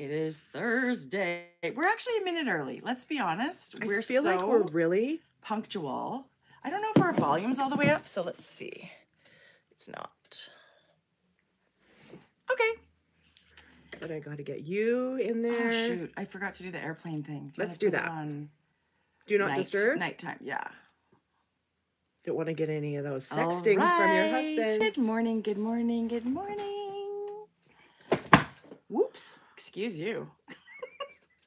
It is Thursday. We're actually a minute early. Let's be honest. I we're feel so like we're really. punctual. I don't know if our volume's all the way up, so let's see. It's not. Okay. But I got to get you in oh, there. Oh shoot! I forgot to do the airplane thing. you Let's do that. On Do not night, disturb. Nighttime. Yeah. Don't want to get any of those sextings from your husband. Good morning. Good morning. Good morning. Whoops. Excuse you.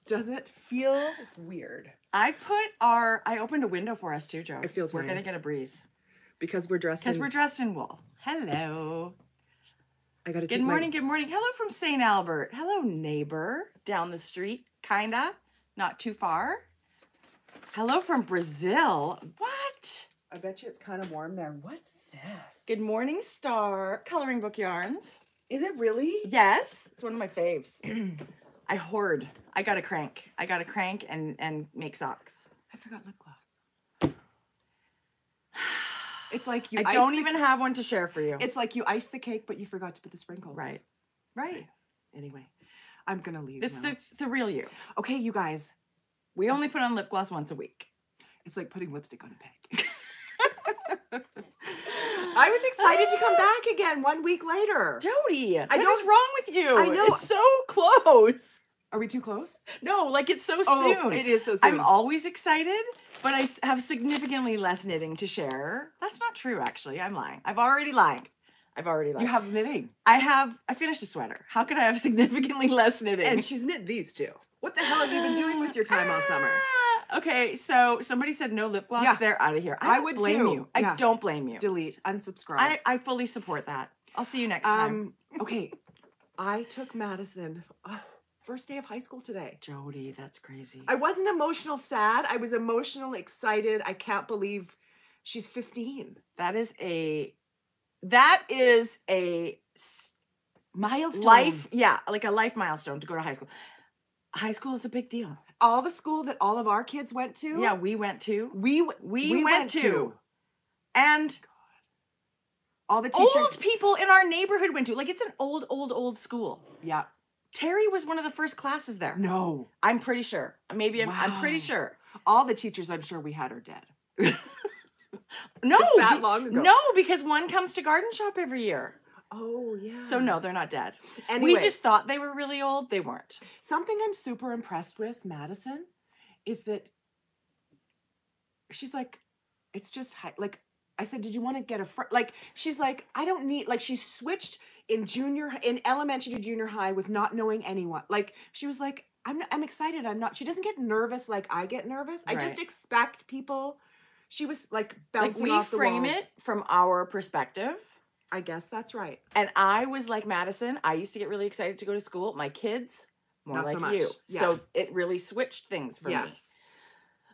Does it feel weird? I put our. I opened a window for us too, Joe. It feels We're gonna get a breeze Because we're dressed because in. we're dressed in wool. Hello. I got to Good morning. Good morning. Hello from St. Albert. Hello, neighbor down the street. Kinda. Not too far. Hello from Brazil. What? I bet you it's kind of warm there. What's this? Good morning, Star. Coloring book yarns. Is it really? Yes, it's one of my faves. I hoard. I got a crank. I got a crank and and make socks. I forgot lip gloss. It's like you. I don't even have one to share for you. It's like you ice the cake, but you forgot to put the sprinkles. right, right. Anyway, I'm gonna leave. This it's the real you. okay, you guys. We only put on lip gloss once a week. It's like putting lipstick on a pancake. I was excited to come ah. back again one week later. Jodi, what is wrong with you? I know. It's so close. Are we too close? No, like it's so Oh, soon. it is so soon. I'm always excited, but I have significantly less knitting to share. That's not true, actually. I'm lying. I've already lied. I've already lied. You have knitting, I have. I finished a sweater. How could I have significantly less knitting? and she's knit these two. What the hell have you been doing with your time all summer? Ah, Okay, so somebody said no lip gloss. Yeah. They're out of here. I, I would blame too. you. I Yeah. don't blame you. Delete, unsubscribe. I, I fully support that. I'll see you next time. um. Okay, I took Madison. Oh, first day of high school today. Jodi, that's crazy. I wasn't emotional sad. I was emotional excited. I can't believe she's 15. that is a. that is a Milestone. life. Yeah, like a life milestone to go to high school. High school is a big deal. All the school that all of our kids went to. Yeah, we went to. we w- We, went, to. And all the teachers. old people in our neighborhood went to. Like it's an old, old, old school. Yeah. Terry was one of the first classes there. No. I'm pretty sure. Maybe I'm, I'm pretty sure. All the teachers I'm sure we had are dead. No, that long ago. No, because one comes to Garden Shop every year. Oh yeah. So no, they're not dead. Anyway. We just thought they were really old. They weren't. Something I'm super impressed with, Madison, is that she's like, it's just high, like I said, did you want to get a fr-? like? She's like, I don't need like she switched in junior in elementary to junior high with not knowing anyone. Like she was like, I'm I'm excited. I'm not. She doesn't get nervous like I get nervous. I just expect people. She was like Like bouncing we off the frame walls. it from our perspective. I guess that's right. And I was like Madison. I used to get really excited to go to school. My kids, more Not like much. you. Yeah. So it really switched things for me. yes.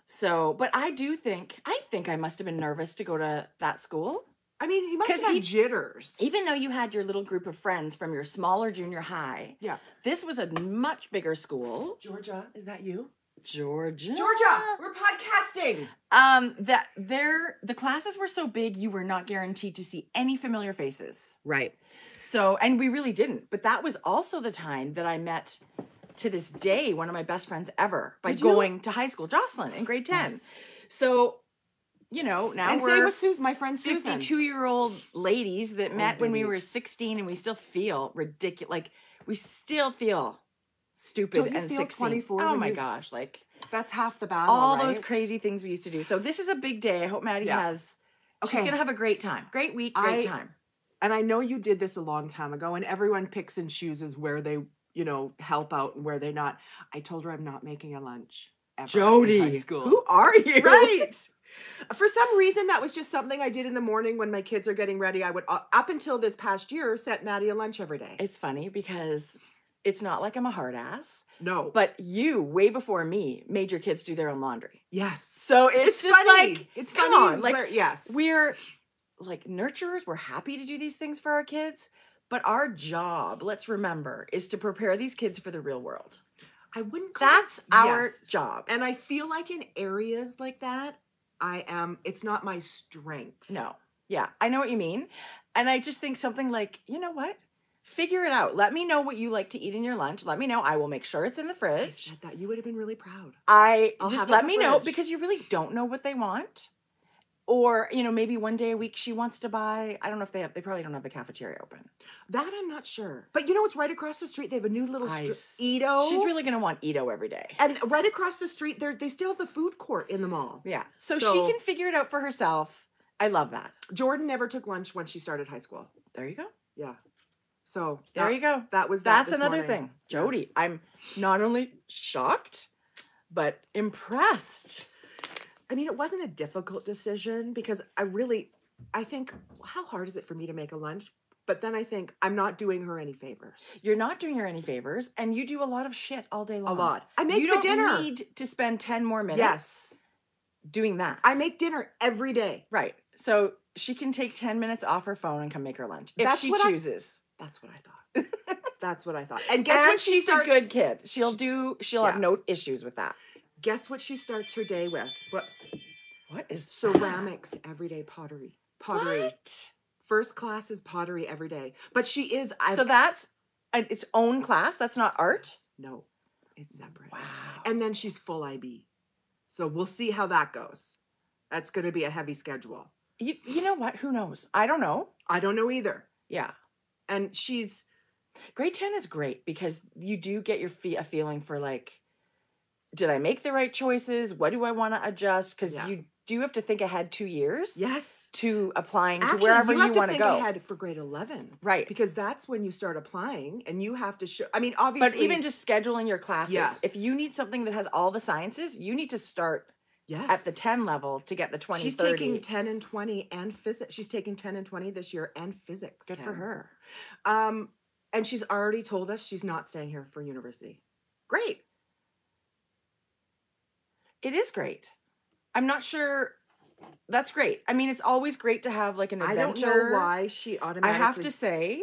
So, but I do think I think I must have been nervous to go to that school. I mean, you must have had jitters. Even though you had your little group of friends from your smaller junior high, yeah. this was a much bigger school. Georgia, is that you? Georgia. Georgia, we're podcasting. Um, that there the classes were so big you were not guaranteed to see any familiar faces. Right. So, and we really didn't. But that was also the time that I met to this day one of my best friends ever by Did you? going to high school, Jocelyn, in grade 10. Yes. So, you know, now And same we're with Susan, my friend Susan. 52 year old ladies that met when we were 16 and we still feel ridiculous. Like, we still feel stupid and feel 16. 24 Oh my gosh. Like, That's half the battle. all those crazy things we used to do. So, this is a big day. I hope Maddie Yeah. has. She's Okay. going to have a great time. Great week, great I- time. And I know you did this a long time ago, and everyone picks and chooses where they, you know, help out and where they're not. I told her I'm not making a lunch. Ever school. who are you? right? For some reason, that was just something I did in the morning when my kids are getting ready. I would, uh, up until this past year, set Maddie a lunch every day. It's funny because it's not like I'm a hard ass, No, but you, way before me, made your kids do their own laundry. yes, So it's, it's just funny. like it's come funny. on, like where- yes, we're like nurturers. We're happy to do these things for our kids, but our job, let's remember, is to prepare these kids for the real world. I wouldn't. Call That's it, our yes. job. And I feel like in areas like that, I am. It's not my strength. No, yeah, I know what you mean, and I just think something like, you know what? Figure it out. Let me know what you like to eat in your lunch. Let me know. I will make sure it's in the I fridge. said that you would have been really proud. I I'll just have it let in me know fridge. because you really don't know what they want. Or, you know, maybe one day a week she wants to buy, I don't know if they have, they probably don't have the cafeteria open. That I'm not sure. But you know what's right across the street? They have a new little I str- Edo. She's really going to want Edo every day. and right across the street, they they still have the food court in the mall. Yeah. So, So- she can figure it out for herself. I love that. Jordan never took lunch when she started high school. There you go. Yeah. So There that- you go. That was That's this another morning. thing. Jodi, I'm not only shocked, but impressed. I mean, it wasn't a difficult decision because I really, I think, how hard is it for me to make a lunch? But then I think I'm not doing her any favors. You're not doing her any favors, and you do a lot of shit all day long. A lot. I make you the don't dinner. need to spend 10 more minutes Yes. doing that. I make dinner every day. right. So she can take 10 minutes off her phone and come make her lunch if That's she what I- chooses. That's what I thought. That's what I thought. And guess and what she she's starts, a good kid. She'll do, she'll have no issues with that. Guess what she starts her day with? Whoops. What is Ceramics everyday pottery. Pottery. What? First class is pottery every day. But she is I So that's an, its own class. That's not art. no. It's separate. Wow. And then she's full IB. So we'll see how that goes. That's going to be a heavy schedule. You, you know what? Who knows? I don't know. I don't know either. Yeah. And she's Grade 10 is great because you do get your fe- a feeling for like, did I make the right choices? What do I want to adjust? Because Yeah. you do have to think ahead two years yes. to applying Actually, to wherever you you, have to want to think go. ahead for grade 11. Right. Because that's when you start applying and you have to show I mean obviously But even just scheduling your classes, yes. if you need something that has all the sciences, you need to start yes. at the 10 level to get the 20, She's 30. taking 10 and 20 and physics. She's taking 10 and 20 this year and physics. Good for her. Um, and she's already told us she's not staying here for university. Great. It is great. I'm not sure. That's great. I mean, it's always great to have like an I don't know why she automatically. I have to say,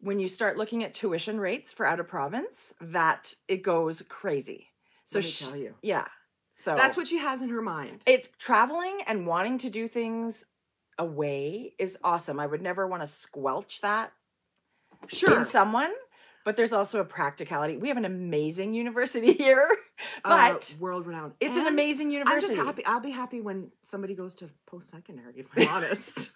when you start looking at tuition rates for out of province, that it goes crazy. So Let me sh- tell you. yeah. So That's what she has in her mind. it's traveling and wanting to do things away is awesome. I would never want to squelch that Sure. in someone, but there's also a practicality. We have an amazing university here, Uh, but world renowned. it's an And amazing I'm university. just happy. I'll be happy when somebody goes to post secondary. If I'm honest.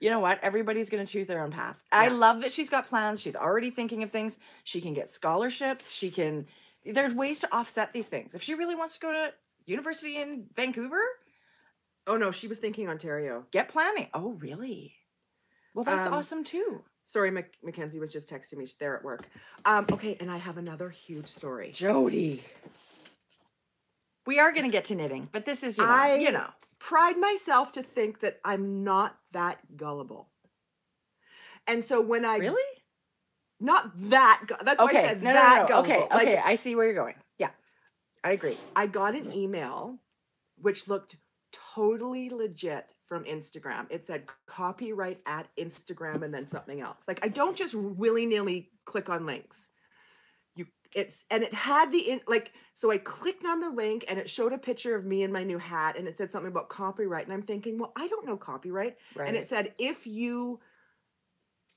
you know what? Everybody's going to choose their own path. I love that she's got plans. She's already thinking of things. She can get scholarships. She can, there's ways to offset these things. If she really wants to go to university in Vancouver, oh no, she was thinking Ontario. get planning. Oh, really? Well, that's Um, awesome too. Sorry, Mac- Mackenzie was just texting me. There at work. Um, okay, and I have another huge story. Jodi. We are going to get to knitting, but this is, you know, I you know. pride myself to think that I'm not that gullible. And so when I Really? not that gu- that's why I Okay. said No, that no, no. gullible. Okay. Like okay. I see where you're going. Yeah. I agree. I got an email which looked totally legit from Instagram. It said copyright at Instagram and then something else. Like I don't just willy-nilly click on links. You it's and it had the in like so I clicked on the link and it showed a picture of me in my new hat and it said something about copyright and I'm thinking, well, I don't know copyright. Right. And it said if you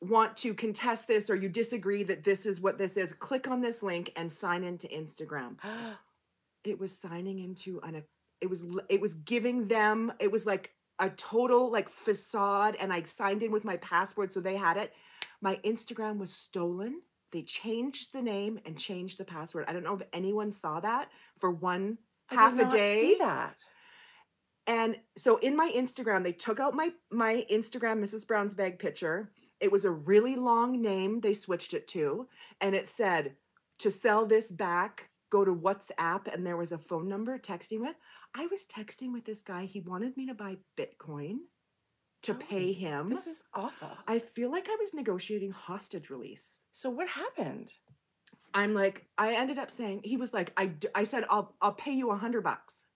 want to contest this or you disagree that this is what this is, click on this link and sign into Instagram it was signing into an it was it was giving them it was like a total like facade and i signed in with my password so they had it my instagram was stolen they changed the name and changed the password i don't know if anyone saw that for one I half did a not day See that? and so in my Instagram, they took out my my Instagram Mrs. Brown's bag picture. It was a really long name they switched it to, and it said to sell this back, go to WhatsApp, and there was a phone number texting with. I was texting with this guy. He wanted me to buy Bitcoin to pay oh, him. This is awful. I feel like I was negotiating hostage release. So what happened? I'm like, I ended up saying he was like, I, I said I'll I'll pay you a hundred bucks,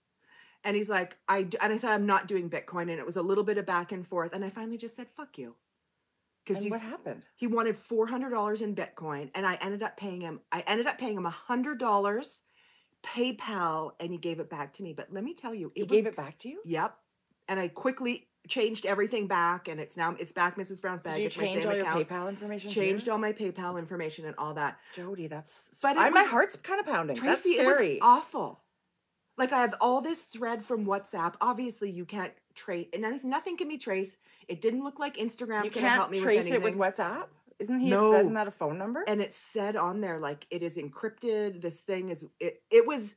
and he's like, I and I said I'm not doing Bitcoin, and it was a little bit of back and forth, and I finally just said fuck you, because what happened? he wanted four hundred dollars in Bitcoin, and I ended up paying him. I ended up paying him hundred dollars, PayPal, and he gave it back to me. But let me tell you, it He was, gave it back to you? Yep, and I quickly changed everything back, and it's now it's back Mrs. Brown's bag. Did you it's my change same all your account. PayPal information? too? Changed all my PayPal information and all that. Jodi, that's. But I, my heart's kind of pounding. that's Tracie, scary. it was awful. Like I have all this thread from WhatsApp. Obviously, you can't trace, and anything, nothing can be traced. It didn't look like Instagram you could help can't me trace with it with. WhatsApp. Isn't he? No. Isn't that a phone number? and it said on there like it is encrypted. This thing is it. It was,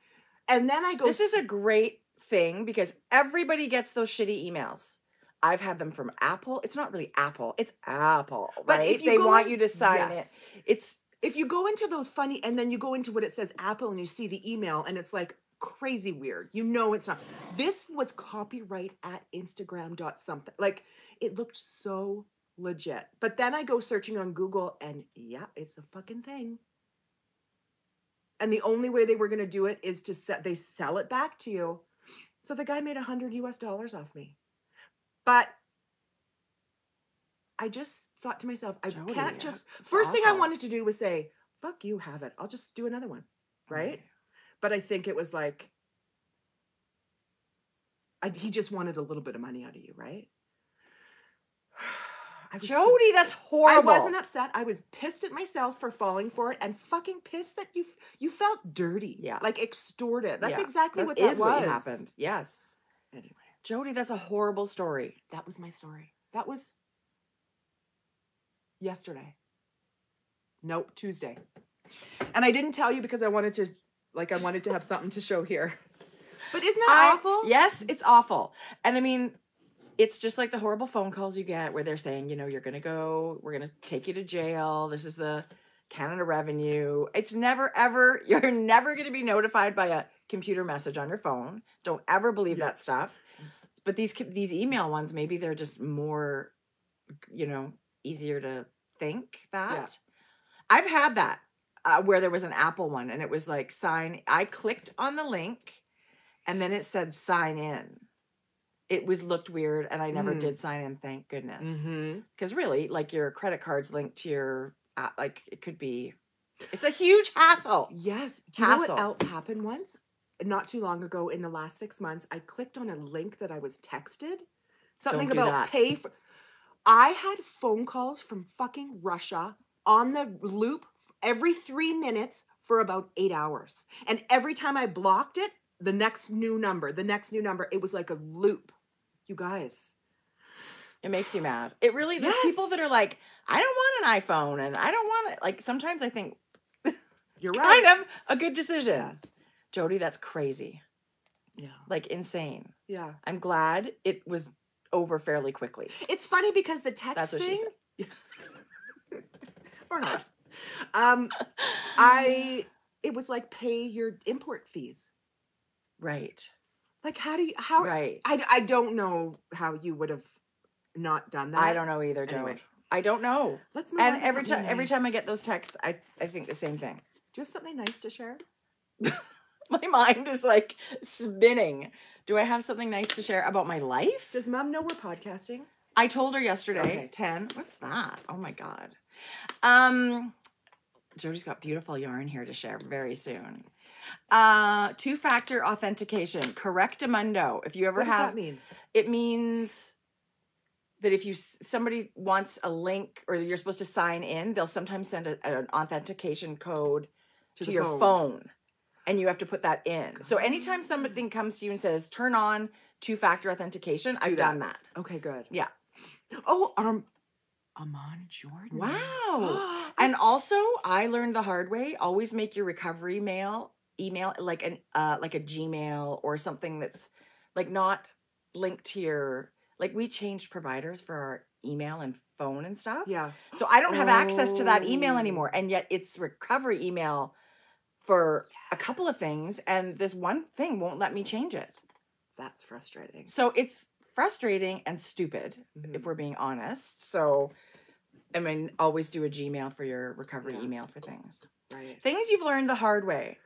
and then I go. This is a great thing because everybody gets those shitty emails. I've had them from Apple. It's not really Apple. It's Apple, But right? if they want in- you to sign Yes. it. It's if you go into those funny and then you go into what it says apple and you see the email and it's like crazy weird you know it's not this was copyright at instagram dot something like it looked so legit but then i go searching on google and yeah it's a fucking thing and the only way they were going to do it is to set they sell it back to you so the guy made a hundred us dollars off me but I just thought to myself, I Jodi, can't just. First thing I wanted to do was say, "Fuck you, have it. I'll just do another one," right? But I think it was like, I, he just wanted a little bit of money out of you, right? I was so- Jodi, that's horrible. I wasn't upset. I was pissed at myself for falling for it, and fucking pissed that you you felt dirty, Yeah. like extorted. That's Yeah, exactly what that is was. what happened. Yes, Anyway, Jodi, that's a horrible story. that was my story. That was yesterday. Nope, Tuesday. And I didn't tell you because I wanted to, like, I wanted to have something to show here. But isn't that I- awful? Yes, it's awful. And I mean, it's just like the horrible phone calls you get where they're saying, you know, you're going to go, we're going to take you to jail. This is the Canada Revenue. It's never, ever, you're never going to be notified by a computer message on your phone. Don't ever believe that stuff. But these these email ones, maybe they're just more, you know, easier to think that. I've had that uh, where there was an Apple one and it was like sign. I clicked on the link and then it said sign in. It was looked weird and I never Mm. did sign in, thank goodness. Mm-hmm. Because really, like your credit card's linked to your, uh, like it could be, it's a huge hassle. Yes. Do you know Hassle. what else happened once? Not too long ago, in the last six months, I clicked on a link that I was texted. Something do about that. pay for. I had phone calls from fucking Russia on the loop every three minutes for about eight hours. And every time I blocked it, the next new number, the next new number, it was like a loop. You guys. It makes you mad. It really, there's people that are like, I don't want an iPhone and I don't want it. Like sometimes I think You're right. kind of a good decision. Yes. Jodi, that's crazy. Yeah. Like insane. Yeah. I'm glad it was over fairly quickly. It's funny because the text That's what she thing. or not. Um, I it was like pay your import fees. Right. Like how do you how Right. I I don't know how you would have not done that. I don't know either, Joe. Anyway. I don't know. Let's move And every time something every time I get those texts, I I think the same thing. Do you have something nice to share? My mind is like spinning. Do I have something nice to share about my life? Does mom know we're podcasting? I told her yesterday, Okay. 10. What's that? Oh my God. Um, Jodi's got beautiful yarn here to share very soon. Uh, two factor authentication, correctamundo. If you ever What does have, that mean? it means that if you somebody wants a link or you're supposed to sign in, they'll sometimes send a, an authentication code to, the your phone. phone. and you have to put that in. So anytime something comes to you and says turn on two factor authentication, I've that. done that. Okay, good. Yeah. Oh, um, Amon Jordan. Wow. and also, I learned the hard way. Always make your recovery mail email like an uh like a Gmail or something that's like not linked to your like we changed providers for our email and phone and stuff. Yeah. So I don't have access to that email Oh. anymore. And yet it's recovery email for a couple of things and this one thing won't let me change it. That's frustrating. So it's frustrating and stupid Mhm. if we're being honest. So I mean, always do a Gmail for your recovery Yeah. email for things. Right. Things you've learned the hard way.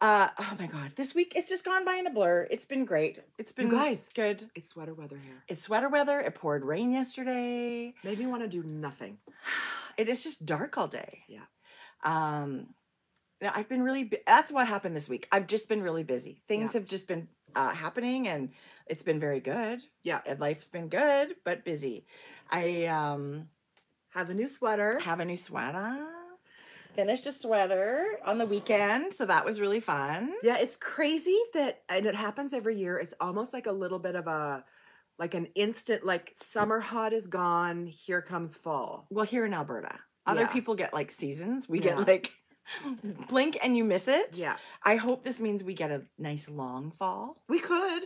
Uh, oh my god, this week it's just gone by in a blur. It's been great. It's been guys. good. It's sweater weather here. It's sweater weather. It poured rain yesterday. Made me want to do nothing. It is just dark all day. Yeah. Um, now I've been really. Bu- that's what happened this week. I've just been really busy. Things Yeah. have just been uh, happening, and it's been very good. Yeah. and life's been good but busy. I um Have a new sweater. have a new sweater. Finished a sweater on the weekend, so that was really fun. Yeah, it's crazy that, and it happens every year. It's almost like a little bit of a, like an instant, like summer hot is gone. Here comes fall. Well, here in Alberta, other Yeah. people get like seasons. We Yeah. get like blink and you miss it. Yeah, I hope this means we get a nice long fall. we could.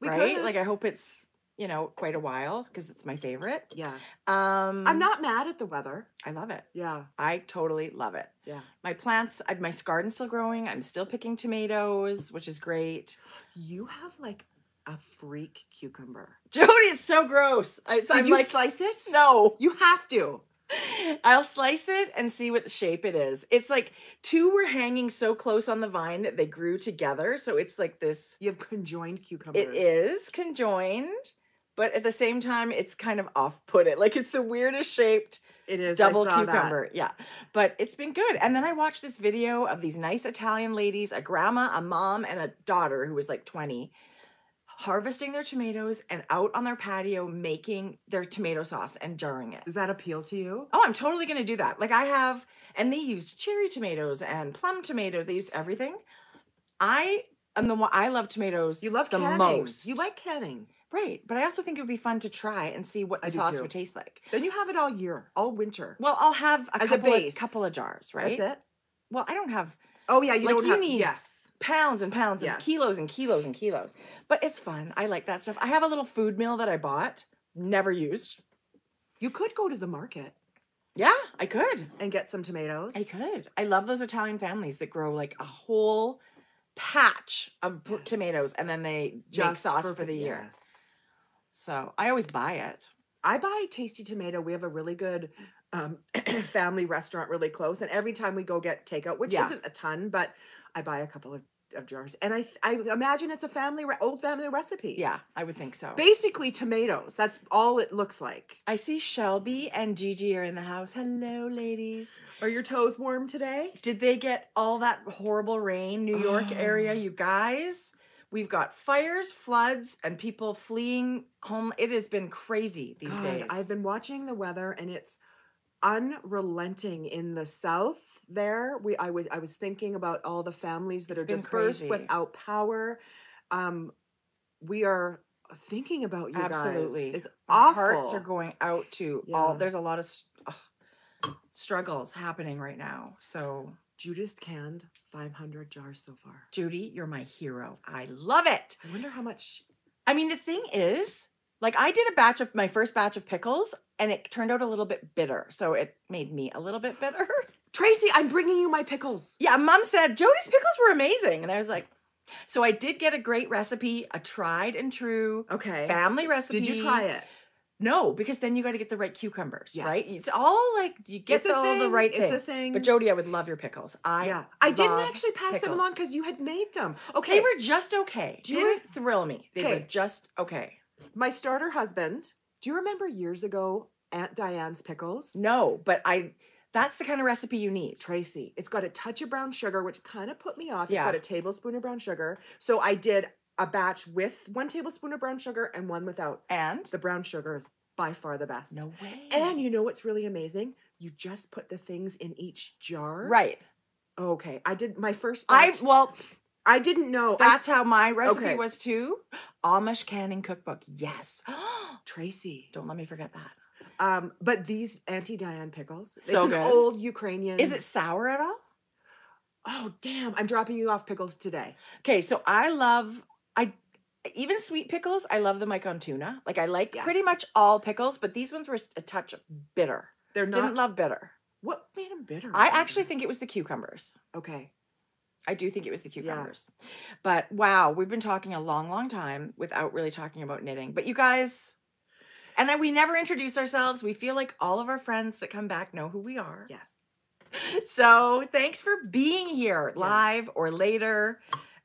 We right? could. Like I hope it's you know quite a while because it's my favorite. yeah. Um, I'm not mad at the weather. I love it. Yeah. I totally love it. Yeah. My plants, I, my garden's still growing. I'm still picking tomatoes, which is great. You have like a freak cucumber. Jody, it's so gross. I, Did I'm you like, slice it? no. You have to. I'll slice it and see what the shape it is. It's like two were hanging so close on the vine that they grew together. So it's like this. You have conjoined cucumbers. It is conjoined, but at the same time, it's kind of off put it. Like it's the weirdest shaped It is. Double saw that. cucumber. Yeah. But it's been good. And then I watched this video of these nice Italian ladies, a grandma, a mom, and a daughter who was like 20, harvesting their tomatoes and out on their patio making their tomato sauce and jarring it. Does that appeal to you? Oh, I'm totally gonna do that. Like I have, and they used cherry tomatoes and plum tomatoes. They used everything. I am the one. I love tomatoes. You love the canning. most. You like canning. Right, but I also think it would be fun to try and see what the I sauce would taste like. Then you have it all year, all winter. Well, I'll have a As a couple base. of couple of jars, right? That's it. Well, I don't have Oh yeah, you Like, don't you have. need- yes. pounds and pounds and kilos and kilos and kilos, but it's fun. I like that stuff. I have a little food mill that I bought, never used. You could go to the market Yeah, I could. and get some tomatoes. I could. I love those Italian families that grow like a whole patch of Yes. tomatoes and then they make sauce for, the year. So I always buy it. I buy Tasty Tomato. We have a really good um, family restaurant really close, and every time we go get takeout, which Yeah. isn't a ton, but I buy a couple of, of jars, and I I imagine it's a family re- old family recipe. Yeah, I would think so. basically tomatoes. That's all it looks like. I see Shelby and Gigi are in the house. Hello, ladies. Are your toes warm today? Did they get all that horrible rain, New York area, Oh. you guys? We've got fires, floods, and people fleeing home. It has been crazy these God, days. I've been watching the weather, and it's unrelenting in the south. There, we I was I was thinking about all the families that It's are dispersed crazy. without power. Um, we are thinking about you absolutely. guys. It's Our awful. Hearts are going out to all. There's a lot of s- ugh, struggles happening right now. So, Judas canned 500 jars so far. Judy, you're my hero. I love it. I wonder how much. I mean, the thing is, like, I did a batch of my first batch of pickles, and it turned out a little bit bitter. So it made me a little bit bitter. Tracie, I'm bringing you my pickles. yeah, Mom said Jodi's pickles were amazing, and I was like, so I did get a great recipe, a tried and true Okay. family recipe. Did you try it? No, because then you got to get the right cucumbers, right? It's all like you get a all the thing, right it's a thing. But Jodi, I would love your pickles. I yeah. I didn't actually pass them along because you had made them. Okay. They were just okay. Do Didn't thrill me. They were Okay. just okay. my starter husband. Do you remember years ago Aunt Diane's pickles? No, but I. That's the kind of recipe you need. Tracie. It's got a touch of brown sugar, which kind of put me off. Yeah. It's got a tablespoon of brown sugar. So I did a batch with one tablespoon of brown sugar and one without. And The brown sugar is by far the best. no way. And you know what's really amazing? You just put the things in each jar. right. Okay. I did my first I well, I, didn't know. I- that's how my recipe Okay. was too. Amish canning cookbook. Yes. Tracie. Don't let me forget that. Um, but these Auntie Diane pickles. So it's an good. old Ukrainian. Is it sour at all? Oh damn! I'm dropping you off pickles today. Okay, so I love even sweet pickles. I love them like on tuna. Like I like pretty much all pickles, but these ones were a touch bitter. They're not. Didn't love bitter. what made them bitter? I actually think it was the cucumbers. Okay. I do think it was the cucumbers. But wow, we've been talking a long, long time without really talking about knitting. But you guys, and I, we never introduce ourselves. We feel like all of our friends that come back know who we are. Yes. So thanks for being here Yeah. live or later.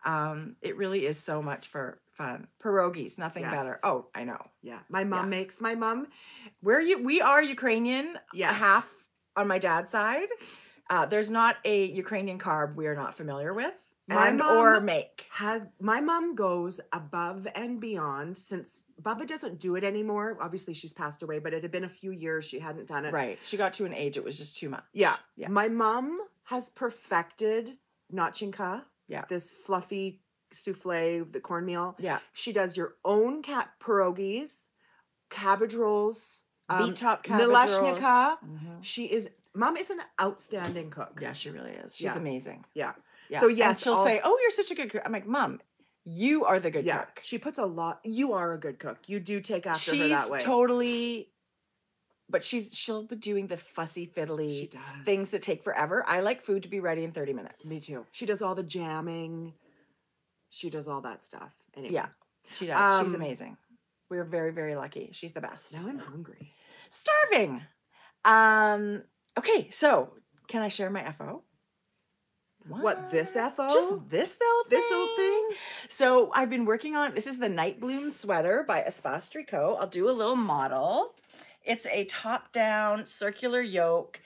Um, it really is so much for fun. Pierogies, nothing better. Oh, I know. Yeah. My mom Yeah. makes. My mom. We're you we are Ukrainian, Yes. half on my dad's side. Uh, there's not a Ukrainian carb we are not familiar with. My and or mom make. has my mom goes above and beyond since Bubba doesn't do it anymore. Obviously, she's passed away, but it had been a few years she hadn't done it. Right. She got to an age it was just too much. Yeah. Yeah. My mom has perfected nachinka. Yeah. This fluffy souffle, the cornmeal. Yeah. She does your own cat pierogies, cabbage rolls, um, Beet top cabbage rolls. Mhm. She is mom is an outstanding cook. Yeah, she really is. She's Yeah. amazing. Yeah. Yeah. So And she'll all- say, "Oh, you're such a good cook." I'm like, "Mom, you are the good Yeah. cook." She puts a lot you are a good cook. You do take after her that way. totally but she's she'll be doing the fussy fiddly things that take forever. I like food to be ready in 30 minutes. Me too. She does all the jamming. She does all that stuff. Anyway. Yeah. She does. She's Um, amazing. We're very, very lucky. She's the best. Now I'm hungry. Starving. Um, okay, so can I share my FO? What, this FO? Just this though This little thing? So I've been working on this is the Night Bloom sweater by Espace Tricot. I'll do a little model. It's a top-down circular yoke.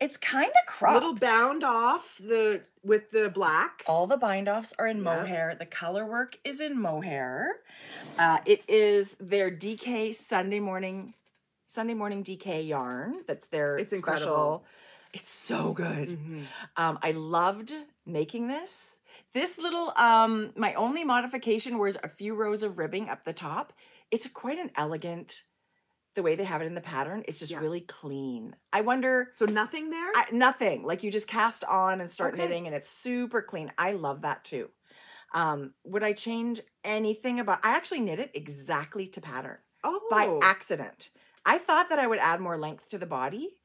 It's kind of cropped. Little bound off the with the black. All the bind offs are in Yeah. mohair. The color work is in mohair. Uh, it is their DK Sunday morning, Sunday morning DK yarn. That's their It's special. incredible. It's so good. Mhm. Um, I loved making this. This little, um, my only modification was a few rows of ribbing up the top. It's quite an elegant, the way they have it in the pattern. It's just Yeah. really clean. I wonder, So nothing there? I, nothing like you just cast on and start Okay. knitting and it's super clean. I love that too. Um, would I change anything about? I actually knit it exactly to pattern oh. by accident. I thought that I would add more length to the body,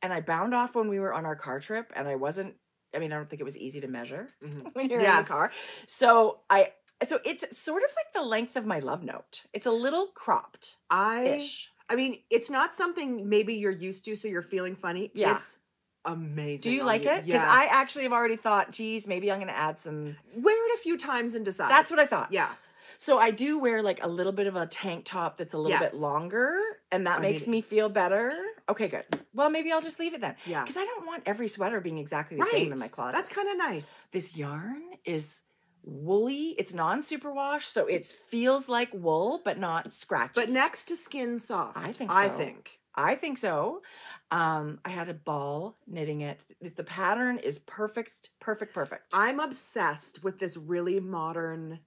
and I bound off when we were on our car trip, and I wasn't. I mean, I don't think it was easy to measure Mhm. when you're in the car. So I. So it's sort of like the length of my love note. It's a little cropped I. I mean, it's not something maybe you're used to, so you're feeling funny. Yeah. It's amazing. Do you like it? Because I actually have already thought, geez, maybe I'm going to add some. wear it a few times and decide. That's what I thought. yeah. So I do wear like a little bit of a tank top that's a little Yes. bit longer, and that I makes mean, me feel better. Okay, good. Well, maybe I'll just leave it then. Yeah. Because I don't want every sweater being exactly the Right. same in my closet. That's kind of nice. this yarn is woolly. It's non-superwash, so it feels like wool, but not scratchy. But next to skin soft. I think I think. I think so. Um, I had a ball knitting it. The pattern is perfect, perfect, perfect. I'm obsessed with this really modern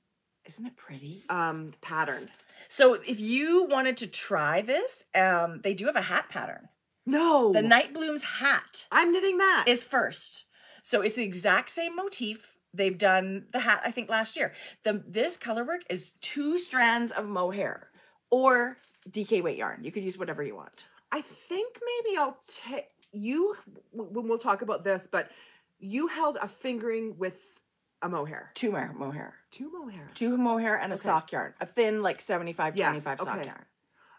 Isn't it pretty? um pattern. So if you wanted to try this, um, they do have a hat pattern. No. The Night Blooms hat I'm knitting that. is first. So it's the exact same motif. They've done the hat, I think, last year. The this color work is two strands of mohair or DK weight yarn. You could use whatever you want. I think maybe I'll take you when we'll talk about this, but you held a fingering with a mohair. Two mo- mohair. Two mohair. Two mohair and a Okay. sock yarn. A thin, like 75, Yes, 25 sock okay. yarn.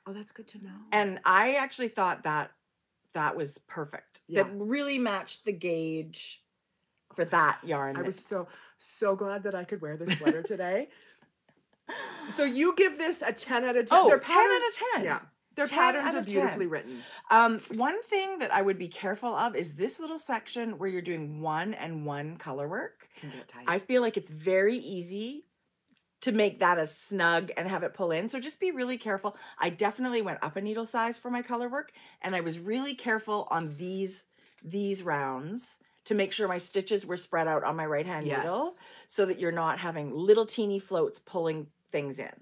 Oh, that's good to know. And I actually thought that that was perfect. Yeah. That really matched the gauge for that yarn. I was so so glad that I could wear this sweater today. so you give this a 10 out of 10. Oh, Their 10 out of 10. Yeah. Their 10 patterns are of 10. beautifully written. Um, one thing that I would be careful of is this little section where you're doing one and one color work. Can get tight. I feel like it's very easy to make that a snug and have it pull in. So just be really careful. I definitely went up a needle size for my color work and I was really careful on these these rounds to make sure my stitches were spread out on my right hand needle so that you're not having little teeny floats pulling things in.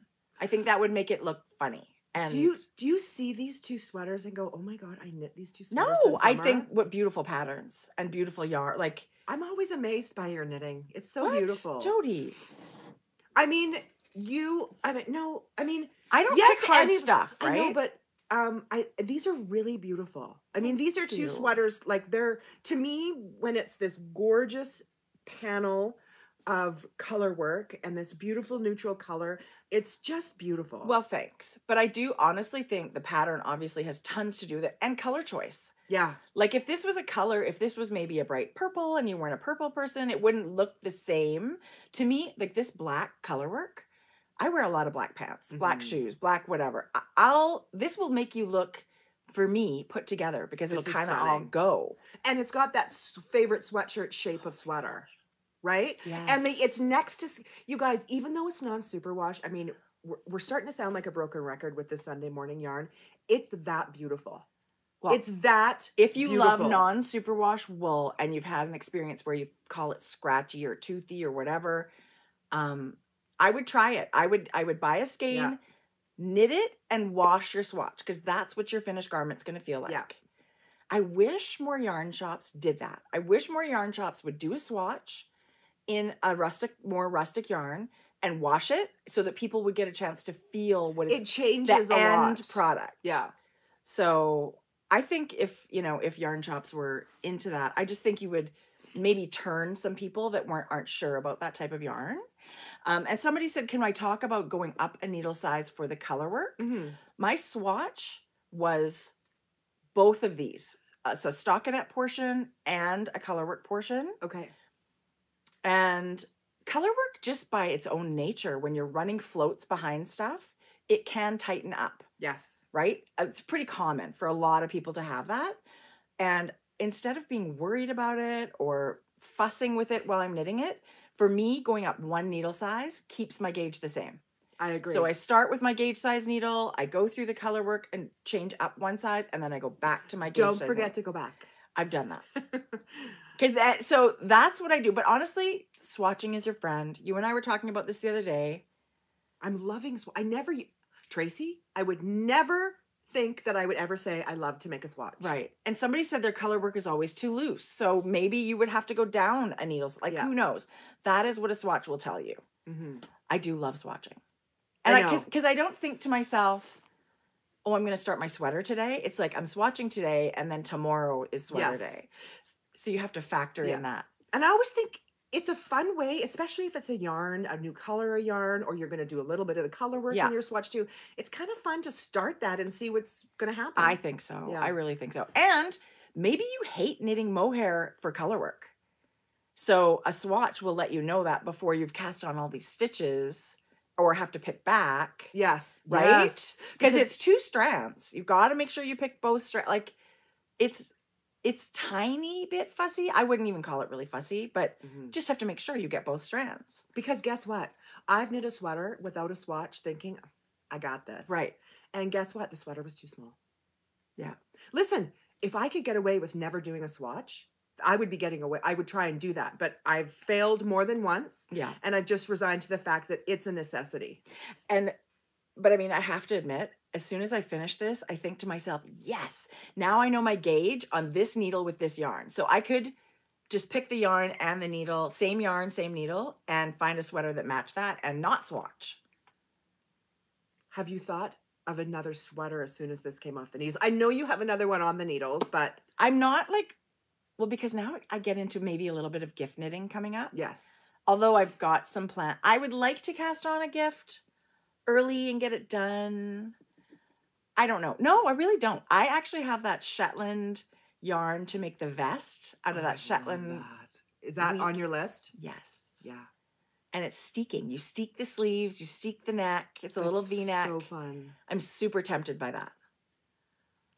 I think that would make it look funny. And do you do you see these two sweaters and go, "Oh my god, I knit these two no, sweaters this I think what beautiful patterns and beautiful yarn. Like I'm always amazed by your knitting. It's so what? beautiful. Jodi. I mean, you I mean no, I mean I don't Yes, pick hard any- stuff, right? I know, but um, I these are really beautiful. I mean, these are two sweaters. Like they're to me when it's this gorgeous panel of color work and this beautiful neutral color. It's just beautiful. Well, thanks. But I do honestly think the pattern obviously has tons to do with it and color choice. yeah, Like if this was a color, if this was maybe a bright purple and you weren't a purple person, it wouldn't look the same. To me, like this black color work, I wear a lot of black pants, black Mhm. shoes, black whatever. I'll this will make you look for me put together because This it'll kind of all go. and it's got that favorite sweatshirt shape of sweater, right? And they, it's next to you guys. Even though it's non superwash, I mean, we're, we're starting to sound like a broken record with this Sunday morning yarn. It's that beautiful. Well, it's that. If you love beautiful. non superwash wool and you've had an experience where you call it scratchy or toothy or whatever, um, I would try it. I would I would buy a skein, Yeah. Knit it, and wash your swatch because that's what your finished garment's going to feel like. Yeah. I wish more yarn shops did that. I wish more yarn shops would do a swatch in a rustic, more rustic yarn and wash it so that people would get a chance to feel what it changes the end lot. product. Yeah. So I think if you know if yarn shops were into that, I just think you would maybe turn some people that weren't aren't sure about that type of yarn. Um, and somebody said, "Can I talk about going up a needle size for the color work?" Mhm. My swatch was both of these. Uh, so stockinette portion and a color work portion. Okay. And color work, just by its own nature, when you're running floats behind stuff, it can tighten up Yes. right? It's pretty common for a lot of people to have that. And instead of being worried about it or fussing with it while I'm knitting it, for me, going up one needle size keeps my gauge the same. I agree. So I start with my gauge size needle, I go through the color work and change up one size, and then I go back to my gauge don't size forget needle. to go back. I've done that. Cause that so that's what I do. But honestly, swatching is your friend. You and I were talking about this the other day. I'm loving. Sw- I never, Tracie. I would never think that I would ever say I love to make a swatch. Right. And somebody said their color work is always too loose. So maybe you would have to go down a needle. Like, Yeah. who knows? That is what a swatch will tell you. hmm I do love swatching. And I, because I don't think to myself, oh, I'm going to start my sweater today. It's like I'm swatching today and then tomorrow is sweater Yes. day. So you have to factor Yeah. in that. And I always think it's a fun way, especially if it's a yarn, a new color of yarn, or you're going to do a little bit of the color work Yeah. in your swatch too. It's kind of fun to start that and see what's going to happen. I think so. Yeah. I really think so. And maybe you hate knitting mohair for color work. So a swatch will let you know that before you've cast on all these stitches or have to pick back. yes, right? yes. Because it's two strands. You've got to make sure you pick both strands. Like it's it's tiny bit fussy. I wouldn't even call it really fussy, but Mhm. just have to make sure you get both strands. because guess what? I've knit a sweater without a swatch, thinking I got this. Right. And guess what? The sweater was too small. Yeah. Listen, if I could get away with never doing a swatch, I would be getting away. I would try and do that, but I've failed more than once, Yeah. and I've just resigned to the fact that it's a necessity. And but I mean, I have to admit, as soon as I finish this, I think to myself, yes, now I know my gauge on this needle with this yarn. So I could just pick the yarn and the needle, same yarn, same needle, and find a sweater that matched that and not swatch. Have you thought of another sweater as soon as this came off the needles? I know you have another one on the needles, but I'm not like, well, because now I get into maybe a little bit of gift knitting coming up. yes. Although I've got some plan, I would like to cast on a gift early and get it done. I don't know. No, I really don't. I actually have that Shetland yarn to make the vest out of Oh, that Shetland. that. Is that week. on your list? Yes. Yeah. And it's steeking. You steek the sleeves, you steek the neck. It's a little V neck. So fun. I'm super tempted by that.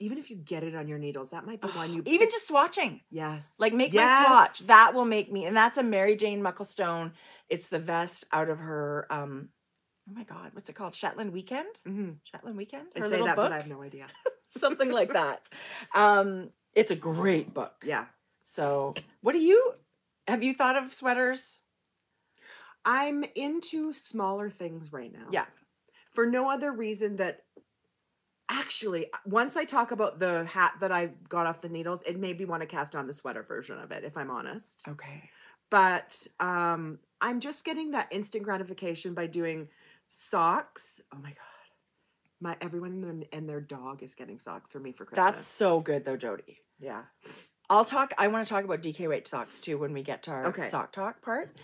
Even if you get it on your needles, that might be one you Even just swatching. yes, Like make yes. my swatch. That will make me and that's a Mary Jane Mucklestone. It's the vest out of her um oh my god, what's it called? Shetland Weekend? Mhm. Shetland Weekend? I say that, book? but I have no idea. Something like that. Um it's a great book. yeah, So what do you have you thought of sweaters? I'm into smaller things right now. Yeah. for no other reason that actually once I talk about the hat that I got off the needles, it made me want to cast on the sweater version of it. If I'm honest. Okay. but um i'm just getting that instant gratification by doing socks. Oh my god. My everyone and their, and their dog is getting socks for me for christmas. That's so good though, Jodi. yeah. I'll talk. I want to talk about DK weight socks too when we get to our Okay. sock talk part,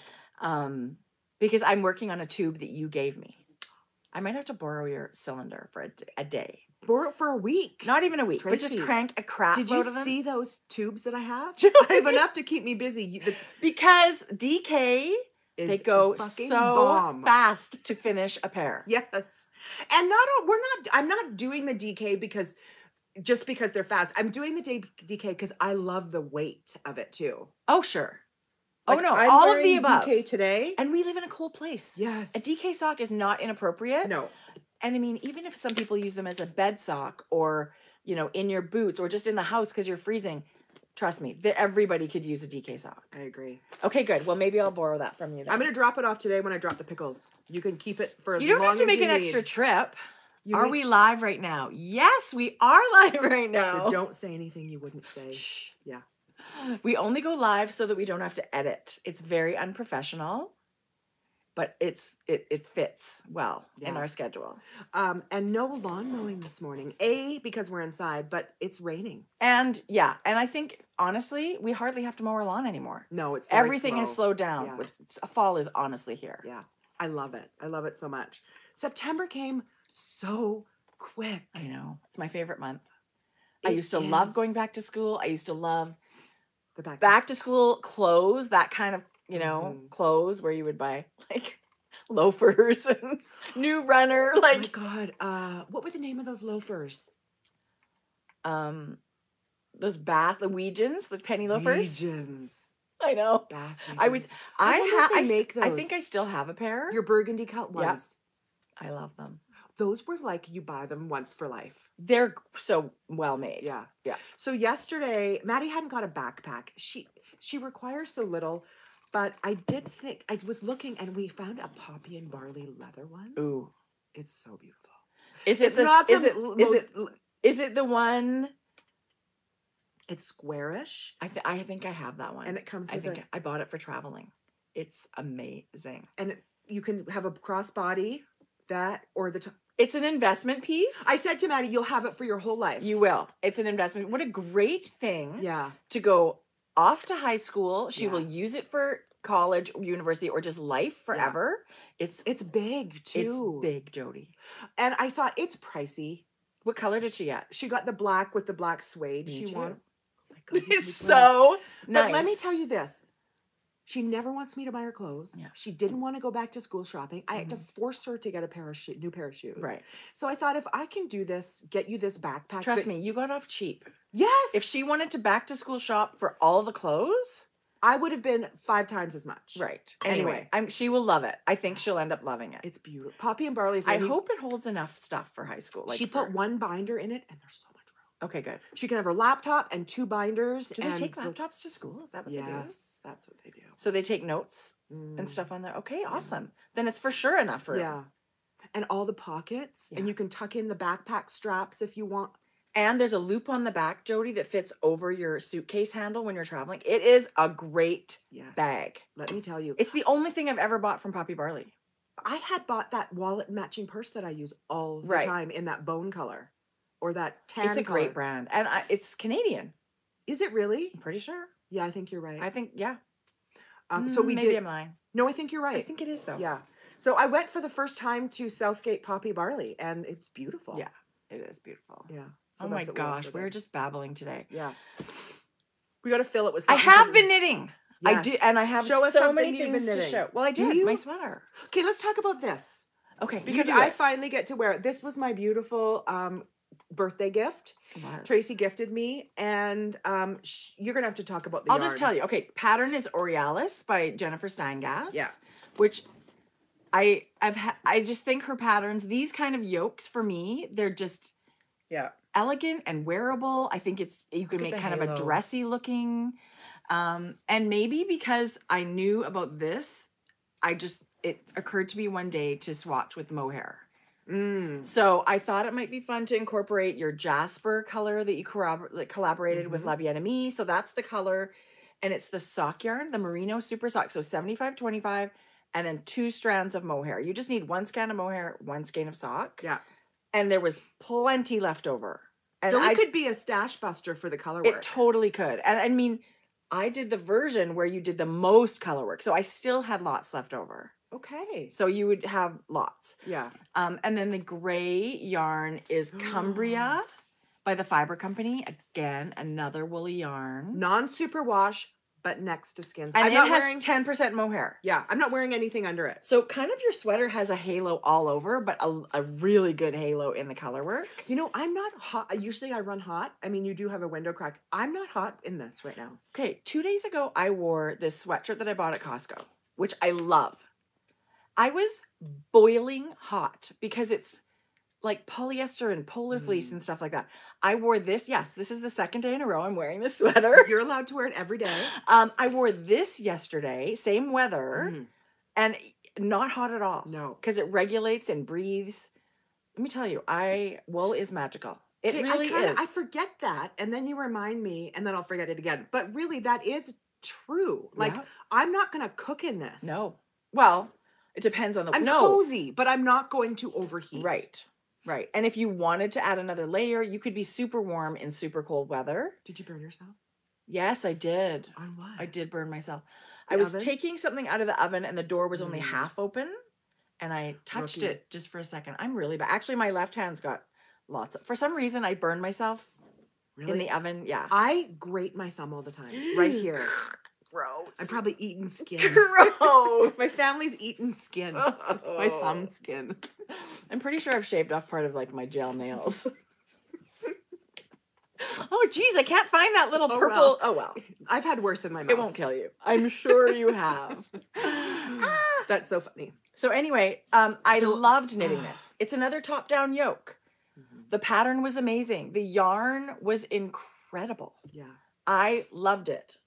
um, because I'm working on a tube that you gave me. I might have to borrow your cylinder for a, a day, Borrow for a week. Not even a week, but just crank a crap did you see those tubes that i have? I have enough to keep me busy. You- the, because DK they go so bomb. fast to finish a pair. yes and not all, we're not i'm not doing the dk because just because they're fast i'm doing the dk because i love the weight of it too Oh sure, Oh, no, all of the above. DK today. And we live in a cold place. Yes. A DK sock is not inappropriate. No. And I mean, even if some people use them as a bed sock or, you know, in your boots or just in the house because you're freezing, trust me, that everybody could use a DK sock. I agree. Okay, good. Well, maybe I'll borrow that from you. Then. I'm gonna drop it off today when I drop the pickles. You can keep it for as long as you don't have to make an extra trip. You are need- we live right now? Yes, we are live right now. So don't say anything you wouldn't say. Yeah. We only go live so that we don't have to edit. It's very unprofessional, but it's it it fits well in our schedule. Um, and no lawn mowing this morning. A because we're inside, but it's raining. And yeah, and I think honestly, we hardly have to mow our lawn anymore. No, it's very Everything has slowed down. Yeah. It's- Fall is honestly here. Yeah, I love it. I love it so much. September came so quick. I know. It's my favorite month. I used to love going back to school. I used to love The back back to school clothes, that kind of, you know, Mhm. clothes where you would buy like loafers and new runner, Oh my like god, uh, what were the name of those loafers? um those bath Norwegians, the penny loafers. Weejuns. I know. Bass I would. I, wonder if ha- they I, make I think I still have a pair. Your burgundy cut ones. I love them. Those were like you buy them once for life. They're so well made. Yeah. Yeah. So yesterday, Maddie hadn't got a backpack. She she requires so little, but I did think I was looking and we found a poppy and barley leather one. Ooh. It's so beautiful. Is it It's this, not is the it l- is most- it is it the one It's squarish I th- I think I have that one. and it comes I with think a, I bought it for traveling. It's amazing. and it, you can have a crossbody that or the. T- It's an investment piece. I said to Maddie, "You'll have it for your whole life." you will. It's an investment. What a great thing yeah. to go off to high school. She Yeah. will use it for college, university, or just life forever. It's It's big too. it's big, Jodi. And I thought it's pricey. What color did she get? She got the black with the black suede. Me she too. wanted. Oh my God, It's so nice. But let me tell you this. She never wants me to buy her clothes. Yeah. She didn't want to go back to school shopping. I had to mm-hmm. force her to get a pair of new pair of shoes. Right. So I thought if I can do this, get you this backpack. Trust that- me, you got off cheap. Yes. If she wanted to back to school shop for all the clothes, I would have been five times as much. right. Anyway. Anyway, I'm she will love it. I think she'll end up loving it. It's beautiful. Poppy and barley. I hope it holds enough stuff for high school. Like she for- put one binder in it, and there's so. Okay, good. She can have her laptop and two binders. Do they take laptops to school? Is that what they do? Yes, that's what they do. So they take notes Mm. and stuff on there. Okay, awesome. Then it's for sure enough room. Yeah. And all the pockets, and you can tuck in the backpack straps if you want. And there's a loop on the back, Jodi, that fits over your suitcase handle when you're traveling. It is a great Yes. bag. Let me tell you, It's the only thing I've ever bought from Poppy Barley. I had bought that wallet matching purse that I use all the Right. time in that bone color or that tan. it's a great brand, and I, it's Canadian. Is it really? I'm pretty sure. Yeah, I think you're right. I think yeah. um, so Mm, we maybe did. I'm lying. No, I think you're right. I think it is though. Yeah. So I went for the first time to Southgate Poppy Barley, and it's beautiful. Yeah, it is beautiful. Yeah. So oh my that's what we're gosh, we're just babbling today. Yeah. We got to fill it with. I have been knitting. I do, and I have Show us so many things to show. Well, I Do did you? my sweater. Okay, let's talk about this Okay, because I finally get to wear it. This was my beautiful um, birthday gift. Tracie gifted me, and um, sh- you're gonna have to talk about the. I'll just tell you. Okay, pattern is Aurealis by Jennifer Steingass. Yeah. Which I I've ha- I just think her patterns, these kind of yokes for me, they're just Yeah. elegant and wearable. I think it's you can Look make kind of a dressy looking. Um, and maybe because I knew about this, I just it occurred to me one day to swatch with mohair. Mm. So I thought it might be fun to incorporate your jasper color that you corrobor- collaborated with La Bien Aimée. So that's the color. And it's the sock yarn, the merino super sock. So 75, 25, and then two strands of mohair. You just need one skein of mohair, one skein of sock. Yeah. And there was plenty left over. And so it I, could be a stash buster for the color work. it totally could. And I mean, I did the version where you did the most color work. So I still had lots left over. Okay. So you would have lots. Yeah. Um, and then the gray yarn is Cumbria by the Fiber Company. Again, another woolly yarn. Non superwash, but next to skin. And I'm it not has wearing. 10% mohair. yeah, I'm not wearing anything under it. So kind of your sweater has a halo all over, but a, a really good halo in the color work. You know, I'm not hot. Usually, I run hot. I mean, you do have a window crack. I'm not hot in this right now. Okay, two days ago, I wore this sweatshirt that I bought at Costco, which I love. I was boiling hot because it's like polyester and polar fleece and stuff like that. I wore this. Yes, this is the second day in a row I'm wearing this sweater. You're allowed to wear it every day. Um, I wore this yesterday, same weather, Mhm. and not hot at all. No. because it regulates and breathes. Let me tell you, I wool is magical. It Okay, really I kinda, is. I forget that, and then you remind me, and then I'll forget it again. But really, that is true. Like, Yeah. I'm not gonna cook in this. No, well, it depends on the I'm no. cozy, but I'm not going to overheat. Right, right. And if you wanted to add another layer, you could be super warm in super cold weather. Did you burn yourself? Yes, I did. On what? I did burn myself. The I was oven? taking something out of the oven and the door was only Mm. half open and I touched Rookie. it just for a second. I'm really bad. Actually, my left hand's got lots of, for some reason, I burned myself Really? in the oven. Yeah. I grate my thumb all the time, right here. Gross. I'm probably eaten skin. gross. my family's eating skin. My oh. thumb skin. I'm pretty sure I've shaved off part of like my gel nails. oh geez, I can't find that little Oh, purple. well. Oh well. I've had worse in my mouth. It won't kill you. I'm sure you have. Ah. That's so funny. so anyway, um, I So- loved knitting ah. this. It's another top-down yoke. Mm-hmm. The pattern was amazing. The yarn was incredible. Yeah. I loved it.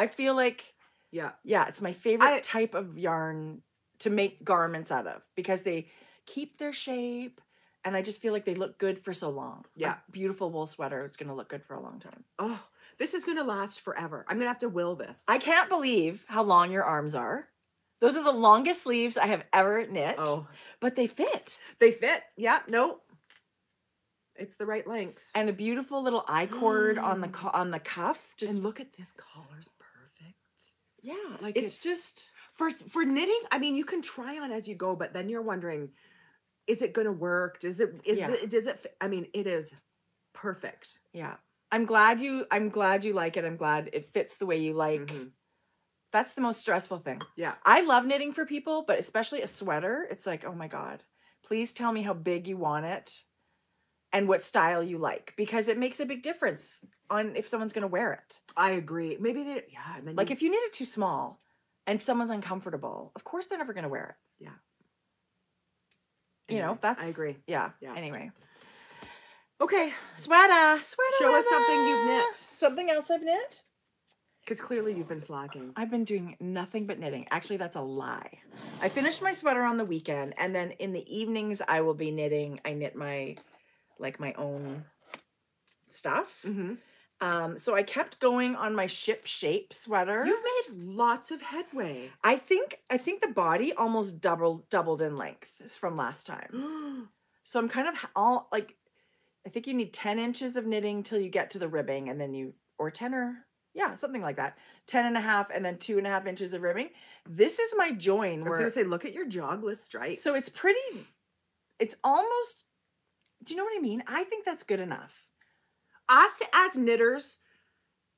I feel like Yeah. yeah, it's my favorite I- type of yarn to make garments out of because they keep their shape and I just feel like they look good for so long. A Yeah. beautiful wool sweater is going to look good for a long time. Oh, this is gonna last forever. I'm gonna have to will this. I can't believe how long your arms are. Those are the longest sleeves I have ever knit. oh, But they fit. they fit. Yeah. No. It's the right length. And a beautiful little I cord on the mm. on the cuff. Just and look at this collar's. Yeah, like it's, it's- just For for knitting, I mean, you can try on as you go, but then you're wondering, is it gonna work? Does it? Is Yeah. it? Does it? I mean, it is perfect. yeah. I'm glad you I'm glad you like it. I'm glad it fits the way you like. Mhm. That's the most stressful thing. Yeah. I love knitting for people, but especially a sweater, it's like, oh my God, please tell me how big you want it and what style you like because it makes a big difference on if someone's going to wear it. I agree. Maybe they. Yeah. And then Like if you knit it too small and someone's uncomfortable, of course they're never going to wear it. Yeah. You know, that's I agree. Yeah. Yeah. Anyway, Okay. sweater, sweater. Show us something you've knit. Something else I've knit. Because clearly you've been slacking. I've been doing nothing but knitting. Actually, that's a lie. I finished my sweater on the weekend, and then in the evenings, I will be knitting. I knit my, like my own stuff. Mm-hmm. Um, so I kept going on my ship shape sweater. You've made lots of headway. I think I think the body almost doubled doubled in length from last time. So I'm kind of all like, I think you need ten inches of knitting till you get to the ribbing, and then you or ten or yeah something like that, 10 and a half, and then two and a half inches of ribbing. This is my join. I was where- gonna say, look at your jogless stripes. so it's pretty. It's almost. Do you know what I mean? I think that's good enough. us as knitters,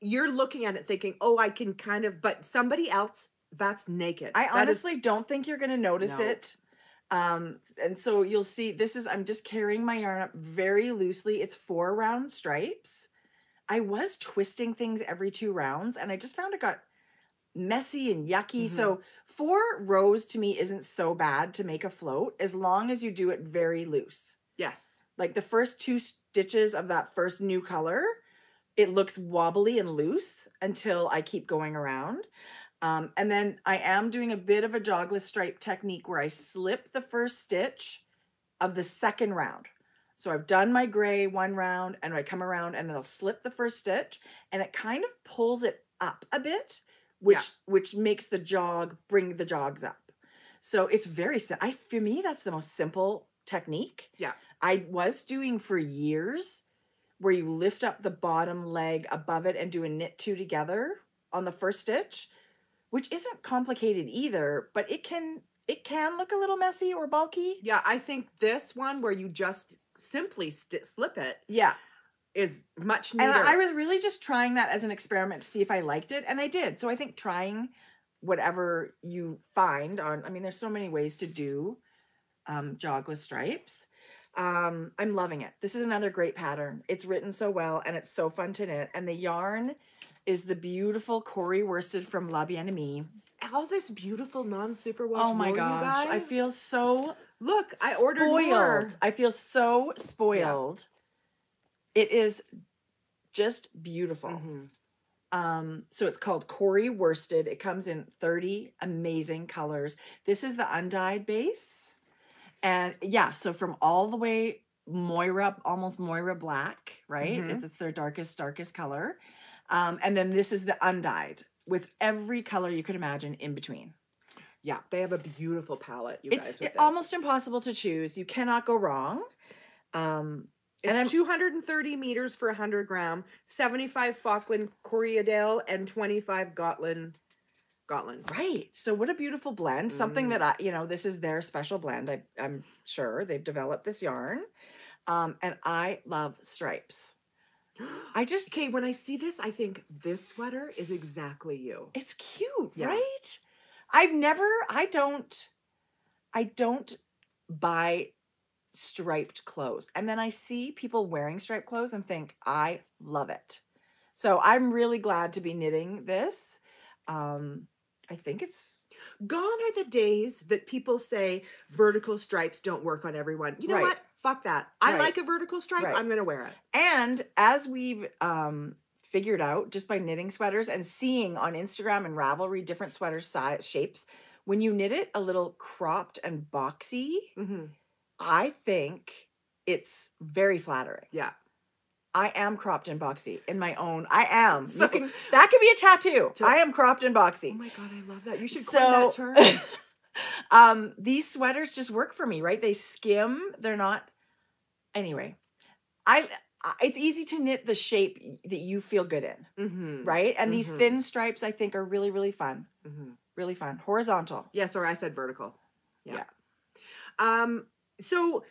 you're looking at it thinking, "Oh, I can kind of," but somebody else, that's naked. I That is- honestly don't think you're going to notice No. it. Um, and so you'll see this is, I'm just carrying my yarn up very loosely. It's four round stripes. I was twisting things every two rounds and I just found it got messy and yucky. So Mm-hmm. four rows to me isn't so bad to make a float as long as you do it very loose. yes, Like the first two stitches of that first new color, it looks wobbly and loose until I keep going around. Um, and then I am doing a bit of a jogless stripe technique where I slip the first stitch of the second round. So I've done my gray one round and I come around and then I'll slip the first stitch and it kind of pulls it up a bit, which which makes the jog bring the jogs up. So it's very I for me that's the most simple technique. Yeah. I was doing for years where you lift up the bottom leg above it and do a knit two together on the first stitch, which isn't complicated either, but it can it can look a little messy or bulky. yeah. I think this one where you just simply slip it Yeah. is much neater. And I was really just trying that as an experiment to see if I liked it, and I did. So I think trying whatever you find on, I mean, there's so many ways to do um, jogless stripes. Um, I'm loving it. This is another great pattern. It's written so well, and it's so fun to knit. And the yarn is the beautiful Corrie worsted from La Bien Aimée. all this beautiful non-superwash. Oh my wool, gosh, I feel so Look, I ordered more. I feel so spoiled. It is just beautiful. Mhm. Um, so it's called Corrie Worsted. It comes in 30 amazing colors. This is the undyed base. And yeah, so from all the way Moira, almost Moira black, right? Mhm. It's, it's their darkest, darkest color. Um, and then this is the undyed with every color you could imagine in between. Yeah, they have a beautiful palette. You It's guys, with it- this. almost impossible to choose. You cannot go wrong. Um, and It's 230 meters for 100 gram, 75 Falkland Corriedale, and 25 Gotland. Gotland. Right. So what a beautiful blend. Something Mm. that I, you know, this is their special blend. I, I'm sure they've developed this yarn. Um, and I love stripes. I just Okay, when I see this, I think this sweater is exactly you. it's cute, Yeah. right? I've never I don't I don't buy striped clothes. And then I see people wearing striped clothes and think I love it. So I'm really glad to be knitting this. Um I think it's Gone are the days that people say vertical stripes don't work on everyone. You know Right. what? Fuck that. I Right. like a vertical stripe. Right. I'm going to wear it. And as we've um, figured out just by knitting sweaters and seeing on Instagram and Ravelry different sweater size shapes, when you knit it a little cropped and boxy, Mm-hmm. I think it's very flattering. Yeah. I am cropped and boxy in my own. I am. So- can that could be a tattoo. To- I am cropped and boxy. Oh my God, I love that. You should So- that term. um, these sweaters just work for me, right? They skim. They're not. Anyway, I. I- It's easy to knit the shape that you feel good in, mm-hmm. right? And these Mhm. thin stripes, I think, are really, really fun. Mm-hmm. Really fun. Horizontal. Yeah, sorry, I said vertical. Yeah. Yeah. Um. So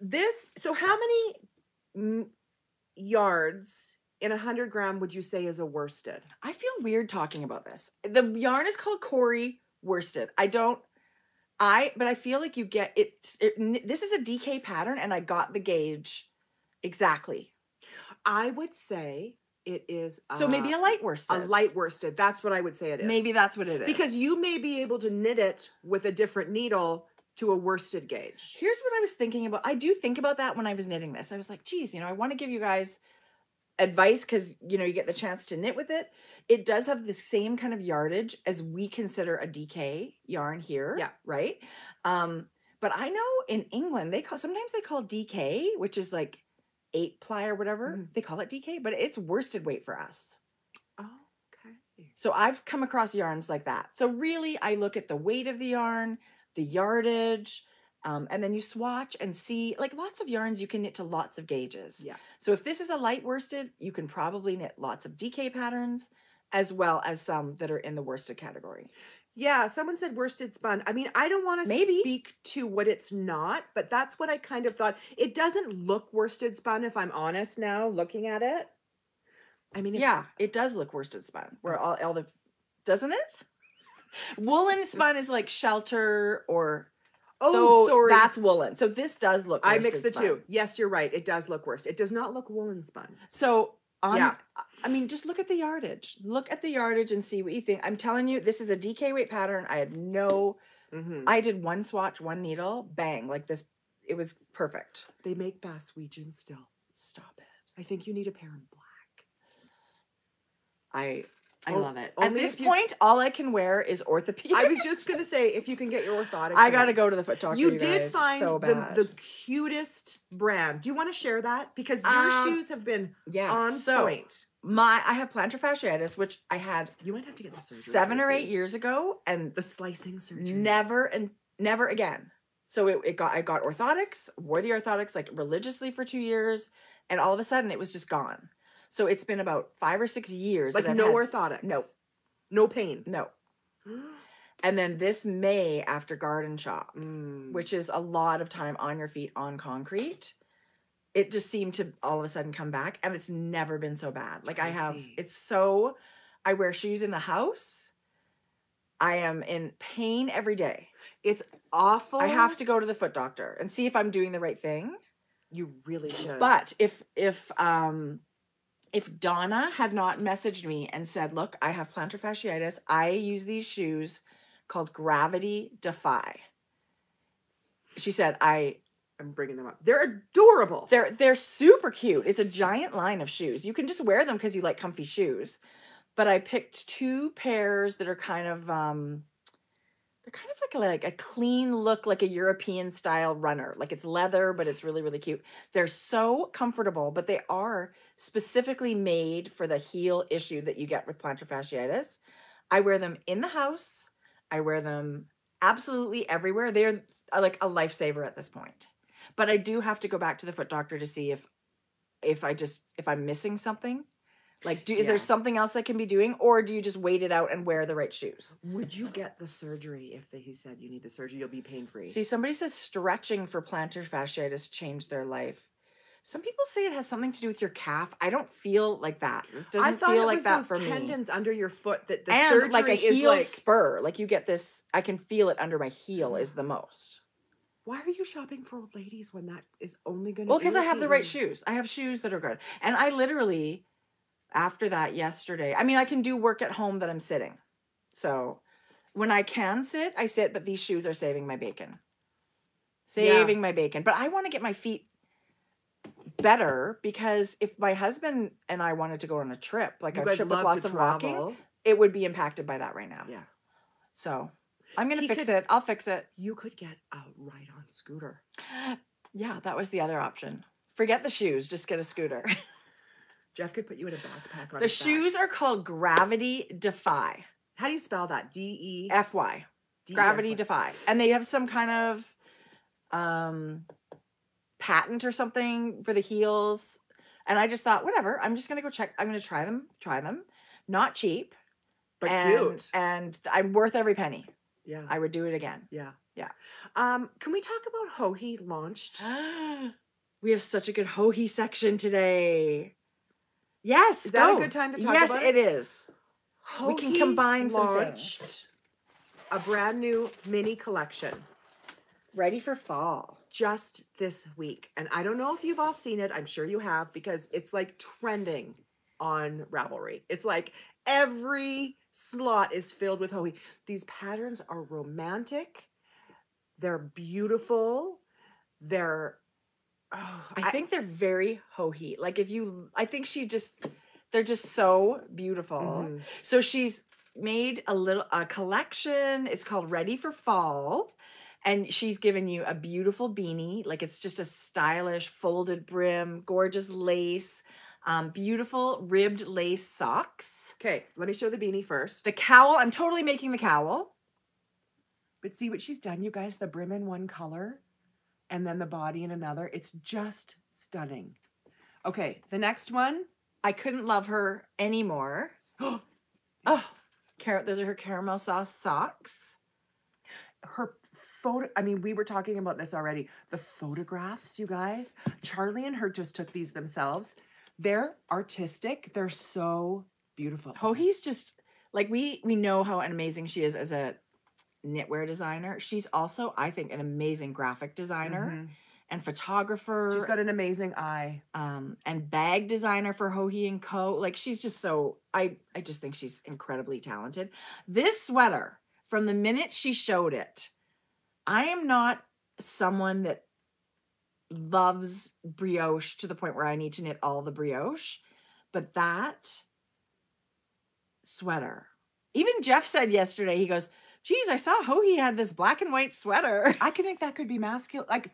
this. So how many yards in a hundred gram would you say is a worsted? I feel weird talking about this. The yarn is called Corrie worsted. I don't. I but I feel like you get it's it, this is a DK pattern, and I got the gauge exactly. I would say it is. So maybe uh, a light worsted. a light worsted. That's what I would say it is. Maybe that's what it is. because you may be able to knit it with a different needle to a worsted gauge. Here's what I was thinking about. I do think about that when I was knitting this. I was like, geez, you know, I want to give you guys advice because, you know, you get the chance to knit with it. It does have the same kind of yardage as we consider a DK yarn here. Yeah. Right. Um, but I know in England, they call sometimes they call DK, which is like eight ply or whatever. Mhm. They call it DK, but it's worsted weight for us. Oh, okay. So I've come across yarns like that. So really, I look at the weight of the yarn, the yardage, um, and then you swatch and see. Like lots of yarns, you can knit to lots of gauges. Yeah. So if this is a light worsted, you can probably knit lots of DK patterns, as well as some that are in the worsted category. Yeah, someone said worsted spun. I mean, I don't want to Maybe. speak to what it's not, but that's what I kind of thought. It doesn't look worsted spun, if I'm honest now, looking at it. I mean, it's, yeah, it does look worsted spun. Where all, all the doesn't it? Woolen spun is like shelter or Oh, so sorry. that's woolen. So this does look. I mixed the spun. two. Yes, you're right. It does look worse. It does not look woolen spun. So on, Yeah. I mean, just look at the yardage. Look at the yardage and see what you think. I'm telling you, this is a DK weight pattern. I had no. Mm-hmm. I did one swatch, one needle, bang, like this. It was perfect. They make Bass Weejun still. Stop it. I think you need a pair in black. I I love it. At this you- point, all I can wear is orthopedic. I was just gonna say, if you can get your orthotics, I gotta go to the foot doctor. You you did guys. find so the, the cutest brand. Do you want to share that? Because your Um, shoes have been yeah. on so point. my I have plantar fasciitis, which I had You might have to get the surgery. seven or eight years ago, and The slicing surgery. never and never again. So it, it got I got orthotics, wore the orthotics like religiously for two years, and all of a sudden it was just gone. So it's been about five or six years. like no had- orthotics. no. No pain. no. And then this May after garden shop, Mm. which is a lot of time on your feet on concrete, it just seemed to all of a sudden come back and it's never been so bad. Like I, I have see. it's so I wear shoes in the house. I am in pain every day. It's awful. I have to go to the foot doctor and see if I'm doing the right thing. You really should. But if if um if Donna had not messaged me and said, "Look, I have plantar fasciitis. I use these shoes called Gravity Defy." She said, "I I'm bringing them up. They're adorable. they're they're super cute. It's a giant line of shoes. You can just wear them because you like comfy shoes. But I picked two pairs that are kind of um they're kind of like a, like a clean look like a European style runner. Like it's leather, but it's really really cute. They're so comfortable, but they are specifically made for the heel issue that you get with plantar fasciitis. I wear them in the house. I wear them absolutely everywhere. They're uh, like a lifesaver at this point. But I do have to go back to the foot doctor to see if if I just if I'm missing something. Like do, is there something else I can be doing or do you just wait it out and wear the right shoes? Would you get the surgery if they, he said you need the surgery? You'll be pain free. See, somebody says stretching for plantar fasciitis changed their life. Some people say it has something to do with your calf. I don't feel like that. It doesn't I thought feel it like was that those for me. tendons under your foot that the and surgery like a heel like. spur. Like you get this, I can feel it under my heel is the oh. most. Why are you shopping for old ladies when that is only going to? Well, because I have the right shoes. I have shoes that are good. And I literally, after that yesterday, I mean, I can do work at home that I'm sitting. So when I can sit, I sit, but these shoes are saving my bacon. Saving my bacon. But I want to get my feet better because if my husband and I wanted to go on a trip, like You a trip with lots of walking, it would be impacted by that right now. Yeah, So I'm going to He fix could- it. I'll fix it. you could get a ride on scooter. Yeah, that was the other option. Forget the shoes, just get a scooter. Jeff could put you in a backpack on the his back. shoes are called Gravity Defy. How do you spell that? D E F Y. Gravity Defy. And they have some kind of um patent or something for the heels. And I just thought, whatever, I'm just gonna go check. I'm gonna try them, try them. Not cheap. but and, cute. And I'm worth every penny. Yeah, I would do it again. yeah, Yeah. Um, can we talk about Hohi launched? we have such a good hohi section today. Yes. Is that a good time to talk yes, about it it? is. We can combine some launched things. A brand new mini collection Ready for fall. Just this week, and I don't know if you've all seen it. I'm sure you have because it's like trending on Ravelry. It's like every slot is filled with Hohi. These patterns are romantic. They're beautiful. They're oh, I, think they're very hohi. Like if you, I think she just, they're just so beautiful. Mhm. So she's made a little a collection. It's called Ready for Fall, and she's given you a beautiful beanie. Like it's just a stylish folded brim, gorgeous lace, um, beautiful ribbed lace socks. Okay, let me show the beanie first. The cowl. I'm totally making the cowl. But see what she's done, you guys? The brim in one color and then the body in another. It's just stunning. Okay, the next one. I couldn't love her anymore. Oh, Oh, car- those are her caramel sauce socks. her photo. I mean, we were talking about this already. The photographs, you guys. Charlie and her just took these themselves. They're artistic. They're so beautiful. Oh, he's just like we we know how amazing she is as a knitwear designer. She's also, I think, an amazing graphic designer Mhm. and photographer. She's got an amazing eye. um, and bag designer for Hohi and Co. Like she's just so I I just think she's incredibly talented. This sweater, from the minute she showed it, I am not someone that loves brioche to the point where I need to knit all the brioche, but that sweater. Even Jeff said yesterday, he goes, Geez, I saw Hohi had this black and white sweater. I could think that could be masculine, like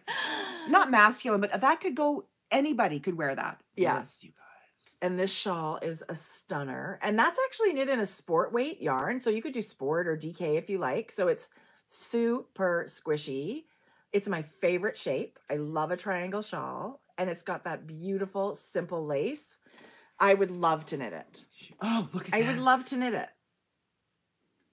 not masculine, but that could go. Anybody could wear that. Yeah. Yes, you guys. And this shawl is a stunner. And that's actually knit in a sport weight yarn. So you could do sport or DK if you like. So it's super squishy. It's my favorite shape. I love a triangle shawl. And it's got that beautiful, simple lace. I would love to knit it. oh, look at I would love to knit it.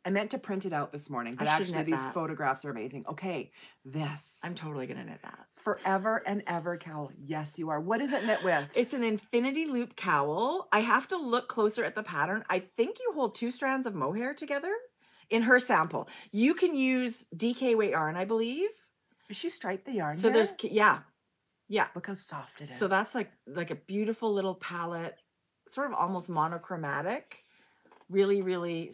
I meant to print it out this morning, but actually these that. photographs are amazing. Okay, this. I'm totally gonna knit that. forever and ever cowl. Yes, you are. What is it knit with? It's an infinity loop cowl. I have to look closer at the pattern. I think you hold two strands of mohair together in her sample. You can use DK weight yarn, I believe. Is she striped the yarn? So there's yeah, yeah. look how soft it is. So that's like like a beautiful little palette, sort of almost monochromatic. Really, really,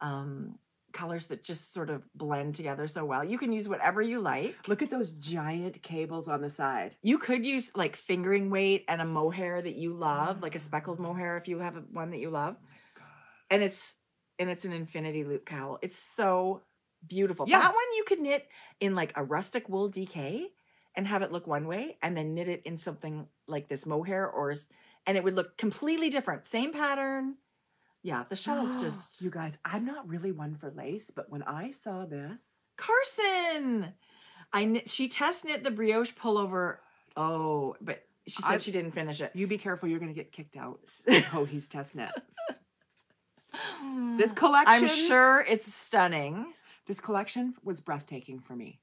um, colors that just sort of blend together so well. You can use whatever you like. look at those giant cables on the side. You could use like fingering weight and a mohair that you love, like a speckled mohair if you have one that you love. And it's and it's an infinity loop cowl. It's so beautiful. Yeah. That one you could knit in like a rustic wool DK and have it look one way and then knit it in something like this mohair or and it would look completely different. Same pattern. Yeah, the shawl's just you guys. I'm not really one for lace, but when I saw this, Carson. I knit, she test knit the brioche pullover. Oh, but she said I- she didn't finish it. you be careful. You're gonna get kicked out. oh, he's test knit. This collection, I'm sure it's stunning. this collection was breathtaking for me.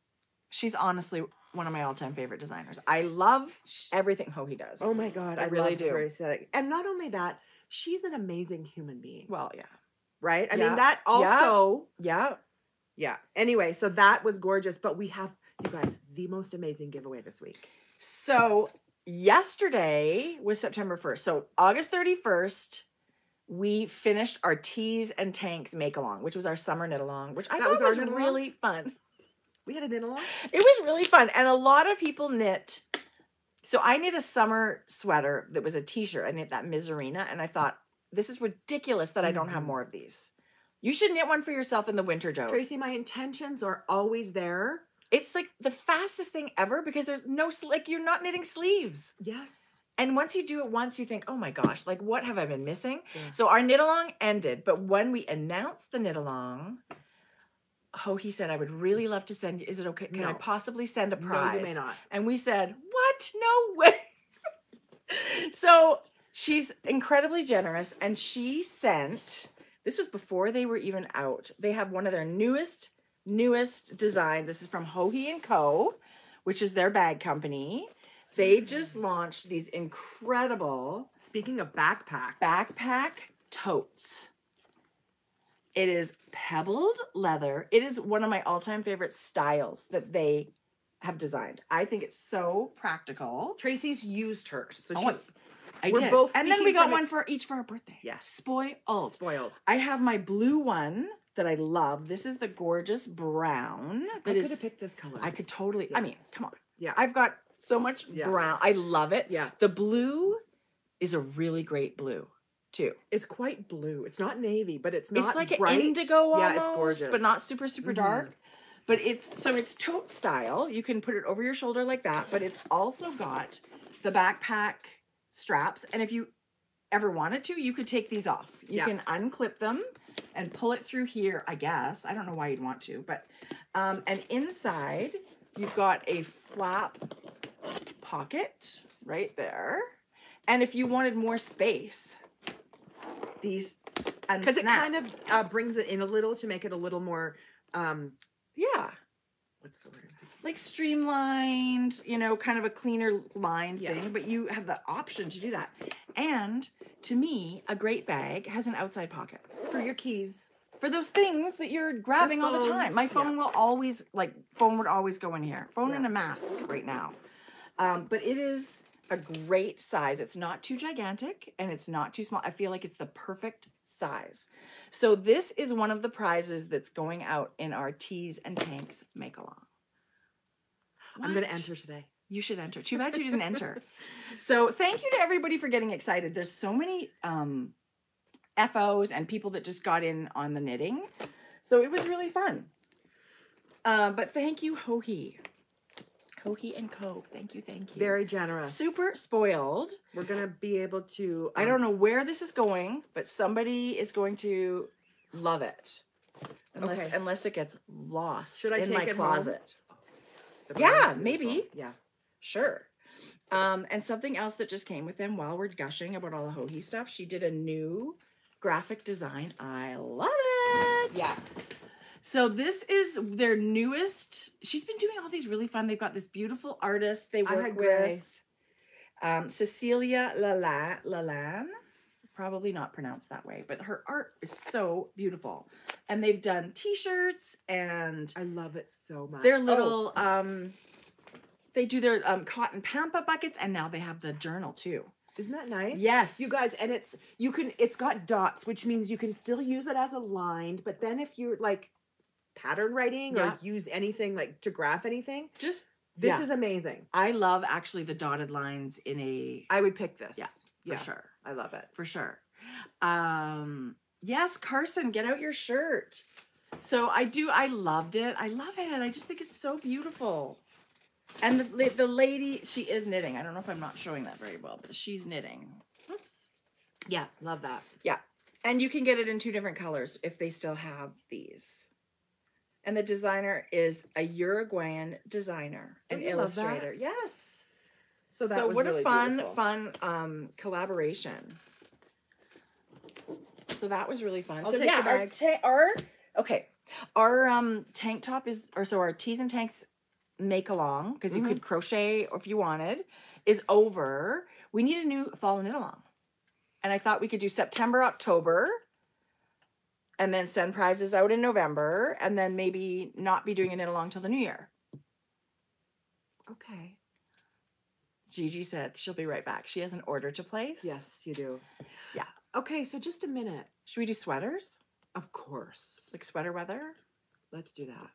She's honestly one of my all-time favorite designers. I love everything Hohi does. Oh my god, I I, really do. her aesthetic. And not only that, she's an amazing human being, Well, yeah. right? I Yeah. mean, that Yeah. also, Yeah. yeah. Anyway, so that was gorgeous. But we have, you guys, the most amazing giveaway this week. So yesterday was September 1st. So August 31st, we finished our teas and tanks make along, which was our summer knit along, which I That thought was was really fun. We had a knit along. It was really fun. And a lot of people knit. So I knit a summer sweater that was a t-shirt. I knit that Miserina and I thought, this is ridiculous that I don't have Mhm. more of these. You should knit one for yourself in the winter, Joe. Tracie, my intentions are always there. It's like the fastest thing ever because there's no like you're not knitting sleeves. Yes. And once you do it once, you think, oh my gosh, like what have I been missing? Yeah. So our knit along ended, but when we announced the knit along, oh, he said, I would really love to send you. Is it okay? Can I possibly send a prize? No, you may not. And we said, what? No way. so she's incredibly generous, and she sent. This was before they were even out. They have one of their newest, newest design. This is from Hohi and Co., which is their bag company. They just launched these incredible Speaking of backpacks, backpack totes. It is pebbled leather. It is one of my all-time favorite styles that they have designed. I think it's so practical. Tracie's used hers, so Oh, she's I We're did. both and then we got one for each for our birthday. Yes. Spoiled. spoiled. I have my blue one that I love. This is the gorgeous brown. I could have picked this color. I could totally. I mean, come on. Yeah. I've got so much Yeah. brown. I love it. Yeah. The blue is a really great blue too. It's quite blue. It's not navy, but it's not it's like bright. an indigo almost, Yeah, it's gorgeous. but not super super Mhm. dark. But it's so it's tote style. You can put it over your shoulder like that, but it's also got the backpack straps. And if you ever wanted to, you could take these off. You Yeah. can unclip them and pull it through here. I guess I don't know why you'd want to, but um, and inside you've got a flap pocket right there. And if you wanted more space, these because it kind of uh, brings it in a little to make it a little more. Um, yeah. what's the word? like streamlined, you know, kind of a cleaner line Yeah. thing, but you have the option to do that. And to me, a great bag has an outside pocket For your keys. for those things that you're grabbing all the time. My yeah. phone will always like phone would always go in here. Phone Yeah. and a mask right now. Um, but it is a great size. It's not too gigantic and it's not too small. I feel like it's the perfect size. So this is one of the prizes that's going out in our teas and tanks make along. I'm going to enter today. You should enter. Too bad you didn't enter. So thank you to everybody for getting excited. There's so many um, FOs and people that just got in on the knitting. So it was really fun. Uh, but thank you, Hohi. Hohi and Co. Thank you, thank you. Very generous. super spoiled. We're going to be able to. I don't know where this is going, but somebody is going to love it. Unless Okay. unless it gets lost Should I in take my it closet. Yeah, maybe. Yeah. Sure. Um, and something else that just came with them while we're gushing about all the Hohi stuff, she did a new graphic design. I love it. Yeah. So this is their newest. She's been doing all these really fun. They've got this beautiful artist they work with, um, Cecilia Lalan. Lalan, probably not pronounced that way, but her art is so beautiful. And they've done T-shirts and I love it so much. their Oh, little. Um, they do their um, cotton pampa buckets, and now they have the journal too. isn't that nice? Yes, You guys, and it's you can it's got dots, which means you can still use it as a lined, but then if you're like pattern writing Yeah. or use anything like to graph anything, just this Yeah. is amazing. I love actually the dotted lines in a I would pick this. Yeah, for sure. I love it. for sure. Um, yes, Carson, get out your shirt. So I do. I loved it. I love it. I just think it's so beautiful. And the the lady, she is knitting. I don't know if I'm not showing that very well, but she's knitting. Oops. Yeah, love that. Yeah, and you can get it in two different colors if they still have these. And the designer is a Uruguayan designer, an Don't you love that? illustrator. Yes. So that so was what really a fun beautiful. fun um collaboration so that was really fun I'll so yeah our, ta- our okay our um tank top is or so our tees and tanks make along because you Mm-hmm. could crochet if you wanted is over we need a new fall knit along and i thought we could do september october and then send prizes out in november and then maybe not be doing a knit along till the new year Okay. gigi said she'll be right back she has an order to place Yes, you do. Yeah. Okay, so just a minute. Should we do sweaters? Of course. Like sweater weather? Let's do that.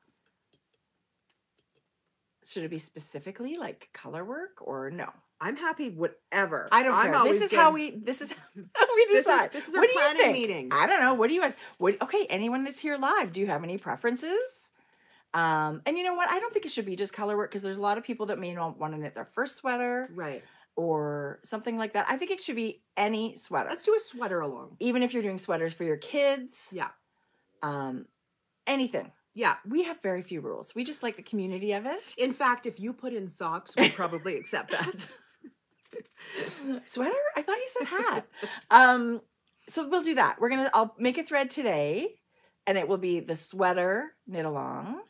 Should it be specifically like color work or no? I'm happy whatever. I don't I'm care. This is how we this is how we This is- decide. this is our what do you planning think? meeting. I don't know. What do you guys what okay, anyone that's here live, do you have any preferences? Um, and you know what? I don't think it should be just color work because there's a lot of people that may not want to knit their first sweater Right. or something like that. I think it should be any sweater. Let's do a sweater along. Even if you're doing sweaters for your kids, Yeah. um, anything. Yeah. We have very few rules. We just like the community of it. In fact, if you put in socks, we'd probably accept that. Sweater? I thought you said hat. um, so we'll do that. We're gonna. I'll make a thread today, and it will be the sweater knit along.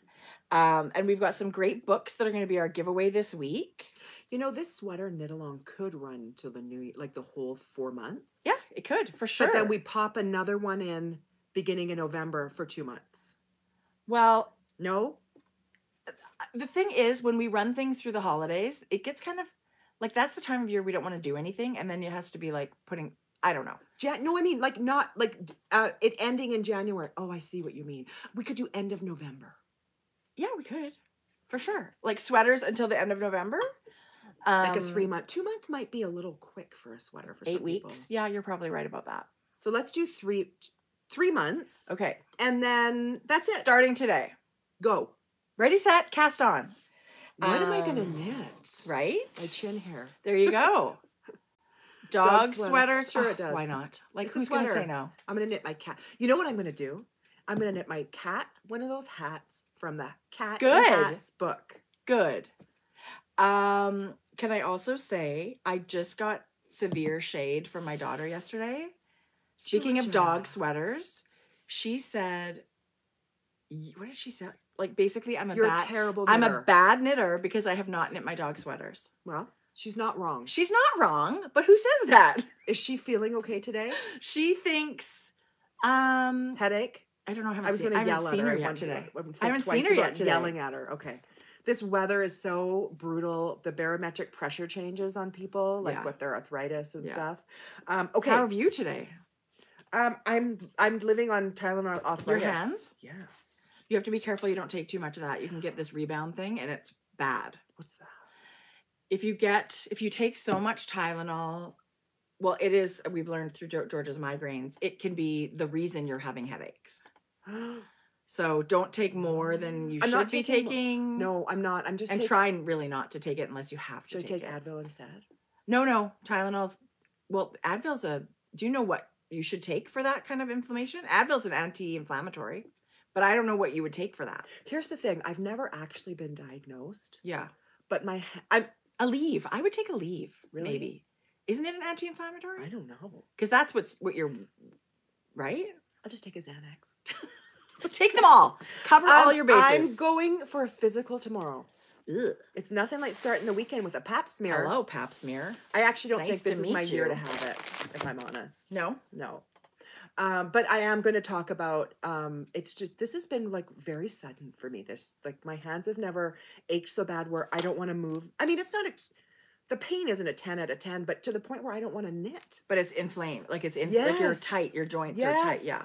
Um, and we've got some great books that are going to be our giveaway this week. You know, this sweater knit along could run till the new like the whole four months. Yeah, it could for sure. But then we pop another one in beginning in November for two months. well, No? the thing is, when we run things through the holidays, it gets kind of like that's the time of year we don't want to do anything, and then it has to be like putting. I don't know. Jan- no, I mean like not like uh, it ending in January. Oh, I see what you mean. We could do end of November. Yeah, we could for sure. Like sweaters until the end of November. Um, Like a three month, two month might be a little quick for a sweater for eight weeks. people. Yeah, you're probably right about that. So let's do three, three months, Okay, and then that's it. Starting today. Go. Ready, set, cast on. What am I gonna Um, knit? Right? My chin hair. There you go. Dog, Dog sweater. sweaters. Sure it does. Why not? Like It's who's gonna say no? I'm gonna knit my cat. You know what I'm gonna do? I'm gonna knit my cat one of those hats from the Cat Good. Hats book. Good. Um, can I also say I just got severe shade from my daughter yesterday. Speaking of dog sweaters, she said, "What did she say? Like basically, I'm a You're bad. a terrible I'm knitter. a bad knitter because I have not knit my dog sweaters." Well, she's not wrong. She's not wrong, but who says that? Is she feeling okay today? She thinks, um, Headache? I don't know. I haven't I was going I to haven't yell seen at her her. yet one- today. I haven't seen her yet today. Yelling at her. Okay. This weather is so brutal. The barometric pressure changes on people, like Yeah. with their arthritis and Yeah. stuff. Um, okay. How are you today? um, I'm I'm living on Tylenol off arthritis. hands? Yes. You have to be careful you don't take too much of that. You can get this rebound thing and it's bad. What's that? If you get if you take so much Tylenol, well, it is we've learned through Geor- Georgia's migraines, it can be the reason you're having headaches. So don't take more than you I'm should not be taking no, I'm not. I'm just and taking- try really not to take it unless you have to Should I take, take it. Advil instead? No, no, Tylenol's well, Advil's a. Do you know what you should take for that kind of inflammation? Advil's an anti-inflammatory, but I don't know what you would take for that. Here's the thing. I've never actually been diagnosed, Yeah, but my I'm Aleve. I would take Aleve. Really? Maybe isn't it an anti-inflammatory? I don't know. Because that's what's what you're right. I'll just take a Xanax. Take them all. Cover all your bases. I'm going for a physical tomorrow. Ugh. It's nothing like starting the weekend with a pap smear. Hello, pap smear. I actually don't Nice think this is my meet year to have it, if I'm honest. No. No. Um, but I am going to talk about. Um, it's just this has been like very sudden for me. This like my hands have never ached so bad where I don't want to move. I mean, it's not a, the pain isn't a ten out of ten, but to the point where I don't want to knit. But it's inflamed. Like it's in like you're tight. Your joints are tight. Yeah.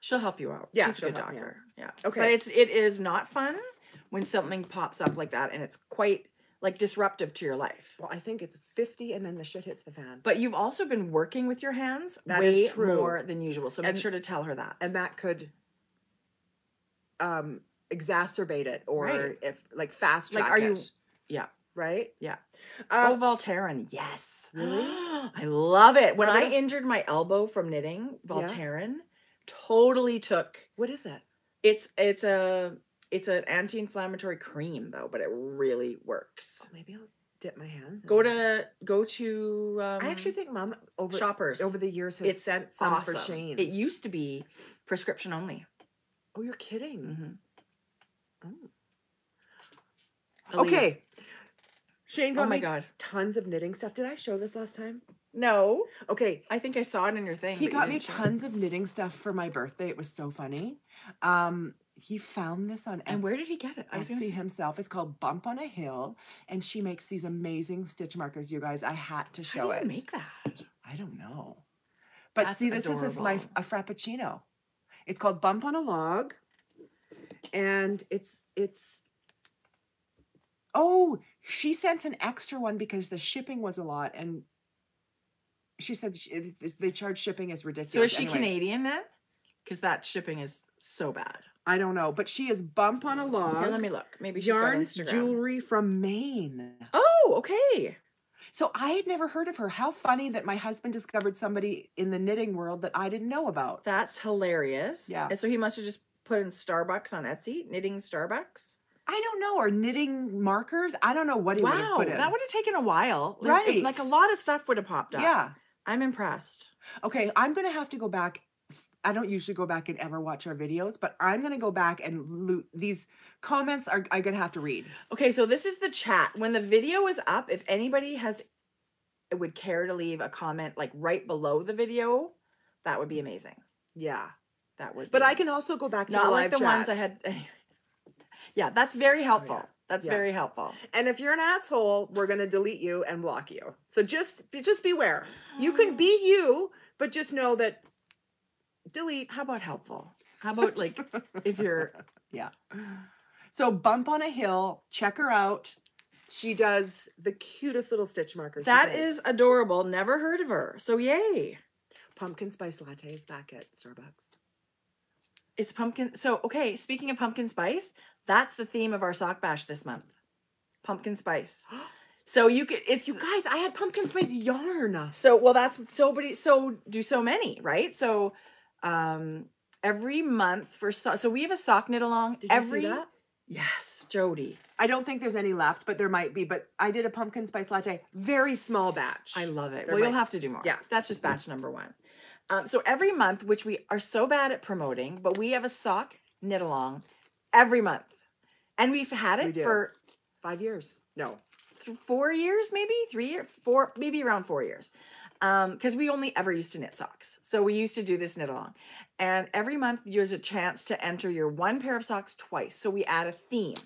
She'll help you out. Yeah, She's a good doctor. Yeah. Okay. But it's it is not fun when something pops up like that and it's quite like disruptive to your life. Well, I think it's fifty, and then the shit hits the fan, But you've also been working with your hands That way is true. more than usual. So make And- sure to tell her that. and that could um exacerbate it, or Right. if like fast Like, track are you- it, yeah. right? Yeah. Um, oh, Voltaren. Yes. Really? I love it. When I injured my elbow from knitting, Voltaren totally took what is it? it's it's a it's an anti-inflammatory cream though, but it really works. Maybe I'll dip my hands. Go to go to um, I actually think Mom over shoppers. over the years has it's sent some awesome. for Shane. It used to be prescription only. oh, you're kidding. Mm-hmm. Okay. Shane got Oh my me God. tons of knitting stuff. Did I show this last time? No, Okay. I think I saw it in your thing. He but you got me didn't show it. tons of knitting stuff for my birthday. It was so funny. Um, he found this on And Etsy- where did he get it? I was gonna Etsy say, himself. It's called Bump on a Hill, and she makes these amazing stitch markers. You guys, I had to show how do you it. make that? I don't know. But That's see, this is is my a frappuccino. It's called Bump on a Log, and it's it's. Oh, she sent an extra one because the shipping was a lot, and she said she, they charge shipping is ridiculous. So is she Anyway, Canadian then? Because that shipping is so bad. I don't know, but she is Bump on a Log. Here, let me look. Maybe she's yarn got Instagram. jewelry from Maine. Oh, okay. So I had never heard of her. How funny that my husband discovered somebody in the knitting world that I didn't know about. That's hilarious. Yeah. And so he must have just put in Starbucks on Etsy, knitting Starbucks. I don't know, or knitting markers. I don't know what he would have put in. that would have taken a while. Like, Right. Like a lot of stuff would have popped up. yeah. I'm impressed. Okay, I'm gonna have to go back. I don't usually go back and ever watch our videos, but I'm gonna go back and loot these comments. Are I'm gonna have to read? Okay, so this is the chat. When the video is up, if anybody has would care to leave a comment like right below the video, that would be mm. amazing. Yeah, That would but be I can also go back to not the like the ones I had. Yeah, that's very oh, helpful. yeah. That's Yeah. very helpful. And if you're an asshole, we're gonna delete you and block you. So just be- just beware. You can be you, but just know that delete. How about helpful? How about like if you're Yeah. So bump on a hill. Check her out. She does the cutest little stitch markers. that is adorable. Never heard of her. So yay. pumpkin spice lattes back at Starbucks. It's pumpkin. So okay, speaking of pumpkin spice, that's the theme of our sock bash this month. Pumpkin spice. So you could it's You guys, I had pumpkin spice yarn. So well, that's so many. So do so many, right? So, um, every month for so, so we have a sock knit along. Did you see that? yes, Jodi. I don't think there's any left, but there might be. But I did a pumpkin spice latte, very small batch. I love it. There well, you'll have to do more. yeah. that's just batch number one. Um, so every month, which we are so bad at promoting, but we have a sock knit along every month, and we've had it do. for five years. No, th- four years, maybe three years, four, maybe around four years. Um, because we only ever used to knit socks. So we used to do this knit along. And every month there's a chance to enter your one pair of socks twice. So we add a theme.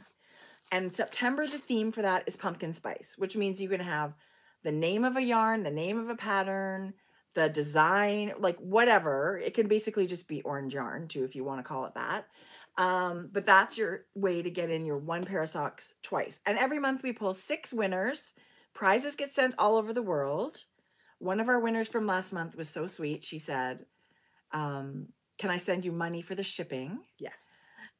And September, the theme for that is pumpkin spice, which means you can have the name of a yarn, the name of a pattern, the design, like whatever. It can basically just be orange yarn too, if you want to call it that. Um, but that's your way to get in your one pair of socks twice. And every month we pull six winners. Prizes get sent all over the world. One of our winners from last month was so sweet. She said, um, Can I send you money for the shipping? yes.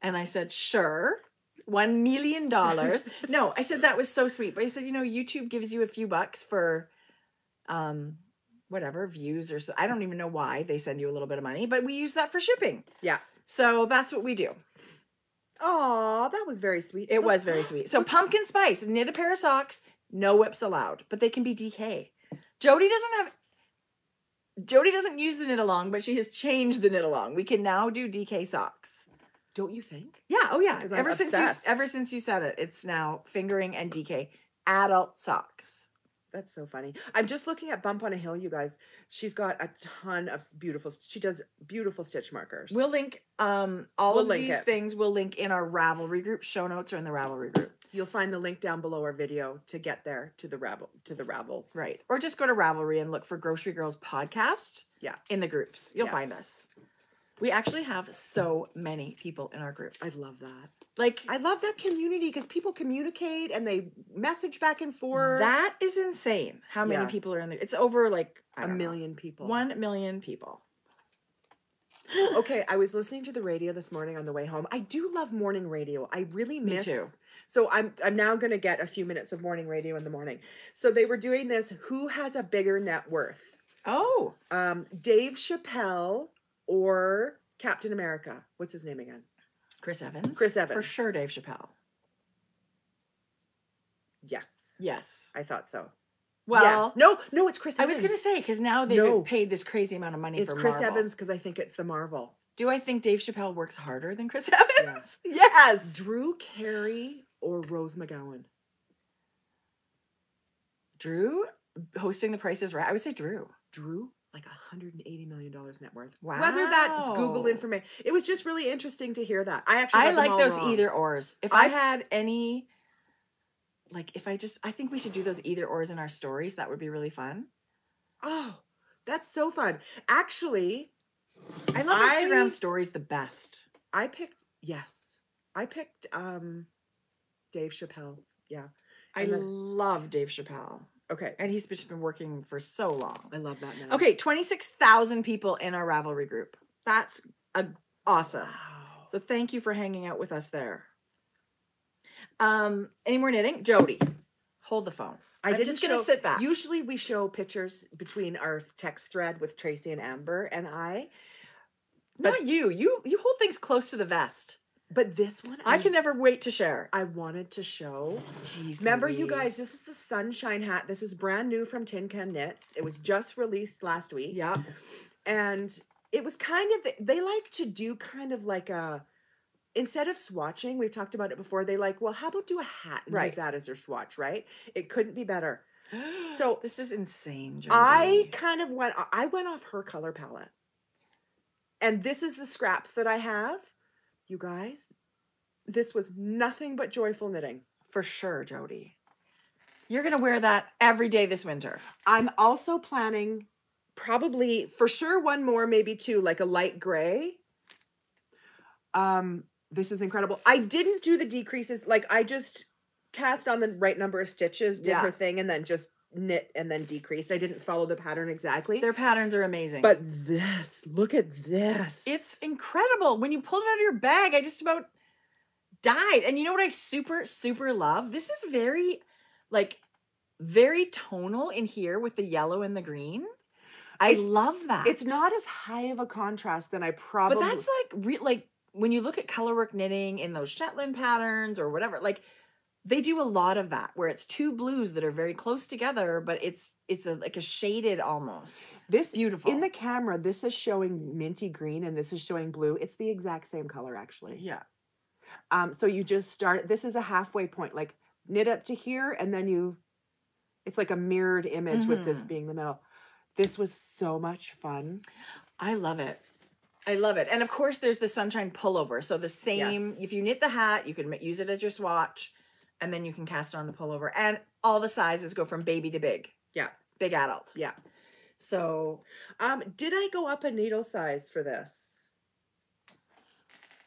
And I said, Sure. One million dollars. no, I said that was so sweet. But I said, you know, YouTube gives you a few bucks for um whatever views or so I don't even know why they send you a little bit of money, but we use that for shipping. Yeah. So that's what we do. Oh, that was very sweet. It was very sweet. So pumpkin spice, knit a pair of socks, no WIPs allowed, but they can be DK. Jodi doesn't have Jodi doesn't use the knit along, but she has changed the knit along. We can now do DK socks. Don't you think? Yeah. Oh yeah. Ever since you ever since you said it, it's now fingering and DK adult socks. That's so funny. I'm just looking at Bump on a Hill, you guys. She's got a ton of beautiful. She does beautiful stitch markers. We'll link um all We'll of link these it. things. We'll link in our Ravelry group. Show notes are in the Ravelry group. You'll find the link down below our video to get there to the Ravel to the Ravel. Right. Or just go to Ravelry and look for Grocery Girls podcast Yeah, in the groups. You'll Yeah. find us. We actually have so many people in our group. I love that. Like I love that community because people communicate and they message back and forth. that is insane. How many Yeah. people are in there? It's over like a don't know, million people. One million people. okay, I was listening to the radio this morning on the way home. I do love morning radio. I really miss Me too. So I'm I'm now going to get a few minutes of morning radio in the morning. So they were doing this. Who has a bigger net worth? Oh, Um, Dave Chappelle or Captain America? What's his name again? Chris Evans. Chris Evans. For sure, Dave Chappelle. Yes, Yes. I thought so. Well, yes. no, no, it's Chris. I was going to say because now they've No. paid this crazy amount of money it's for Chris Marvel. Evans because I think it's the Marvel. Do I think Dave Chappelle works harder than Chris Evans? Yes. Drew Carey or Rose McGowan? Drew hosting The Price is Right. I would say Drew. Drew, like a hundred and eighty million dollars net worth. Wow. Whether that Google information, it was just really interesting to hear that. I actually I like those wrong. either ors. If I, I- had any, like, if I just, I think we should do those either ors in our stories. That would be really fun. Oh, that's so fun. Actually, I love I- Instagram stories the best. I picked yes, I picked um, Dave Chappelle. Yeah. I then- love Dave Chappelle, Okay. and he's just been working for so long. I love that now. Okay, twenty six thousand people in our Ravelry group. That's a, awesome. Wow. So thank you for hanging out with us there. Um, any more knitting, Jodi? Hold the phone. I I'm didn't just gonna show- sit back. Usually we show pictures between our text thread with Tracie and Amber and I, Not you. You you hold things close to the vest. But this one I mm. can never wait to share. I wanted to show. Jeez, Remember, you guys, this is the sunshine hat. This is brand new from Tin Can Knits. It was just released last week. Yep. And it was kind of, they like to do kind of like a, instead of swatching, we've talked about it before, they like, well, how about do a hat and Right. use that as your swatch, right? It couldn't be better. So This is insane, Jodi. I kind of went, I went off her color palette. And this is the scraps that I have. You guys, this was nothing but joyful knitting. for sure, Jodi. You're gonna wear that every day this winter. I'm also planning probably for sure one more, maybe two, like a light gray. Um, this is incredible. I didn't do the decreases, like I just cast on the right number of stitches, did Yeah. her thing, and then just knit and then decreased. I didn't follow the pattern exactly. Their patterns are amazing. but this, look at this. it's incredible. When you pulled it out of your bag, I just about died. And you know what I super, super love? This is very like very tonal in here with the yellow and the green. I It's- love that. it's not as high of a contrast than I probably But that's like re- like when you look at colorwork knitting in those Shetland patterns or whatever, like they do a lot of that where it's two blues that are very close together, but it's it's a, like a shaded almost. this beautiful. In the camera, this is showing minty green and this is showing blue. It's the exact same color actually. Yeah. Um, so you just start, this is a halfway point, like knit up to here, and then you, it's like a mirrored image with this being the middle. This was so much fun. I love it. I love it. And of course, there's the sunshine pullover. So the same, Yes. if you knit the hat, you can use it as your swatch, and then you can cast on the pullover. And all the sizes go from baby to big, Yeah, big adult. yeah. So Um, did I go up a needle size for this?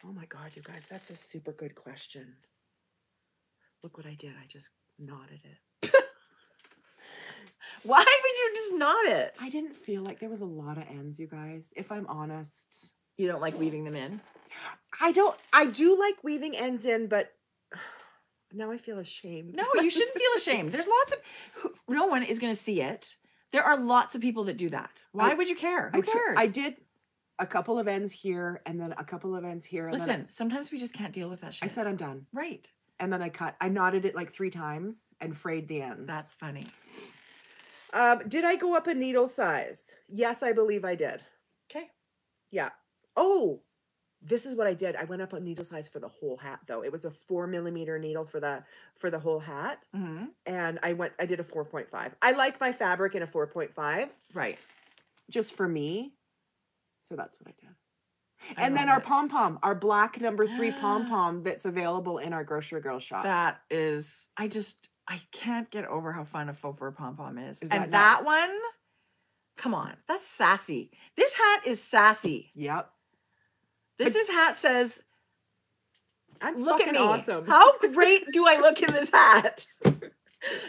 Oh my God, you guys, that's a super good question. Look what I did. I just knotted it. why would you just knot it? I didn't feel like there was a lot of ends, you guys. If I'm honest, You don't like weaving them in? I don't. I do like weaving ends in, but now I feel ashamed. No, you shouldn't feel ashamed. There's lots of no one is going to see it. There are lots of people that do that. Why I- would you care? Who I, cares? I did a couple of ends here, and then a couple of ends here. Listen, sometimes we just can't deal with that I said I'm done, right. and then I cut. I knotted it like three times and frayed the ends. That's funny. Um, did I go up a needle size? Yes, I believe I did. Okay. Yeah. Oh, this is what I did. I went up on needle size for the whole hat though. It was a four millimeter needle for the for the whole hat. Mm-hmm. And I went I did a 4.5. I like my fabric in a 4.5 Right. just for me. So that's what I did. I and then our pom pom, our black number three pom pom that's available in our grocery girl shop. That is, I just, I can't get over how fun a faux fur pom pom is. Is and that that, one, come on, that's sassy. This hat is sassy. yep. This is hat says, I'm look at fucking me. awesome. How great do I look in this hat?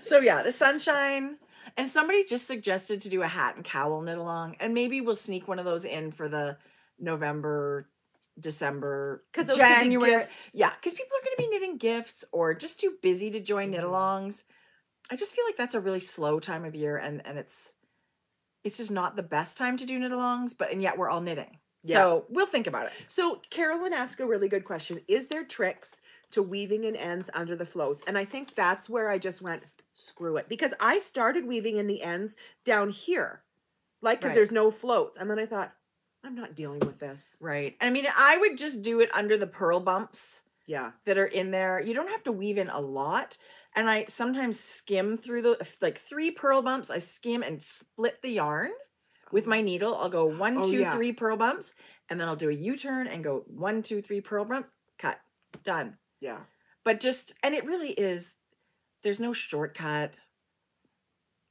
so yeah, the sunshine. And somebody just suggested to do a hat and cowl knit along, and maybe we'll sneak one of those in for the November, December, because be January. gift. Yeah, because people are going to be knitting gifts or just too busy to join Mm-hmm. knit-alongs. I just feel like that's a really slow time of year, and and it's it's just not the best time to do knit-alongs. But and yet we're all knitting, Yeah. so we'll think about it. So Carolyn asked a really good question. Is there tricks to weaving in ends under the floats? And I think that's where I just went, screw it. Because I started weaving in the ends down here. Like, because Right. there's no floats. And then I thought, I'm not dealing with this. Right. And I mean, I would just do it under the purl bumps Yeah. that are in there. You don't have to weave in a lot. And I sometimes skim through the like three purl bumps. I skim and split the yarn with my needle. I'll go one, Oh, two, yeah. three purl bumps, and then I'll do a U turn and go one, two, three purl bumps, cut, done. Yeah. But just and it really is. There's no shortcut.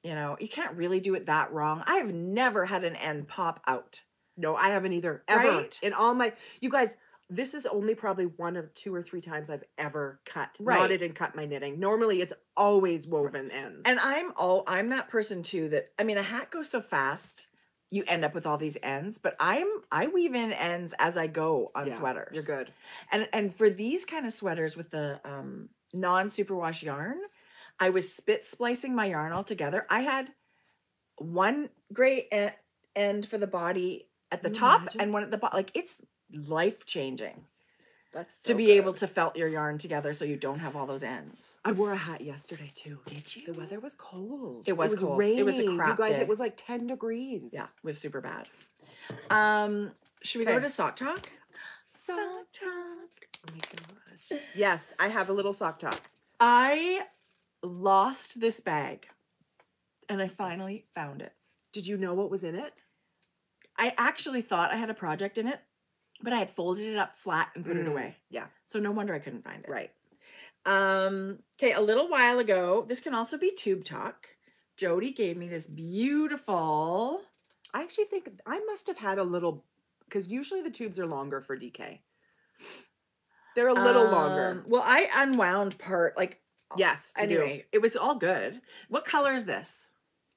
You know, you can't really do it that wrong. I have never had an end pop out. No, I haven't either. Ever. Right? In all my, you guys, this is only probably one of two or three times I've ever cut, Right. knotted and cut my knitting. Normally it's always woven ends. And I'm all I'm that person too that I mean a hat goes so fast you end up with all these ends, but I'm I weave in ends as I go on Yeah, sweaters. You're good. And and for these kind of sweaters with the um non superwash yarn, I was spit splicing my yarn all together. I had one gray end for the body at the top imagine? and one at the bottom. Like it's life changing That's to be good. able to felt your yarn together so you don't have all those ends. I wore a hat yesterday too. Did you? The weather was cold. It was cold. It was a crap You guys, day. it was like 10 degrees. Yeah, it was super bad. Um, should we go to sock talk? Sock talk. Oh my gosh. Yes, I have a little sock talk. I lost this bag, and I finally found it. Did you know what was in it? I actually thought I had a project in it, but I had folded it up flat and put it Mm, away. yeah. So no wonder I couldn't find it. Right. Um, okay, a little while ago, this can also be tube talk. Jody gave me this beautiful. I actually think I must have had a little, because usually the tubes are longer for DK. They're a little longer. um, Well, I unwound part like Yes, to do. it was all good. What color is this?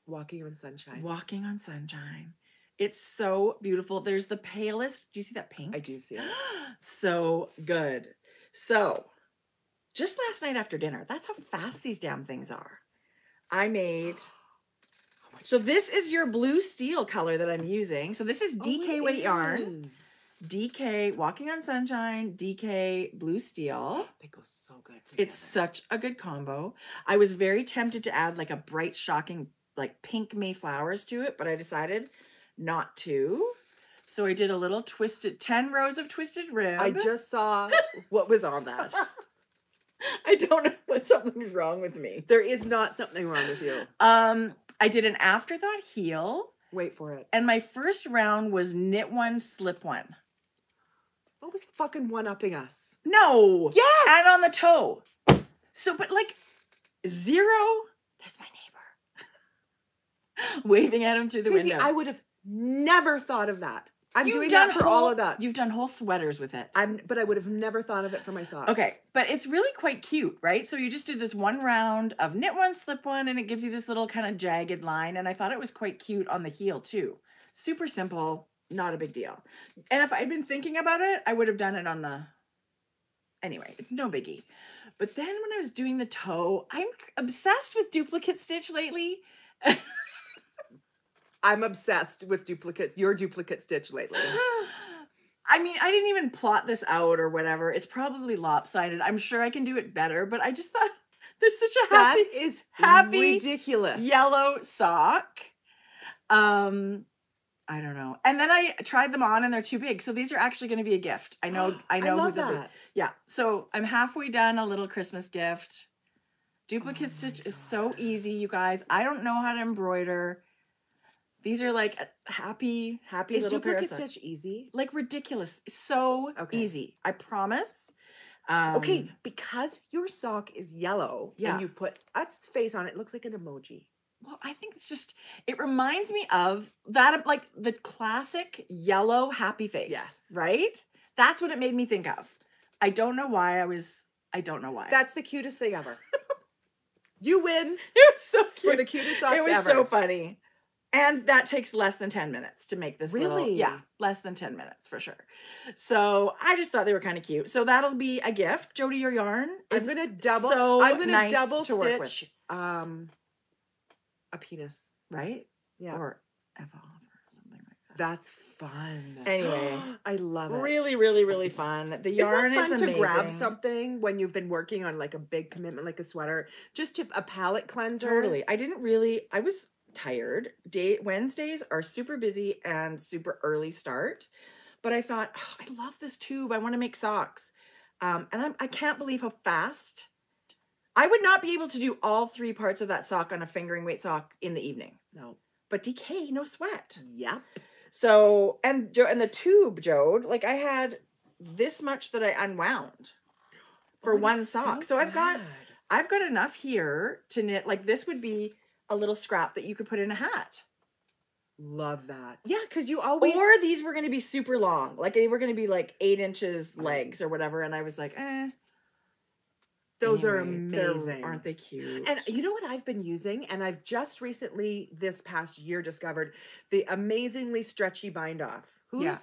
Walking on sunshine. Walking on Sunshine. It's so beautiful. There's the palest. Do you see that pink? I do see it. so good. So, just last night after dinner, that's how fast these damn things are. I made. Oh so this is your blue steel color that I'm using. So this is DK Oh, weight yarn. DK Walking on Sunshine, DK blue steel. They go so good together. It's such a good combo. I was very tempted to add like a bright, shocking, like pink Mayflowers to it, but I decided not to. So I did a little twisted, 10 rows of twisted rib. I just saw what was on that. I don't know what something's wrong with me. There is not something wrong with you. Um, I did an afterthought heel, Wait for it. and my first round was knit one, slip one. What was fucking one upping us? No. Yes! And on the toe. So, but like zero. There's my neighbor. Waving at him through the Crazy, window. I would have never thought of that. I'm You've doing that for whole, all of that. You've done whole sweaters with it. I'm, but I would have never thought of it for my socks. Okay, but it's really quite cute, right? So you just do this one round of knit one, slip one, and it gives you this little kind of jagged line. And I thought it was quite cute on the heel too. Super simple, not a big deal. And if I'd been thinking about it, I would have done it on the. Anyway, it's no biggie. But then when I was doing the toe, I'm obsessed with duplicate stitch lately. I'm obsessed with duplicates. Your duplicate stitch lately. I mean, I didn't even plot this out or whatever. It's probably lopsided. I'm sure I can do it better, but I just thought there's such a happy is happy ridiculous. yellow sock. Um I don't know. And then I tried them on and they're too big. So these are actually going to be a gift. I know I know I love that. Yeah. So I'm halfway done a little Christmas gift. Duplicate Oh stitch is so easy, you guys. I don't know how to embroider. These are like a happy, happy Is little duplicate stitch easy? Like ridiculous. So Okay. easy. I promise. Um, Okay, because your sock is yellow Yeah. and you've put a face on it, it looks like an emoji. Well, I think it's just it reminds me of that like the classic yellow happy face. Yes. Right? That's what it made me think of. I don't know why I was I don't know why. That's the cutest thing ever. you win it was so cute. for the cutest socks it was ever. so funny. And that takes less than 10 minutes to make this little Really? yeah, less than 10 minutes for sure. So I just thought they were kind of cute. So that'll be a gift. Jodi, your yarn I'm gonna double. so I'm gonna nice double to work with. stitch um a penis. right? Yeah, Or evolve or something like that. that's fun. Anyway. I love it. Really, really, really fun. The yarn Isn't that is fun amazing. to grab something when you've been working on like a big commitment, like a sweater, just to a palette cleanser? Totally. I didn't really. I was tired. Day Wednesdays are super busy and super early start, but I thought "Oh, I love this tube. I want to make socks, um, and I'm, I can't believe how fast. I would not be able to do all three parts of that sock on a fingering weight sock in the evening. No. But DK, no sweat. Yep. So and Jo and the tube, Jode, like I had this much that I unwound for Oh, one sock. So I've got. I've got enough here to knit. Like this would be a little scrap that you could put in a hat. Love that. Yeah, because you always. Or these were going to be super long. Like they were going to be like eight inches legs or whatever. And I was like, eh. those are amazing. aren't they cute? And you know what I've been using, and I've just recently this past year discovered the amazingly stretchy bind off. Who's Yeah.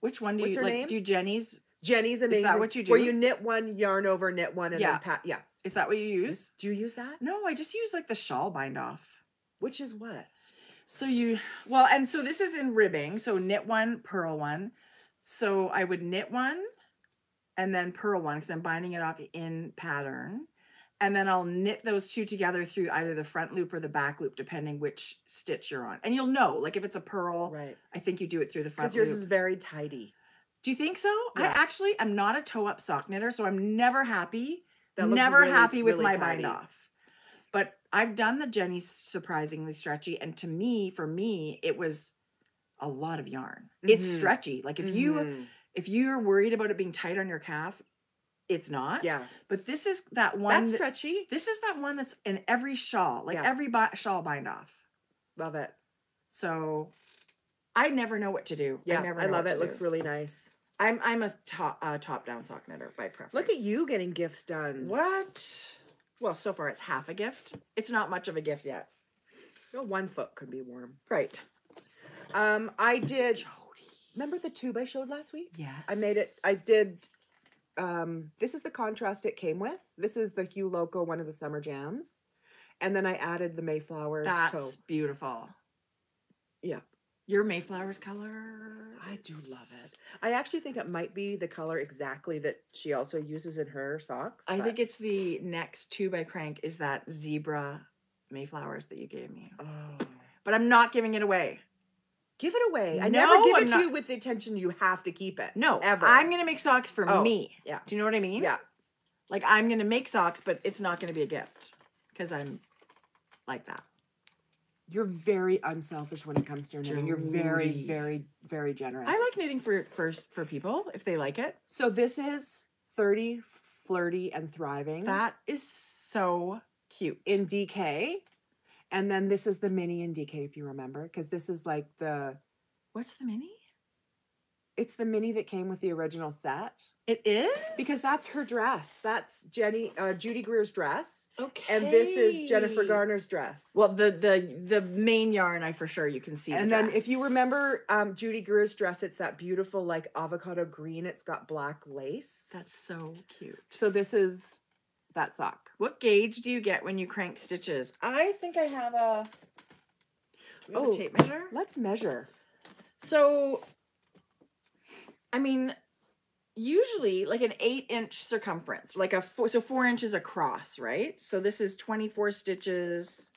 which one do what's you her like? name? Do Jeny's? Jeny's amazing? what you Where do? you knit one, yarn over, knit one, and Yeah. then pat. Yeah. Is that what you use? Do you use that? No, I just use like the shawl bind off. Which is what? So you well, and so this is in ribbing. So knit one, purl one. So I would knit one and then purl one because I'm binding it off in pattern. And then I'll knit those two together through either the front loop or the back loop, depending which stitch you're on. And you'll know, like if it's a purl, Right. I think you do it through the front Because yours loop. is very tidy. do you think so? I actually am not a toe up sock knitter, so I'm never happy. That never really- happy with really my bind off. But I've done the Jeny surprisingly stretchy, and to me, for me, it was a lot of yarn. It's Mhm. stretchy. Like if you Mhm. if you're worried about it being tight on your calf, it's not. Yeah. But this is that one. That's that- stretchy. this is that one that's in every shawl, like Yeah. every bi- shawl bind off. Love it. So I never know what to do. Yeah, I never. I love it. Looks do. really nice. I'm I'm a top uh, top down sock knitter by preference. Look at you getting gifts done. What? Well, so far it's half a gift. It's not much of a gift yet. Well, one foot could be warm. Right. Um, I did. Remember the tube I showed last week? Yes. I made it. I did. Um, this is the contrast it came with. This is the Hue Loco, one of the summer jams, and then I added the Mayflowers That's toe. beautiful. Yeah, Your Mayflowers color. I do love it. I actually think it might be the color exactly that she also uses in her socks. I but- think it's the next tube by crank is that zebra Mayflowers that you gave me. Oh. But I'm not giving it away. Give it away. I No, never give I'm it to not- you with the intention you have to keep it. No, ever. I'm gonna make socks for Oh, me. yeah. Do you know what I mean? Yeah. Like I'm gonna make socks, but it's not gonna be a gift because I'm like that. You're very unselfish when it comes to your knitting. You're very, very, very generous. I like knitting for first for people if they like it. So this is 30, flirty, and thriving That is so cute. in DK. And then this is the mini in DK, if you remember, because this is like the What's the mini? It's the mini that came with the original set. It is Because that's her dress. That's Jenny uh, Judy Greer's dress. okay. And this is Jennifer Garner's dress. Well, the the the main yarn, I for sure you can see. and the then dress. if you remember um, Judy Greer's dress, it's that beautiful like avocado green. It's got black lace. that's so cute. so this is that sock. What gauge do you get when you crank stitches? I think I have a. We have Oh. a tape measure? Let's measure. So, I mean, usually like an eight inch circumference, like a four, so four inches across, right? So this is 24 stitches.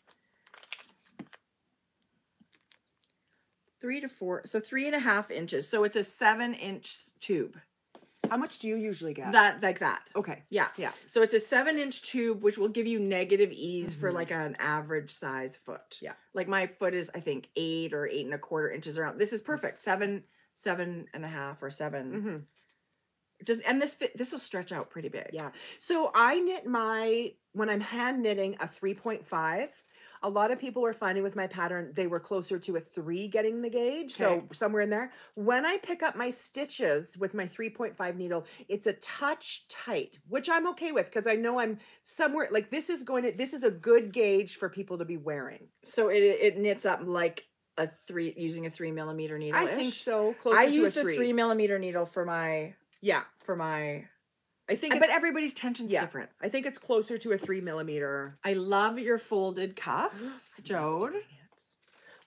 three to four, so three and a half inches. So it's a seven inch tube. How much do you usually get? That like that. okay. Yeah. Yeah. So it's a seven inch tube, which will give you negative ease for like an average size foot. Mm-hmm. Yeah. Like my foot is, I think, eight or eight and a quarter inches around. This is perfect. Seven, seven and a half or 7 Mhm. Just and this fit this will stretch out pretty big. Yeah. So I knit my when I'm hand knitting a 3.5. A lot of people were finding with my pattern they were closer to a 3 getting the gauge. Okay. So somewhere in there. When I pick up my stitches with my 3.5 needle, it's a touch tight, which I'm okay with because I know I'm somewhere like this is going to this is a good gauge for people to be wearing. So it it knits up like a three using a three millimeter needle. I think so. Closer I used a a 3. millimeter needle for my yeah. for my I think but everybody's tension's yeah, different. I think it's closer to a 3 millimeter. I love your folded cuff, Jode.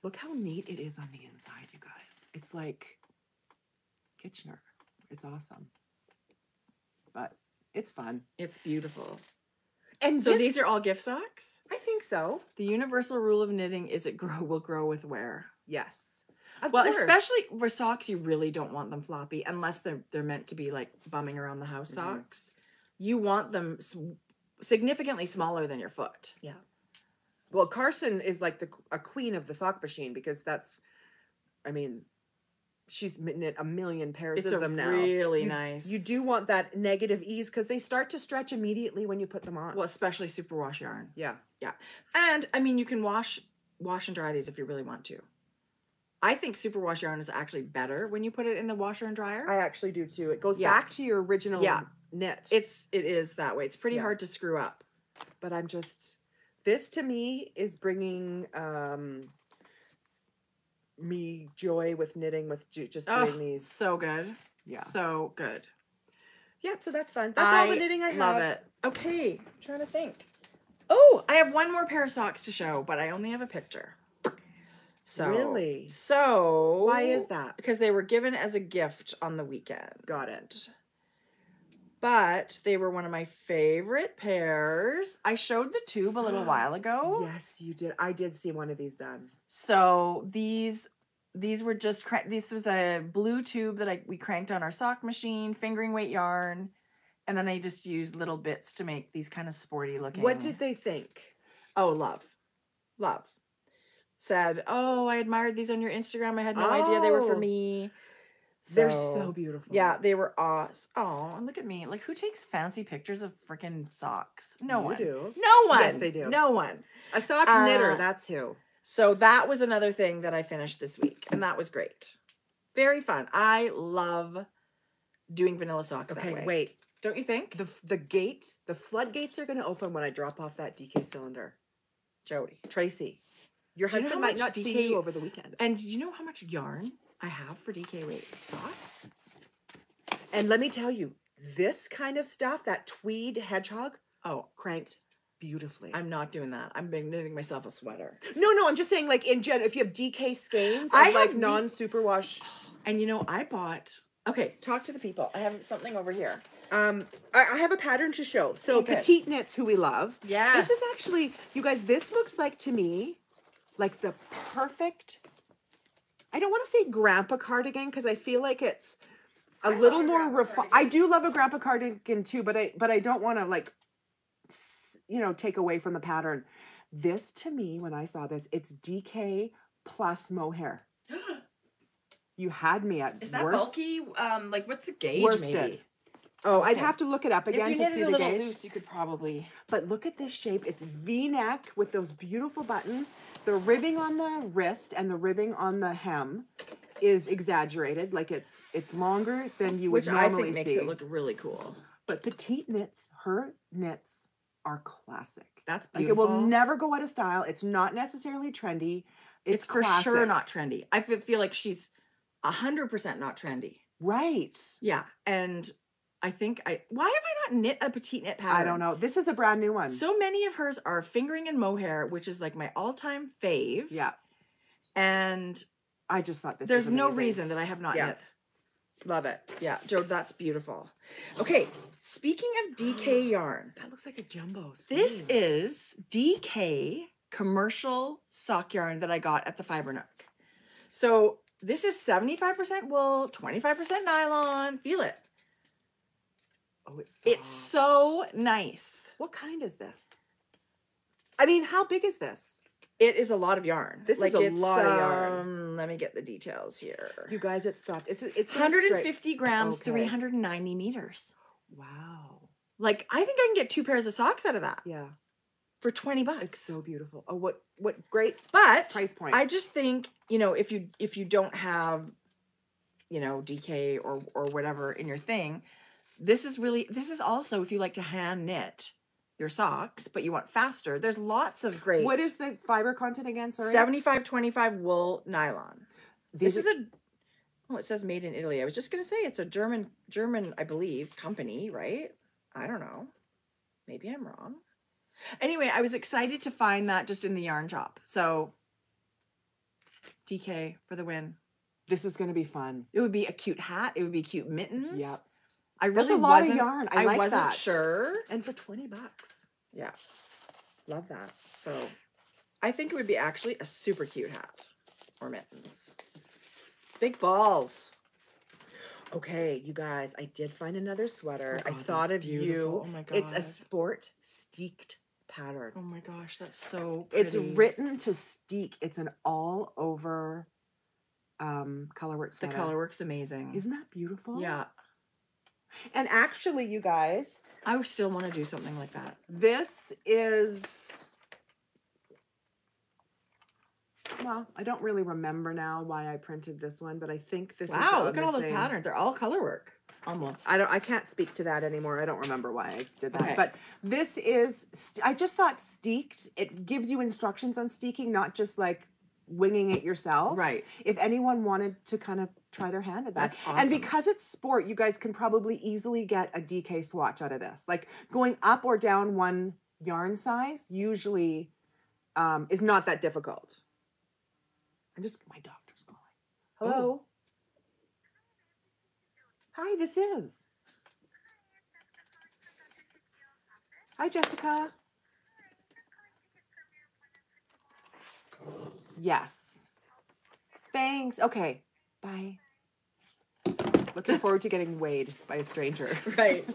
Look how neat it is on the inside, you guys. It's like Kitchener. It's awesome. But it's fun. It's beautiful. And So this, these are all gift socks. I think so. The universal rule of knitting is it grow will grow with wear. Yes. Of Well, course. especially for socks, you really don't want them floppy unless they're they're meant to be like bumming around the house Mm-hmm. socks. You want them significantly smaller than your foot. Yeah. Well, Carson is like the a queen of the sock machine because that's, I mean, she's knit a million pairs It's of them now. really You- nice. You do want that negative ease because they start to stretch immediately when you put them on. well, especially superwash yarn. yeah. Yeah, and I mean you can wash wash and dry these if you really want to. I think superwash yarn is actually better when you put it in the washer and dryer. I actually do too. It goes Yeah. back to your original Yeah. knit. it's it is that way. It's pretty Yeah. hard to screw up. but I'm just this to me is bringing um me joy with knitting with ju- just doing Oh, these. so good. Yeah. so good. Yeah, so that's fun. That's all the knitting I love have. it. Okay, I'm trying to think. Oh, I have one more pair of socks to show, but I only have a picture. So Really? So Why is that? Because they were given as a gift on the weekend. Got it. But they were one of my favorite pairs. I showed the tube a little while ago. Yes, you did. I did see one of these done. So these these were just cra- this was a blue tube that I we cranked on our sock machine, fingering weight yarn, and then I just used little bits to make these kind of sporty looking. What did they think? Oh, love, love. Said, oh, I admired these on your Instagram. I had no idea they were for Oh. me. They're so beautiful. Yeah, they were awesome. Oh, and look at me. Like, who takes fancy pictures of freaking socks? No You one. do. No one. Yes, they do. No one. A sock Uh, knitter, that's who. So that was another thing that I finished this week, and that was great. Very fun. I love doing vanilla socks that Okay, way. wait. Don't you think? The the gate, the floodgates are going to open when I drop off that DK cylinder. Jodi. Tracie, your Do you know husband might not see DK you over the weekend. And do you know how much yarn I have for DK weight socks? And let me tell you, this kind of stuff, that tweed hedgehog, Oh, cranked beautifully. I'm not doing that. I'm knitting myself a sweater. no, no, I'm just saying, like in general, if you have DK skeins, I I like non superwash. And you know, I bought. Okay, talk to the people. I have something over here. Um, I, I have a pattern to show. So Okay, petite knits, who we love. Yes. This is actually, you guys. This looks like to me, like the perfect. I don't want to say grandpa cardigan because I feel like it's a little more refined. I do love a grandpa cardigan too, but I but I don't want to like, you know, take away from the pattern. This to me, when I saw this, it's DK plus mohair. You had me at Is that worst. bulky? Um, like what's the gauge? Worsted. Maybe. Oh, I'd Okay. have to look it up again if you to see it a the little gauge. loose, you could probably. But look at this shape. It's V-neck with those beautiful buttons. The ribbing on the wrist and the ribbing on the hem is exaggerated. Like it's it's longer than you Which would I normally think makes see. it look really cool. but petite knits, her knits are classic. That's Like beautiful. it will never go out of style. It's not necessarily trendy. It's, It's, for sure not trendy. I feel, feel like she's a hundred percent not trendy. right. Yeah, and I think I. Why have I not knit a petite knit pattern? I don't know. This is a brand new one. So many of hers are fingering and mohair, which is like my all-time fave. yeah, and I just thought this. there's no reason that I have not Yeah. knit. Love it. Yeah, Joe, that's beautiful. Okay, speaking of DK yarn, That looks like a jumbo. this is DK commercial sock yarn that I got at the Fiber Nook. So this is 75% wool, 25% nylon. Feel it. Oh, it's It's so nice. What kind is this? I mean, how big is this? It is a lot of yarn. This is a lot of yarn. um, Let me get the details here. You guys, it's soft. It's it's gonna 150 grams, Okay. 390 meters. Wow. Like I think I can get two pairs of socks out of that Yeah, for 20 bucks. it's so beautiful. Oh, what what great but price point. I just think, you know, if you if you don't have you know, DK or or whatever in your thing, this is really this is also if you like to hand knit your socks, but you want faster. There's lots of great What is the fiber content again? Sorry. 75 25 wool nylon. These this is a oh, it says made in Italy. I was just gonna say it's a German German, I believe, company, right? I don't know. Maybe I'm wrong. Anyway, I was excited to find that just in the yarn shop. So DK for the win. This is going to be fun. It would be a cute hat. It would be cute mittens. Yep. I That's really a lot of wasn't, yarn. I like wasn't that. sure. And for 20 bucks. Yeah. Love that. So I think it would be actually a super cute hat or mittens. Big balls. Okay, you guys, I did find another sweater. Oh I thought that's of you. Oh my gosh. It's a sport steeked pattern. Oh my gosh, that's so It's written to steek. It's an all over um colorwork The sweater. color works amazing. Isn't that beautiful? yeah. And actually, you guys, I still want to do something like that. this is well, I don't really remember now why I printed this one, but I think this is Wow, look at all the patterns. They're all color work. Almost. I don't I can't speak to that anymore. I don't remember why I did that. Okay. But this is I just thought steeked. It gives you instructions on steeking, not just like winging it yourself. Right. If anyone wanted to kind of try their hand at that. That's And because it's sport, you guys can probably easily get a DK swatch out of this. Like going up or down one yarn size usually um, is not that difficult. I'm just my doctor's calling. Hello. Hi, this is. Hi, Jessica. Yes. Thanks. Okay. Bye. Looking forward to getting weighed by a stranger. right.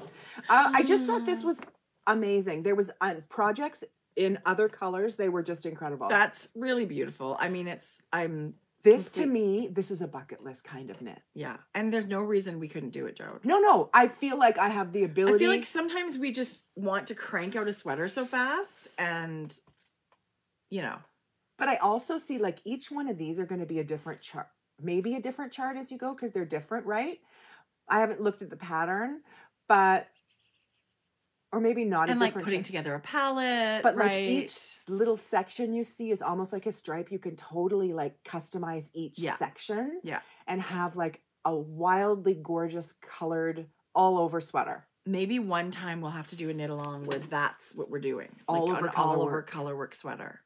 Uh, I just thought this was amazing. There was uh, projects in other colors. They were just incredible. That's really beautiful. I mean, it's I'm this to me, this is a bucket list kind of knit. yeah, and there's no reason we couldn't do it, Joe. No, no. I feel like I have the ability. I feel like sometimes we just want to crank out a sweater so fast, and you know, But I also see like each one of these are going to be a different chart. Maybe a different chart as you go because they're different, right? I haven't looked at the pattern, but or maybe not and a like different putting chart. together a palette, But right? like each little section you see is almost like a stripe. You can totally like customize each Yeah. section yeah, and have like a wildly gorgeous colored all over sweater. maybe one time we'll have to do a knit along where that's what we're doing, All like over color all over color work sweater.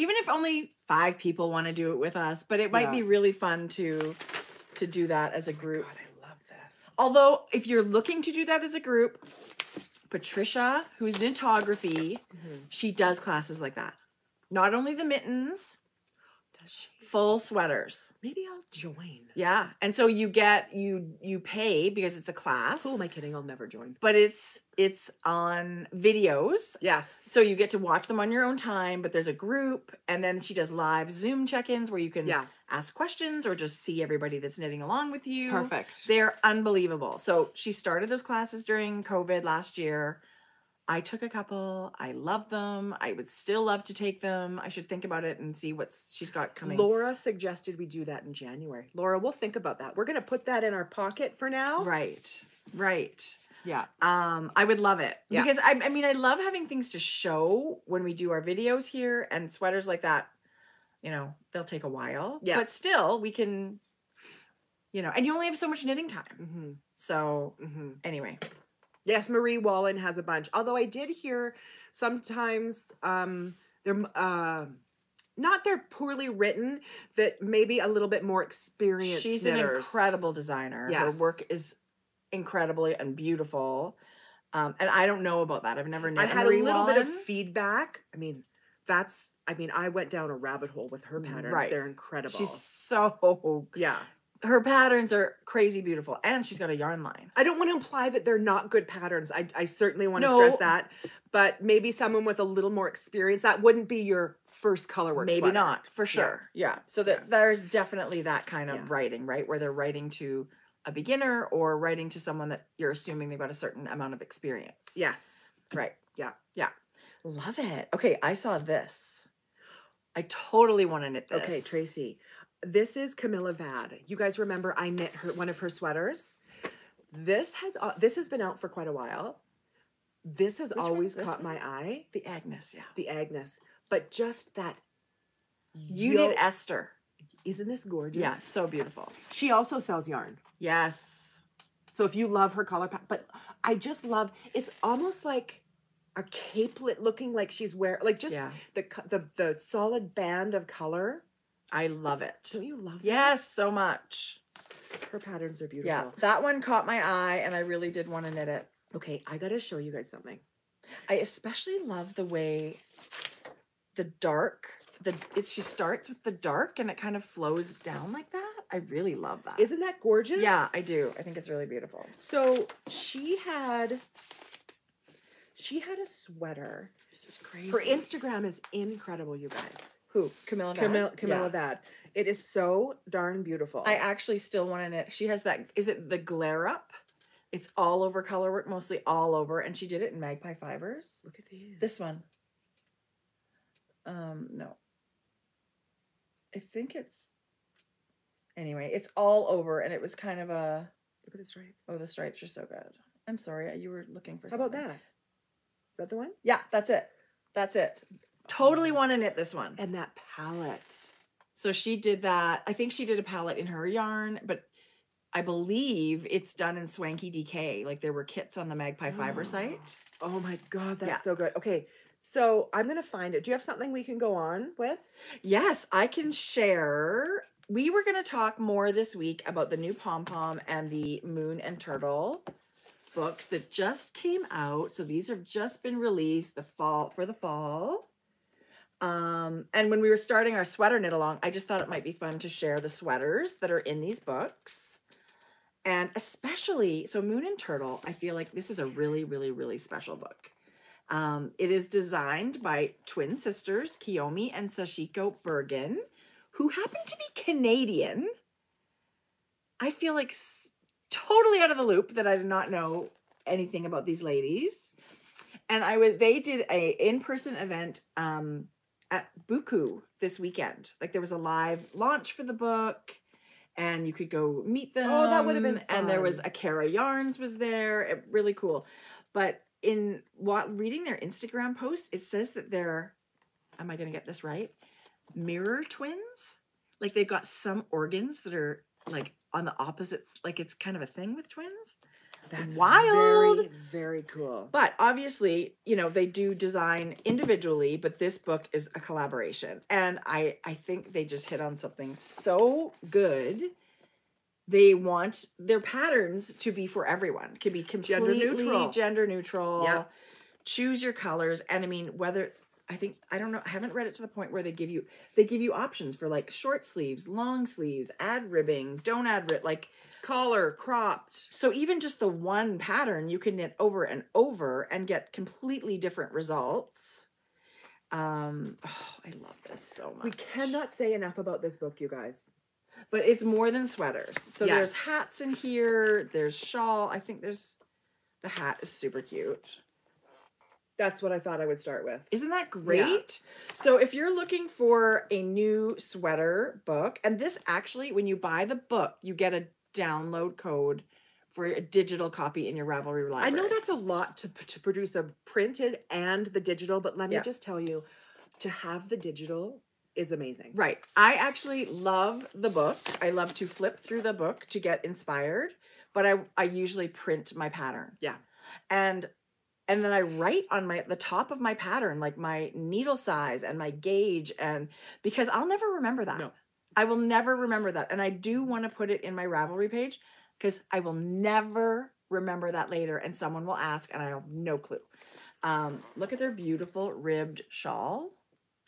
Even if only five people want to do it with us, but it might Yeah. be really fun to to do that as a group. God, I love this. Although, if you're looking to do that as a group, Patricia, who's knitography, Mm-hmm. she does classes like that. Not only the mittens? Full sweaters. Maybe I'll join. Yeah. And so you get you you pay because it's a class. Who am I kidding? I'll never join. But it's it's on videos. Yes. So you get to watch them on your own time, but there's a group and then she does live Zoom check-ins where you can Yeah. ask questions or just see everybody that's knitting along with you. Perfect. They're unbelievable. So she started those classes during COVID last year. I took a couple. I love them. I would still love to take them. I should think about it and see what she's got coming. Laura suggested we do that in January. Laura, we'll think about that. We're gonna put that in our pocket for now. Right. Right. Yeah. Um, I would love it Yeah. because I, I mean, I love having things to show when we do our videos here and sweaters like that. You know, they'll take a while, Yeah. but still we can, you know, and you only have so much knitting time. Mm-hmm. So Mm-hmm. anyway, Yes, Marie Wallin has a bunch. Although I did hear sometimes um, they're uh, not they're poorly written. That maybe a little bit more experienced. she's an incredible designer. Her work is incredibly and beautiful. Um, and I don't know about that. I've never knit. I a had a Marie little bit of feedback. I mean, that's I mean, I went down a rabbit hole with her patterns. Right. They're incredible. She's so yeah. Her patterns are crazy beautiful, and she's got a yarn line. I don't want to imply that they're not good patterns. I, I certainly want to No. stress that. But maybe someone with a little more experience, that wouldn't be your first colorwork Maybe sweater. not for sure. Yeah. So that there's definitely that kind of Yeah. writing, right, where they're writing to a beginner or writing to someone that you're assuming they've got a certain amount of experience. Yes. Right. Yeah. Yeah. Love it. Okay, I saw this. I totally want to knit this. Okay, Tracie. This is Camilla Vad. You guys remember I knit her one of her sweaters? This has uh, this has been out for quite a while. This has one's always caught my eye. The Agnes, yeah. The Agnes. But just that You yo- knit Esther. Isn't this gorgeous? Yeah, so beautiful. She also sells yarn. Yes. So if you love her color pa- but I just love it's almost like a capelet looking like she's wearing like just Yeah. the the the solid band of color. I love it. Don't you love Yes, so much. Her patterns are beautiful. Yeah, that one caught my eye and I really did want to knit it. Okay, I got to show you guys something. I especially love the way the dark the it, she starts with the dark and it kind of flows down like that. I really love that. Isn't that gorgeous? yeah, I do. I think it's really beautiful. So she had she had a sweater. This is crazy. Her Instagram is incredible, you guys. Who? Camilla. Vad? Camilla Camilla Yeah. Vad. It is so darn beautiful. I actually still want to knit. She has that. Is it the glare up? It's all over color work, mostly all over, and she did it in Magpie Fibers. look at these. This one. Um, no. I think it's. Anyway, it's all over, and it was kind of a. Look at the stripes. Oh, the stripes are so good. I'm sorry, you were looking for. How about that? Is that the one? Yeah, that's it. That's it. Totally want to knit this one. And that palette. So she did that. I think she did a palette in her yarn, but I believe it's done in Swanky DK. Like there were kits on the Magpie Fiber ah. site. Oh my god, that's Yeah. so good. Okay, so I'm gonna find it. Do you have something we can go on with? Yes, I can share. We were going to talk more this week about the new Pom Pom and the Moon and Turtle books that just came out. So these have just been released the fall for the fall. Um, and when we were starting our sweater knit along, I just thought it might be fun to share the sweaters that are in these books. And especially, so Moon and Turtle, I feel like this is a really, really, really special book. Um, it is designed by twin sisters, Kiyomi and Sachiko Burgin, who happen to be Canadian. I feel like totally out of the loop that I did not know anything about these ladies. And I they did a in-person event um at Buku this weekend. Like there was a live launch for the book and you could go meet them. Oh, that would've been And there was fun. a Kara Yarns was there. It, really cool. But in what reading their Instagram posts, it says that they're am I gonna get this right? Mirror twins? Like they've got some organs that are like on the opposites, like it's kind of a thing with twins. That's Wild. Very, very cool. But obviously, you know, they do design individually, but this book is a collaboration. And I I think they just hit on something so good. They want their patterns to be for everyone. Can be completely neutral. gender neutral. Yeah. Choose your colors. And I mean, whether I think I don't know, I haven't read it to the point where they give you they give you options for like short sleeves, long sleeves, add ribbing, don't add rib like Collar, cropped. so even just the one pattern you can knit over and over and get completely different results. Um, oh, I love this so much. We cannot say enough about this book, you guys. but it's more than sweaters. So there's hats in here. There's shawl. I think there's the hat is super cute. That's what I thought I would start with. Isn't that great? Yeah. So if you're looking for a new sweater book, and this actually, when you buy the book, you get a download code for a digital copy in your Ravelry library. I know that's a lot to to produce a printed and the digital, but let me Yeah. just tell you, to have the digital is amazing. Right. I actually love the book. I love to flip through the book to get inspired, but I I usually print my pattern. Yeah. And and then I write on my the top of my pattern like my needle size and my gauge and because I'll never remember that. No. I will never remember that. And I do want to put it in my Ravelry page because I will never remember that later and someone will ask and I have no clue. Um, look at their beautiful ribbed shawl.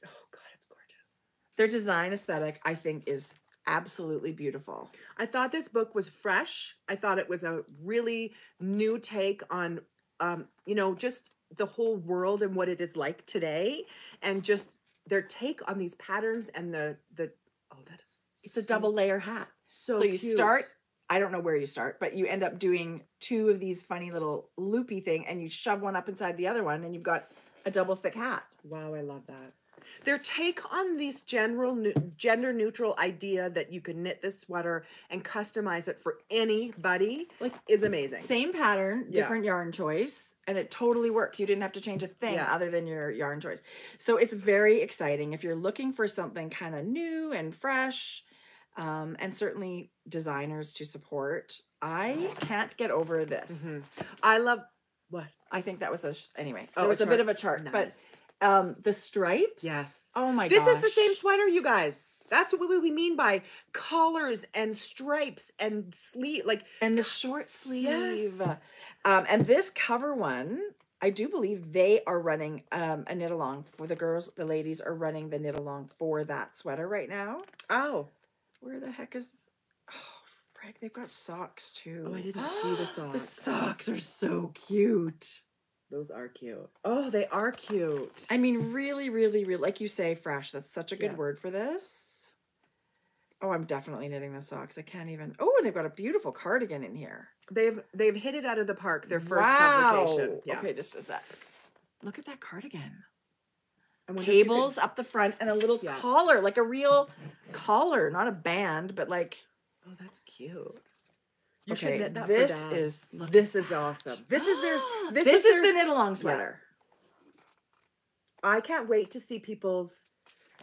Oh God, it's gorgeous. Their design aesthetic, I think, is absolutely beautiful. I thought this book was fresh. I thought it was a really new take on, um, you know, just the whole world and what it is like today, and just their take on these patterns and the the. That is. It's a double layer hat. So, So, you cute. start, I don't know where you start, but you end up doing two of these funny little loopy thing and you shove one up inside the other one and you've got a double thick hat. Wow, I love that. Their take on these general gender neutral idea that you can knit this sweater and customize it for anybody Like, is amazing. Same pattern, Yeah. different yarn choice, and it totally works. You didn't have to change a thing Yeah. other than your yarn choice. So it's very exciting if you're looking for something kind of new and fresh, um, and certainly designers to support. I can't get over this. Mhm. I love what? I think that was a sh- anyway. Oh, There was a, chart. bit of a chart, Nice. but um, the stripes. Yes. Oh my This is the same sweater, you guys. That's what we mean by collars and stripes and sleeve. Like, and the short sleeve. Yes. Um, and this cover one, I do believe they are running um, a knit along for the girls. The ladies are running the knit along for that sweater right now. oh, Where the heck is? Oh, frick! They've got socks too. Oh, I didn't see the socks. The socks are so cute. Those are cute. Oh, they are cute. I mean, really, really, really, like you say, fresh. That's such a good Yeah. word for this. Oh, I'm definitely knitting the socks. I can't even. Oh, and they've got a beautiful cardigan in here. they've they've hit it out of the park. Their first Wow. publication. Yeah. Okay, just a sec. Look at that cardigan. I wonder could- Cables up the front and a little Yeah. collar, like a real collar, not a band, but like. Oh, that's cute. You okay, should knit that this for Dad. is look This is that. awesome. This is their. This, This, is, is, their, the knit along sweater. I can't wait to see people's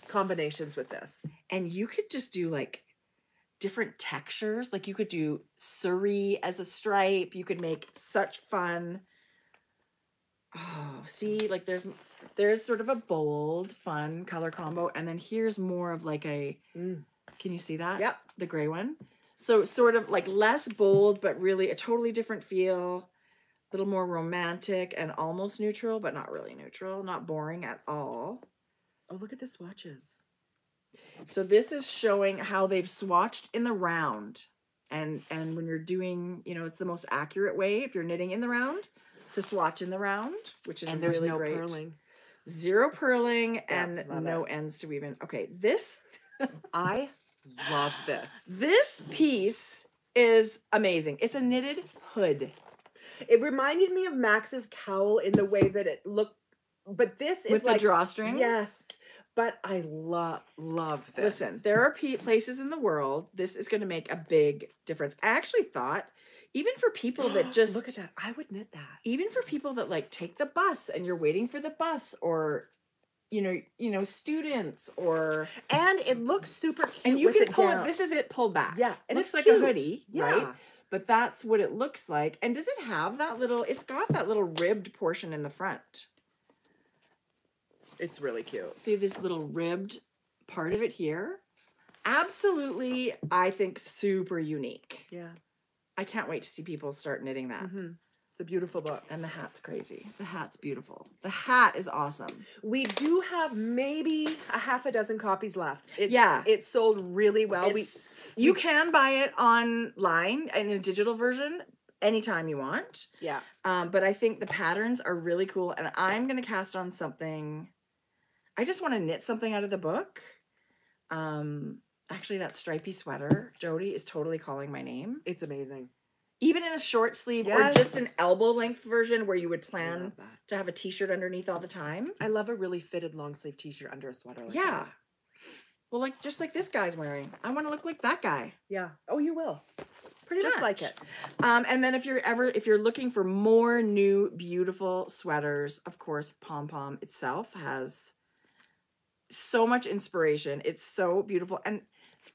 combinations with this. and you could just do like different textures like you could do surrey as a stripe you could make such fun oh see like there's there's sort of a bold fun color combo and then here's more of like a Mm. can you see that Yep. the gray one so sort of like less bold but really a totally different feel a little more romantic and almost neutral but not really neutral not boring at all Oh, look at the swatches. so this is showing how they've swatched in the round. And and when you're doing, you know, it's the most accurate way if you're knitting in the round to swatch in the round, which is And there's really no great. purling. Zero purling and no it. ends to weave in. Okay, this I love this. this piece is amazing. It's a knitted hood It reminded me of Max's cowl in the way that it looked, but this is with like the drawstrings. yes. But I love love this. Listen, there are places in the world this is going to make a big difference. I actually thought even for people that just look at that. I would knit that. even for people that like take the bus and you're waiting for the bus or you know you know students or And it looks super cute. and you can it pull down. it this is it pulled back Yeah, it looks like cute. a hoodie Yeah. right but that's what it looks like and does it have that little it's got that little ribbed portion in the front It's really cute. see this little ribbed part of it here absolutely i think super unique Yeah. i can't wait to see people start knitting that hmm It's a beautiful book. and the hat's crazy the hat's beautiful the hat is awesome We do have maybe a half a dozen copies left. It's, Yeah. It sold really well. It's- you can buy it online in a digital version anytime you want. yeah. Um, but I think the patterns are really cool, and I'm gonna cast on something. I just want to knit something out of the book. Um, actually, that stripy sweater, Jodi, is totally calling my name. It's amazing. Even in a short sleeve or just an elbow length version where you would plan to have a t-shirt underneath all the time. I love a really fitted long sleeve t shirt under a sweater. Like Yeah. that. Well, like just like this guy's wearing. I want to look like that guy. Yeah. Oh, you will. Pretty Just like it. Um, and then if you're ever if you're looking for more new beautiful sweaters, of course, Pom Pom itself has so much inspiration. It's so beautiful, and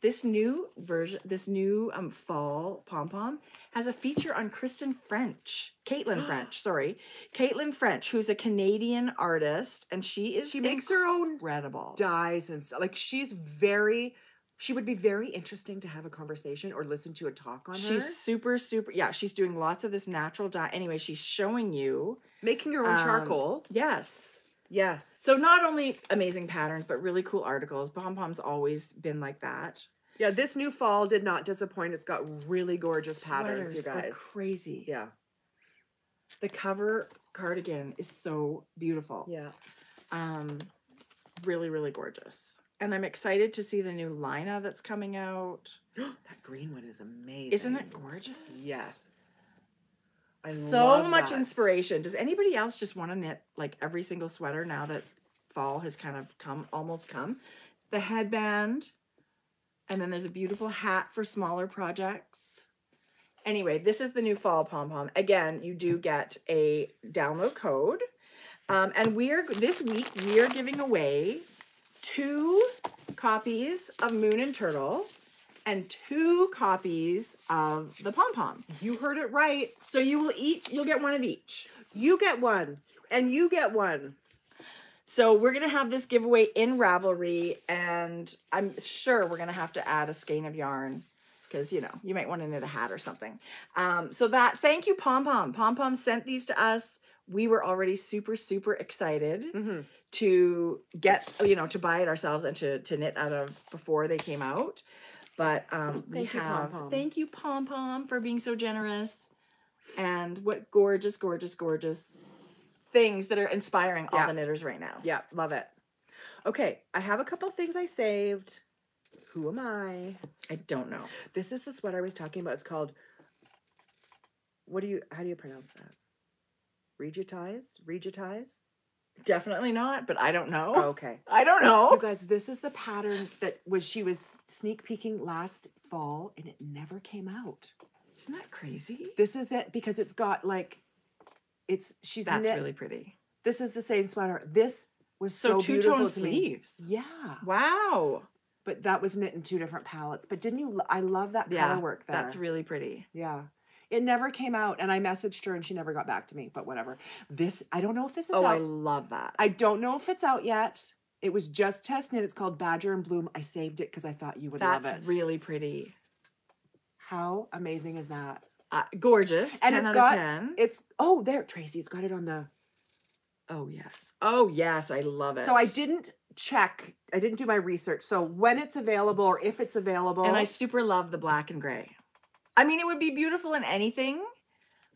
this new version, this new um fall Pom Pom has a feature on Kristen French, Caitlin French, sorry, Caitlin French, who's a Canadian artist, and she is She makes her own incredible. dyes and stuff. Like she's very. She would be very interesting to have a conversation or listen to a talk on her. She's super, super. Yeah, she's doing lots of this natural dye. Anyway, she's showing you making your own um, charcoal. Yes. Yes. So not only amazing patterns, but really cool articles. Pom Pom's always been like that. Yeah, this new fall did not disappoint. It's got really gorgeous patterns, you Sweaters are guys. crazy. Yeah. The cover cardigan is so beautiful. Yeah. Um, really, really gorgeous. And I'm excited to see the new Lina that's coming out. that green one is amazing. Isn't it gorgeous? Yes. I so much that. inspiration. Does anybody else just want to knit like every single sweater now that fall has kind of come almost come? The headband, and then there's a beautiful hat for smaller projects. Anyway, this is the new fall pom pom. Again, you do get a download code. Um, and we are this week we are giving away two copies of Moon and Turtle and two copies of the pom pom. You heard it right. So you will each you'll get one of each. You get one, and you get one. So we're gonna have this giveaway in Ravelry, and I'm sure we're gonna have to add a skein of yarn because you know you might want to knit a hat or something. Um, so that thank you Pom Pom. Pom Pom sent these to us. We were already super super excited Mm-hmm. to get you know to buy it ourselves and to to knit out of before they came out. But um, we Thank you, Pom have Pom. thank you Pom Pom for being so generous, and what gorgeous gorgeous gorgeous things that are inspiring all Yeah. the knitters right now. Yeah, love it. Okay, I have a couple things I saved. Who am I? I don't know. This is the sweater I was talking about. It's called. What do you? How do you pronounce that? Regitized? Regitize? Definitely not, but I don't know. Oh, okay. I don't know. You guys, this is the pattern that was she was sneak peeking last fall and it never came out. Isn't that crazy? This is it because it's got like it's she's That's knit. really pretty. this is the same sweater. This was so, So, two beautiful tone to me. sleeves. Yeah. Wow. But that was knit in two different palettes. But didn't you I love that Yeah. color work there. That's really pretty. Yeah. It never came out and I messaged her and she never got back to me, but whatever. This I don't know if this is Oh, I love that. I don't know if it's out yet. It was just test knit. It's called Badger and Bloom. I saved it because I thought you would That's love it. That's really pretty. how amazing is that? Uh, gorgeous. And 10 it's out got of 10. it's oh there Tracie. It's got it on the. oh, yes. Oh, yes. I love it. So I didn't check. I didn't do my research. So when it's available or if it's available, And I super love the black and gray. I mean, it would be beautiful in anything,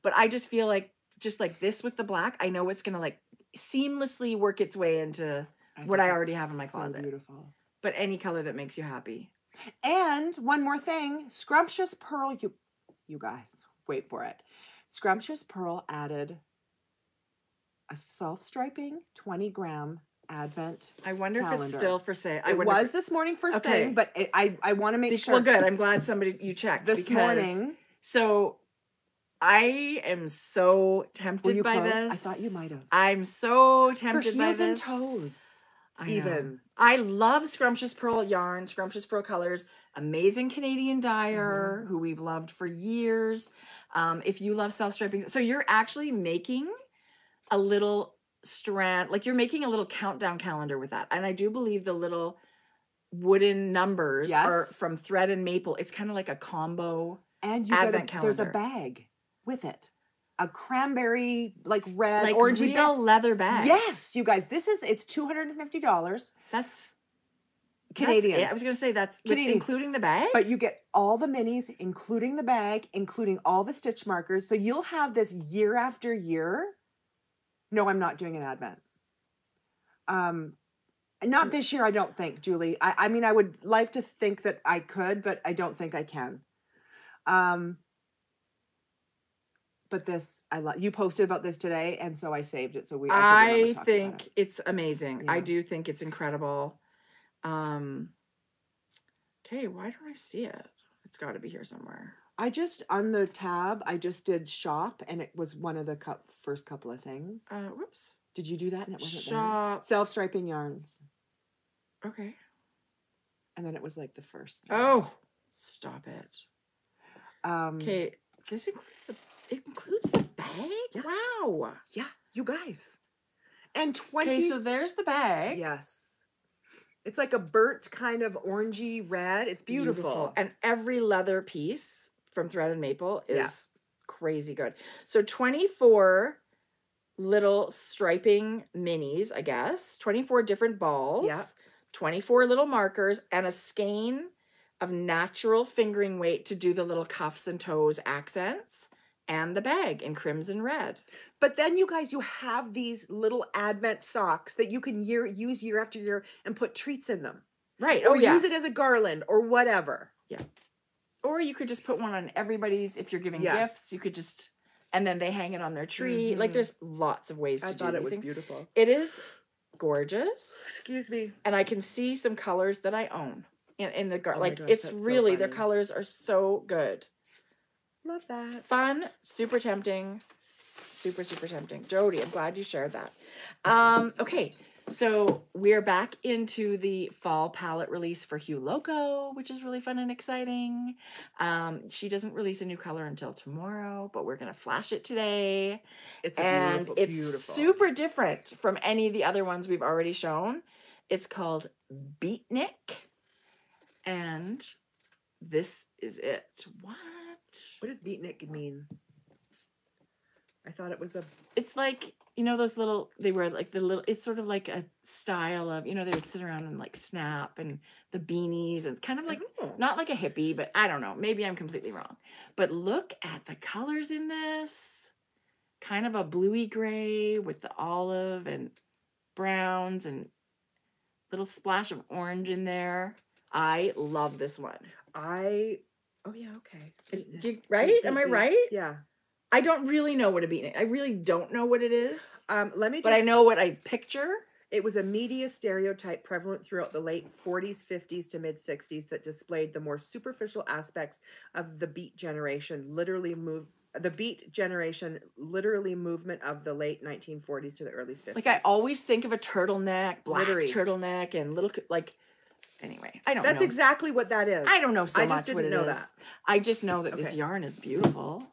but I just feel like just like this with the black, I know it's going to like seamlessly work its way into what I already have in my so closet. beautiful. but any color that makes you happy. And one more thing, Scrumptious Pearl, you you guys, wait for it. Scrumptious Pearl added a self-striping 20 gram advent. I wonder if it's still for sale. I It was this morning first Okay. thing, but it, I I want to make Be- sure Well, good. I'm glad somebody you checked this morning. So I am so tempted by close? this. I thought you might have. I'm so For tempted by heels and toes, I even. I love Scrumptious Pearl yarn, Scrumptious Pearl colors, amazing Canadian dyer Mm-hmm. who we've loved for years. Um, if you love self striping, so you're actually making a little strand, like you're making a little countdown calendar with that. And I do believe the little wooden numbers are from thread and maple. It's kind of like a combo. And you get a, Advent there's a bag with it, a cranberry like red like orangey real bag. leather bag. Yes, you guys, this is it's two hundred and fifty dollars That's Canadian. I was gonna say that's with- including the bag. But you get all the minis, including the bag, including all the stitch markers. So you'll have this year after year. No, I'm not doing an advent. Um, not this year, I don't think, Julie. I, I mean, I would like to think that I could, but I don't think I can. Um, but this, I love. You posted about this today, and so I saved it. So we. I, I could remember talking about think it. it's amazing. I do think it's incredible. Um Okay, why don't I see it? It's got to be here somewhere. I just on the tab. I just did shop, and it was one of the cup first couple of things. Uh whoops. Did you do that? And it wasn't Shop. Self striping yarns, Okay. and then it was like the first. thing. Oh, stop it. um, Okay, this includes the it includes the bag? Yeah. Wow. Yeah, you guys, and twenty. Okay, so there's the bag. yes, it's like a burnt kind of orangey red. It's beautiful. And every leather piece from Thread and Maple is Yeah. crazy good. So 24 little striping minis, I guess. 24 different balls. Yeah. 24 little markers and a skein of natural fingering weight to do the little cuffs and toes accents and the bag in crimson red. But then you guys, you have these little advent socks that you can year use year after year and put treats in them. Right. Or oh yeah. use it as a garland or whatever. Yeah. Or you could just put one on everybody's if you're giving Yes. gifts, you could just and then they hang it on their tree. Like Mhm. there's lots of ways to I do thought it was things. beautiful. It is gorgeous. Excuse me. and I can see some colors that I own in, in the gar- Oh like gosh, it's that's so really their colors are so good. Love that. Fun, super tempting. Super, super tempting. Jodi, I'm glad you shared that. Um, okay, so we're back into the fall palette release for Hue Loco, which is really fun and exciting. Um, she doesn't release a new color until tomorrow, but we're gonna flash it today It's and beautiful, it's beautiful. super different from any of the other ones we've already shown. It's called Beatnik, and this is it. What? What does beatnik mean? I thought it was a It's like you know those little. They were like the little. It's sort of like a style of you know they would sit around and like snap and the beanies and kind of like Oh. not like a hippie, but I don't know. Maybe I'm completely wrong. But look at the colors in this. Kind of a bluey gray with the olive and browns and little splash of orange in there. I love this one. I oh yeah, okay. Is, do you- right? Am I right? Yeah. I don't really know what a beatnik. I really don't know what it is, Um, let me just but I know what I picture. It was a media stereotype prevalent throughout the late 40s, 50s to mid 60s that displayed the more superficial aspects of the beat generation, literally move the beat generation, literally movement of the late 1940s to the early 50s. Like I always think of a turtleneck, black Glittery. turtleneck, and little like. Anyway, I don't. That's know. exactly what that is. I don't know so I much what it didn't is. know that. I just know that this yarn is beautiful.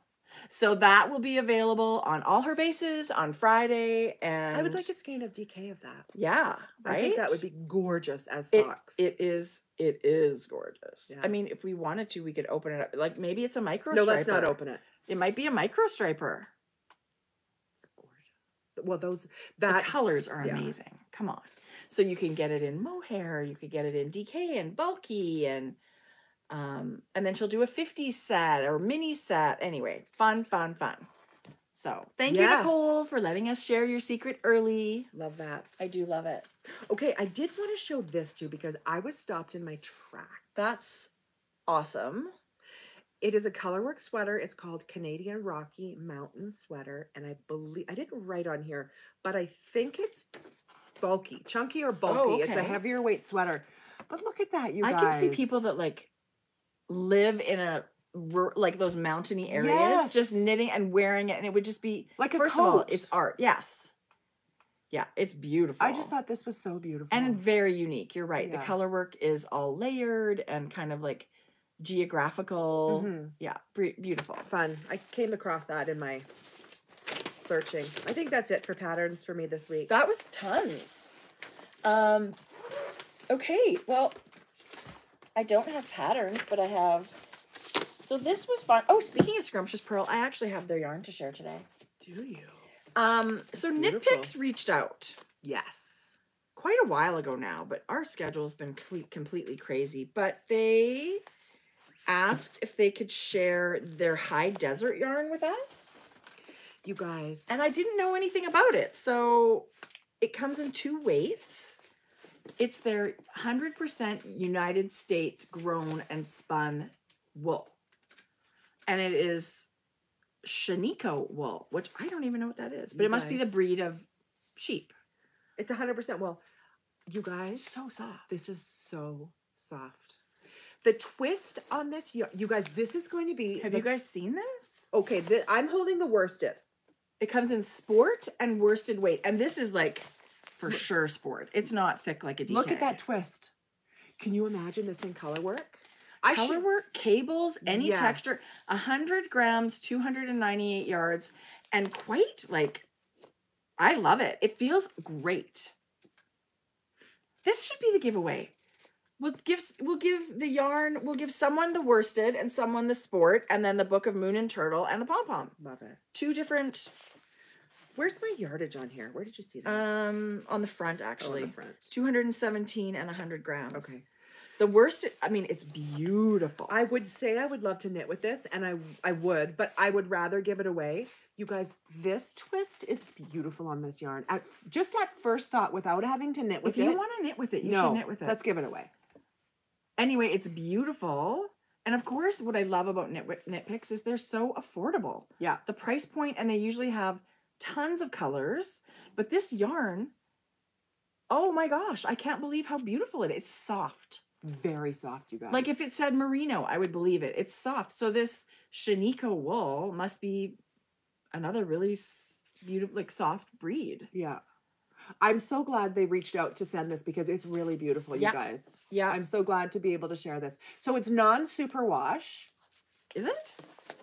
So that will be available on all her bases on Friday, and I would like a skein of DK of that. Yeah, right. I think that would be gorgeous as It, socks. it is. It is gorgeous. Yeah. I mean, if we wanted to, we could open it up. Like maybe it's a micro. no, let's not open it. It might be a micro striper. It's gorgeous. Well, those The that colors are yeah. amazing. Come on. So you can get it in mohair, you could get it in DK and bulky and um and then she'll do a 50 set or mini set. Anyway, fun, fun, fun. So thank you, Nicole, for letting us share your secret early. love that. I do love it. Okay, I did want to show this too because I was stopped in my track. That's awesome. It is a colorwork sweater. It's called Canadian Rocky Mountain Sweater, and I believe I didn't write on here, but I think it's bulky, chunky or bulky. It's a heavier weight sweater. But look at that, you I guys. can see people that like live in a like those mountainy areas Yes. just knitting and wearing it and it would just be like a first of all it's art yes yeah it's beautiful I just thought this was so beautiful. and very unique you're right Yeah. the color work is all layered and kind of like geographical Mhm. yeah beautiful fun. I came across that in my searching. I think that's it for patterns for me this week. that was tons um okay well i don't have patterns but i have so this was fun oh speaking of scrumptious pearl i actually have their yarn to share today Do you? um so Beautiful. knitpicks reached out Yes. quite a while ago now, but our schedule's been completely crazy. But they asked if they could share their high desert yarn with us, You guys. and I didn't know anything about it. So it comes in two weights. It's their 100% United States grown and spun wool. And it is Shaniko wool, which I don't even know what that is, but You it must be the breed of sheep. It's 100% wool. You guys. So soft. This is so soft. The twist on this, you, you guys, this is going to be. Have the- you guys seen this? Okay, th- I'm holding the worsted. It comes in sport and worsted weight, and this is like for sure sport. It's not thick like a DK. Look at that twist. Can you imagine this in color work? I color should- work, cables, any texture. Yes. hundred grams, two hundred and ninety-eight yards, and quite like. I love it. It feels great. This should be the giveaway. We'll give we'll give the yarn. We'll give someone the worsted and someone the sport, and then the book of Moon and Turtle and the pom pom. Love it. Two different Where's my yardage on here? Where did you see that? Um, on the front oh, on actually, the front. 217 and 100 grams. Okay. The worst, I mean, it's beautiful. I would say I would love to knit with this, and I I would, but I would rather give it away. You guys, this twist is beautiful on this yarn. At just at first thought, without having to knit with it. if you want to knit with it, you no, should knit with it. let's give it away. Anyway, it's beautiful. And of course, what I love about knit knit picks is they're so affordable. Yeah, The price point, and they usually have tons of colors. But this yarn, oh my gosh, I can't believe how beautiful it is. It's soft. very soft, you guys. Like if it said merino, I would believe it. It's soft. So this Shaniko wool must be another really beautiful, like soft breed. yeah. I'm so glad they reached out to send this because it's really beautiful, you Yeah. guys. Yeah. I'm so glad to be able to share this. So it's non superwash. Is it?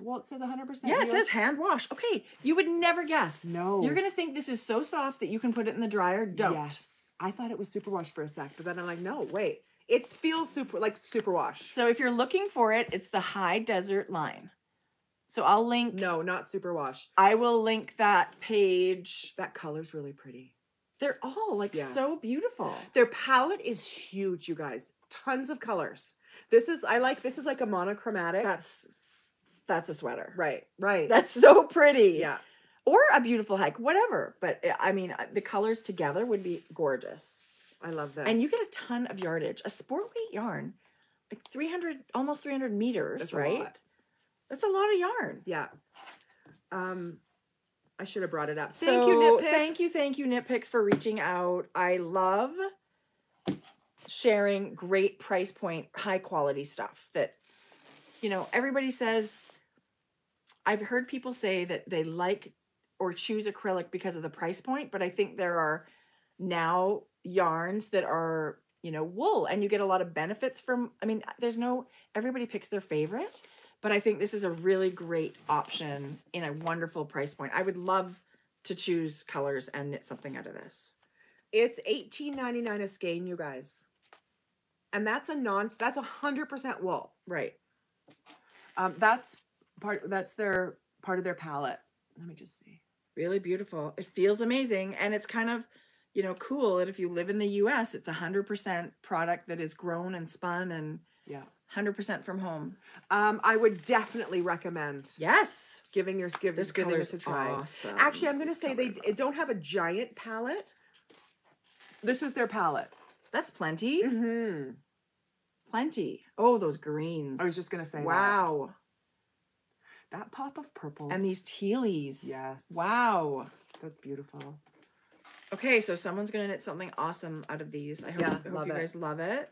Well, it says 100%. Yeah, it US says hand wash. Okay, you would never guess. No. You're gonna think this is so soft that you can put it in the dryer. Don't. Yes. I thought it was superwash for a sec, but then I'm like, no, wait. It feels super like superwash. So if you're looking for it, it's the High Desert line. So I'll link. No, not superwash. I will link that page. That color's really pretty. They're all like Yeah. so beautiful. Their palette is huge, you guys. Tons of colors. This is I like this is like a monochromatic. That's that's a sweater. right, right. That's so pretty. yeah. Or a beautiful hike, whatever. But uh, I mean, uh, the colors together would be gorgeous. I love this. And you get a ton of yardage. A sport weight yarn, like 300, almost 300 meters, That's a right? lot. That's a lot of yarn. Yeah. Um I should have brought it up. So, Thank you, Knit Thank you, thank you, Knit Picks, for reaching out. I love sharing great price point, high quality stuff that, you know, everybody says. I've heard people say that they like or choose acrylic because of the price point, but I think there are now yarns that are, you know, wool and you get a lot of benefits from. I mean, there's no, everybody picks their favorite, but I think this is a really great option in a wonderful price point. I would love to choose colors and knit something out of this. It's eighteen ninety nine a skein, you guys. And that's a non that's a hundred percent wool. Right. Um that's part that's their part of their palette. Let me just see. Really beautiful. It feels amazing and it's kind of, you know, cool that if you live in the US, it's a 100% product that is grown and spun and Yeah. 100% from home. Um, I would definitely recommend Yes. giving your give, This giving this a try. awesome. Actually, I'm gonna say they d- don't have a giant palette. This is their palette. That's plenty. Mm-hmm. Plenty. Oh, those greens. I was just gonna say that. Wow. that pop of purple. And these tealies. Yes. Wow. that's beautiful. Okay, so someone's gonna knit something awesome out of these. I hope, Yeah, I hope you it. guys love it.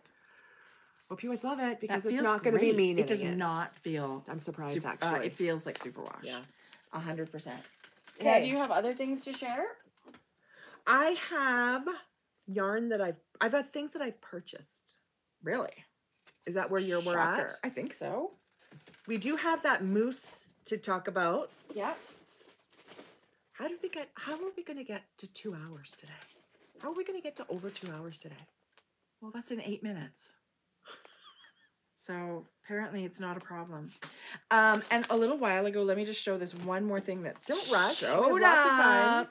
Hope you guys love it because That it's not going to be mean. It does knitting not feel. I'm surprised super- uh, actually. it feels like superwash. Yeah. A hundred percent. Okay. Yeah. Do you have other things to share? I have yarn that I've I've had things that I've purchased. Really? Is that where you're we're at? I think so. We do have that moose to talk about. Yeah. How did we get? How are we going to get to two hours today? How are we going to get to over two hours today? Well, that's in eight minutes. So apparently it's not a problem. Um, and a little while ago, let me just show this one more thing that's Don't rush. Showed lots of time.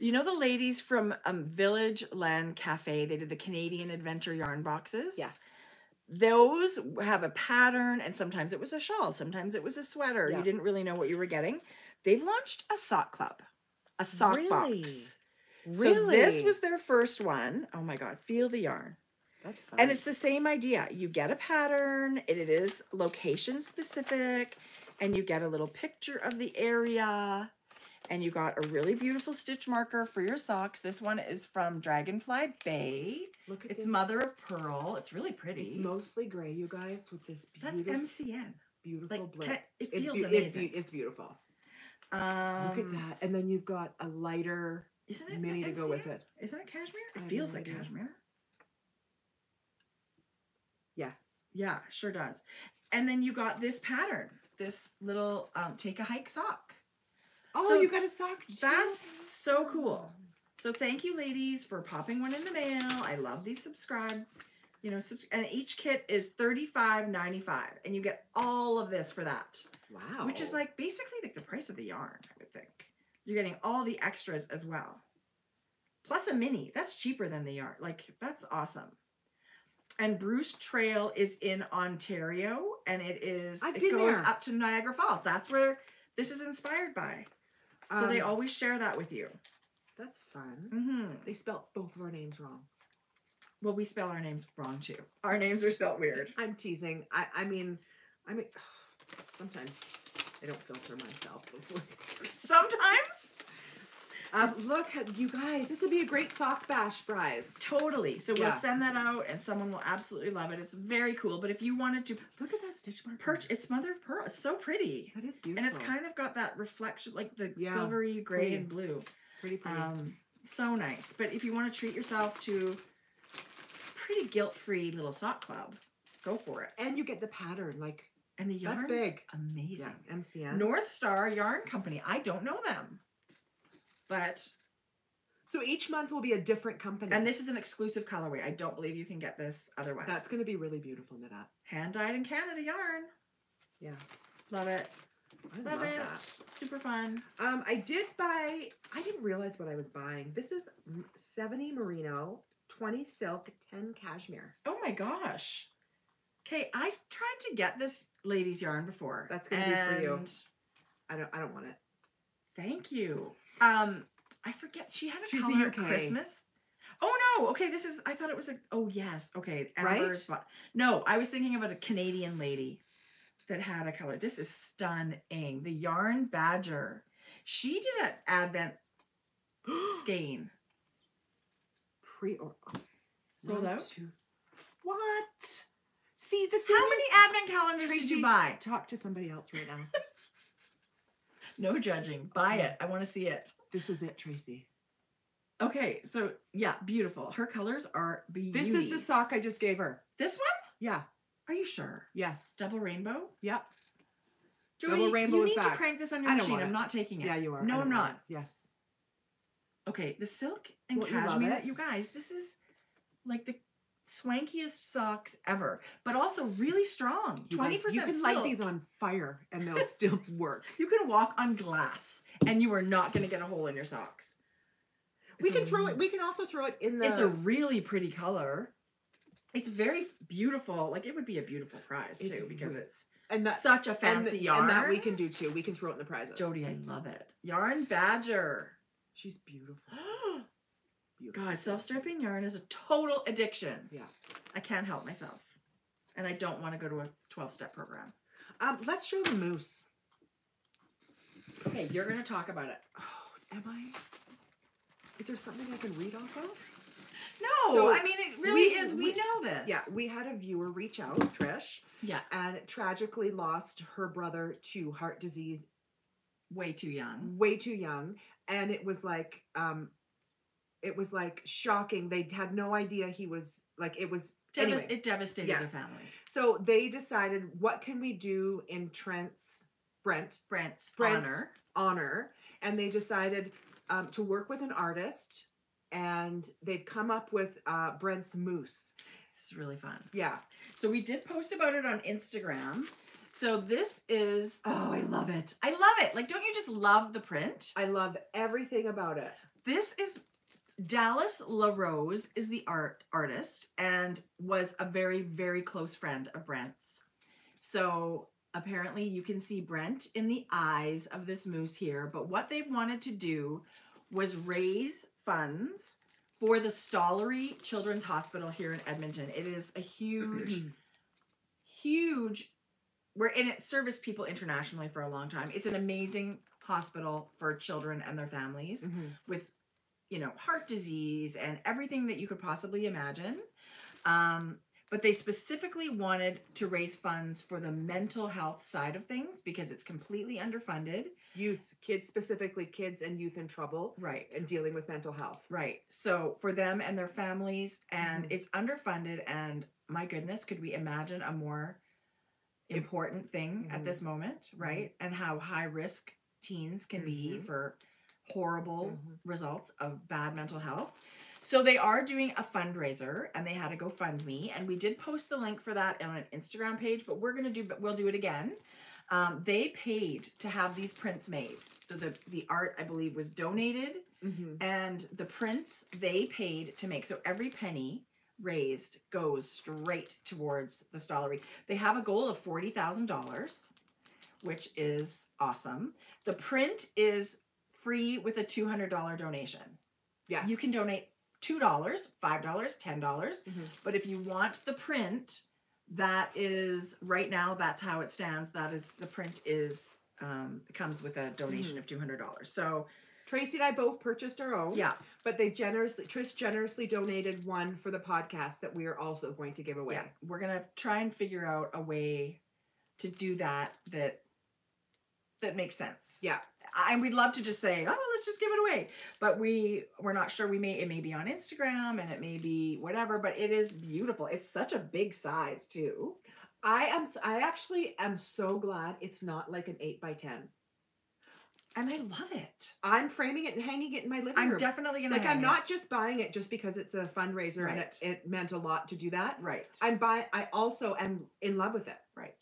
You know the ladies from um, Village Land Cafe? They did the Canadian Adventure yarn boxes. Yes. Those have a pattern, and sometimes it was a shawl, sometimes it was a sweater. Yeah. You didn't really know what you were getting. They've launched a sock club, a sock Really? box. Really? So this was their first one. Oh my god, feel the yarn. That's fun. And it's the same idea. You get a pattern, and it is location specific, and you get a little picture of the area, and you got a really beautiful stitch marker for your socks. This one is from Dragonfly Bay. Look at It's this. mother of pearl. It's really pretty. It's mostly gray, you guys, with this beautiful. That's beautiful, MCN. beautiful Like, blue. ca- it It's, feels beau- it's, amazing. be- it's beautiful. Um, Look at that. And then you've got a lighter Isn't it mini to go with MCN? it. Isn't it cashmere? I It have feels no like idea. cashmere. Yes. Yeah, sure does. And then you got this pattern, this little um, take a hike sock. Oh, So you got a sock. too? That's so cool. So thank you, ladies, for popping one in the mail. I love these subscribe. You know, subs- and each kit is thirty five ninety five, and you get all of this for that, Wow. which is like basically like the price of the yarn. I would think. You're getting all the extras as well. Plus a mini. That's cheaper than the yarn. Like, that's awesome. And Bruce Trail is in Ontario and it is I've it been goes there. up to Niagara Falls. That's where this is inspired by. So they Um, always share that with you. That's fun. hmm They spelt both of our names wrong. Well, we spell our names wrong too. Our names are spelled weird. I'm teasing. I I mean, I mean, sometimes I don't filter myself before. Sometimes, um, look, you guys, this would be a great sock bash prize. totally. So we'll Yeah. send that out, and someone will absolutely love it. It's very cool. But if you wanted to Look at that stitch mark. perch, it's mother of pearl. It's so pretty, That is beautiful. and it's kind of got that reflection, like the Yeah, silvery gray pretty. and blue. pretty pretty. Um, so nice. But if you want to treat yourself to pretty guilt-free little sock club, go for it. and you get the pattern, like And the That's yarn's big. amazing. yeah, MCN. North Star Yarn Company. I don't know them, but So each month will be a different company. and this is an exclusive colorway. I don't believe you can get this otherwise. that's going to be really beautiful, Nidette. hand dyed in Canada yarn. Yeah, Love it. I Love, love, it. that. Super fun. Um, I did buy. I didn't realize what I was buying. This is seventy merino, twenty silk, ten cashmere. Oh my gosh. Okay, I've tried to get this lady's yarn before. That's gonna be for you. I don't. I don't want it. Thank you. Um, I forget she had a She's color UK. Christmas. Oh no! Okay, this is. I thought it was a. Oh yes. Okay, Right? Amber's. No, I was thinking about a Canadian lady that had a color. This is stunning. The yarn badger. She did an advent skein. Pre or Sold one, out. two- What? See the thing How many advent calendars did you buy? Talk to somebody else right now. No judging. Buy it. I want to see it. this is it, Tracie. Okay, so yeah, beautiful. Her colors are beauty. This is the sock I just gave her. This one? Yeah. Are you sure? Yes. Double rainbow? Yep. Jodi, Double rainbow you is need back. to crank this on your I don't machine. I'm not taking it. Yeah, you are. No, I'm it. Yes. Okay, the silk and you cashmere. You, guys, this is like the swankiest socks ever, but also really strong. Twenty guys, You percent can silk. light these on fire and they'll still work. You can walk on glass, and you are not going to get a hole in your socks. We can throw it. We can also throw it in the. It's a really pretty color. It's very beautiful. Like it would be a beautiful prize It's too because it's and that such a and, fancy yarn. and that we can do too. We can throw it in the prizes. Jodi, I love it. Yarn Badger. she's beautiful. Beautiful. God, self-stripping yarn is a total addiction. Yeah. I can't help myself. And I don't want to go to a 12-step program. Um, let's show the moose. Okay, you're going to talk about it. Oh, am I? Is there something I can read off of? No, So, I mean it really we- is. We, we- know this. Yeah, we had a viewer reach out, Trish, Yeah, and tragically lost her brother to heart disease way too young. way too young and it was like um it was like shocking they had no idea he was like it was Devas- anyway It devastated the family. so they decided what can we do in trent's brent Brent's, Brent's honor. honor and they decided um, to work with an artist and they've come up with uh, brent's moose This is really fun. yeah So we did post about it on Instagram. So this is oh, I love it. I love it. Like, don't you just love the print? i love everything about it This is Dallas LaRose is the art artist and was a very very close friend of Brent's. So apparently you can see Brent in the eyes of this moose here, but what they wanted to do was raise funds for the Stollery Children's Hospital here in Edmonton. It is a huge huge we're in it service people internationally for a long time. It's an amazing hospital for children and their families Mhm. with you know heart disease and everything that you could possibly imagine. Um, but they specifically wanted to raise funds for the mental health side of things because it's completely underfunded. Youth kids specifically kids and youth in trouble right. and dealing with mental health. Right. So for them and their families and Mhm. it's underfunded and my goodness could we imagine a more important thing at Mhm. this moment right? And how high risk teens can be Mhm. for horrible Mhm. results of bad mental health. So they are doing a fundraiser and they had a GoFundMe and we did post the link for that on an Instagram page, but we're gonna do but we'll do it again. Um, they paid to have these prints made. So the the art I believe was donated, Mhm. and the prints they paid to make. So every penny raised goes straight towards the Stollery. They have a goal of forty thousand dollars, which is awesome. The print is free with a two hundred dollar donation. Yes. You can donate two dollars, five dollars, ten dollars. Mhm. But if you want the print, that is right now. That's how it stands. That is the print is um, comes with a donation Mhm. of two hundred dollars. So Tracie and I both purchased our own. yeah, But they generously, Trish generously donated one for the podcast that we are also going to give away. yeah, we're gonna try and figure out a way to do that that that makes sense. Yeah. I- and we'd love to just say, oh, let's just give it away, but we we're not sure. We may it may be on Instagram and it may be whatever, but it is beautiful. It's such a big size too. I am. I actually am so glad it's not like an eight by ten. And I love it. I'm framing it and hanging it in my living room. I'm definitely gonna like I'm not it. just buying it just because it's a fundraiser and it, it meant a lot to do that. right, I'm buy. I also am in love with it. right.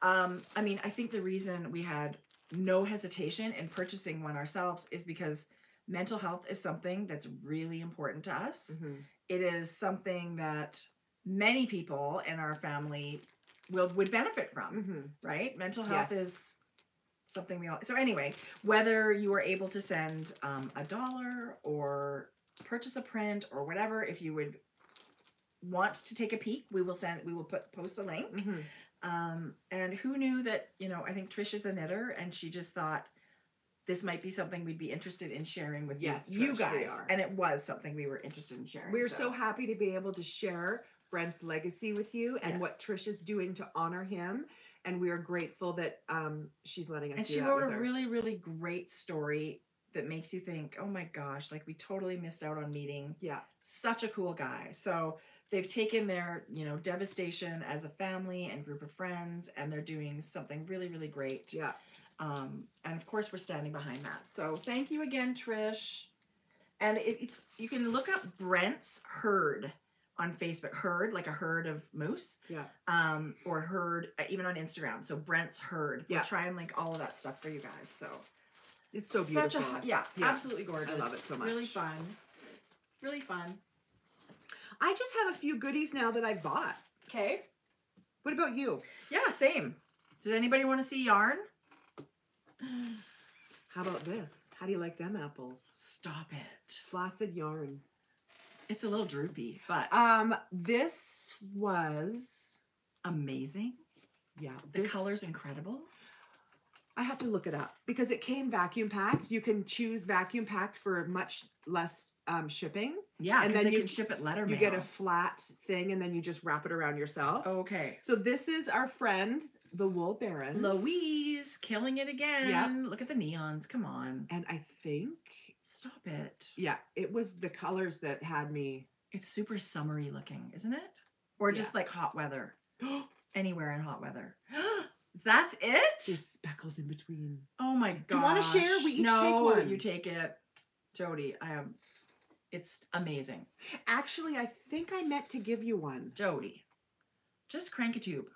Um, I mean, I think the reason we had no hesitation in purchasing one ourselves is because mental health is something that's really important to us. It is something that many people in our family will would benefit from. Mm-hmm. right? Mental health Yes. is something we all. So anyway, whether you are able to send um, a dollar or purchase a print or whatever, if you would want to take a peek, we will send. We will put post a link. Mm-hmm. Um, and who knew that? You know, I think Trish is a knitter, and she just thought. This might be something we'd be interested in sharing with you- Yes, you, Trish, we guys, are. and it was something we were interested in sharing. We're so happy to be able to share Brent's legacy with you and Yeah. what Trish is doing to honor him. And we are grateful that um, she's letting us and she wrote a her. really really great story that makes you think oh my gosh like we totally missed out on meeting yeah. such a cool guy so they've taken their you know devastation as a family and group of friends and they're doing something really really great Yeah. um, and of course we're standing behind that so thank you again trish and it, it's you can look up brent's herd on facebook herd like a herd of moose Yeah. um, or herd uh, even on instagram so brent's herd we'll Yeah. try and link all of that stuff for you guys so It's so such beautiful. a hu- yeah, Yeah. absolutely gorgeous I love it so much. really fun really fun I just have a few goodies now that I bought. okay What about you? yeah same does anybody want to see yarn How about this? How do you like them apples? stop it Flaccid yarn. it's a little droopy but Um, this was amazing yeah. the this- color's incredible I have to look it up because it came vacuum packed. You can choose vacuum packed for much less um, shipping. yeah And then you- can ship it letter You mail. get a flat thing and then you just wrap it around yourself. okay So this is our friend, the Wool Baron. louise killing it again look at the neons come on and I think, stop it yeah, it was the colors that had me. it's super summery looking isn't it or just like hot weather anywhere in hot weather that's it There's speckles in between. Oh my god! Do you wanna share? We each no, take one. you take it, Jodi. I am. It's amazing, Actually, I think I meant to give you one. Jodi. Just crank a tube.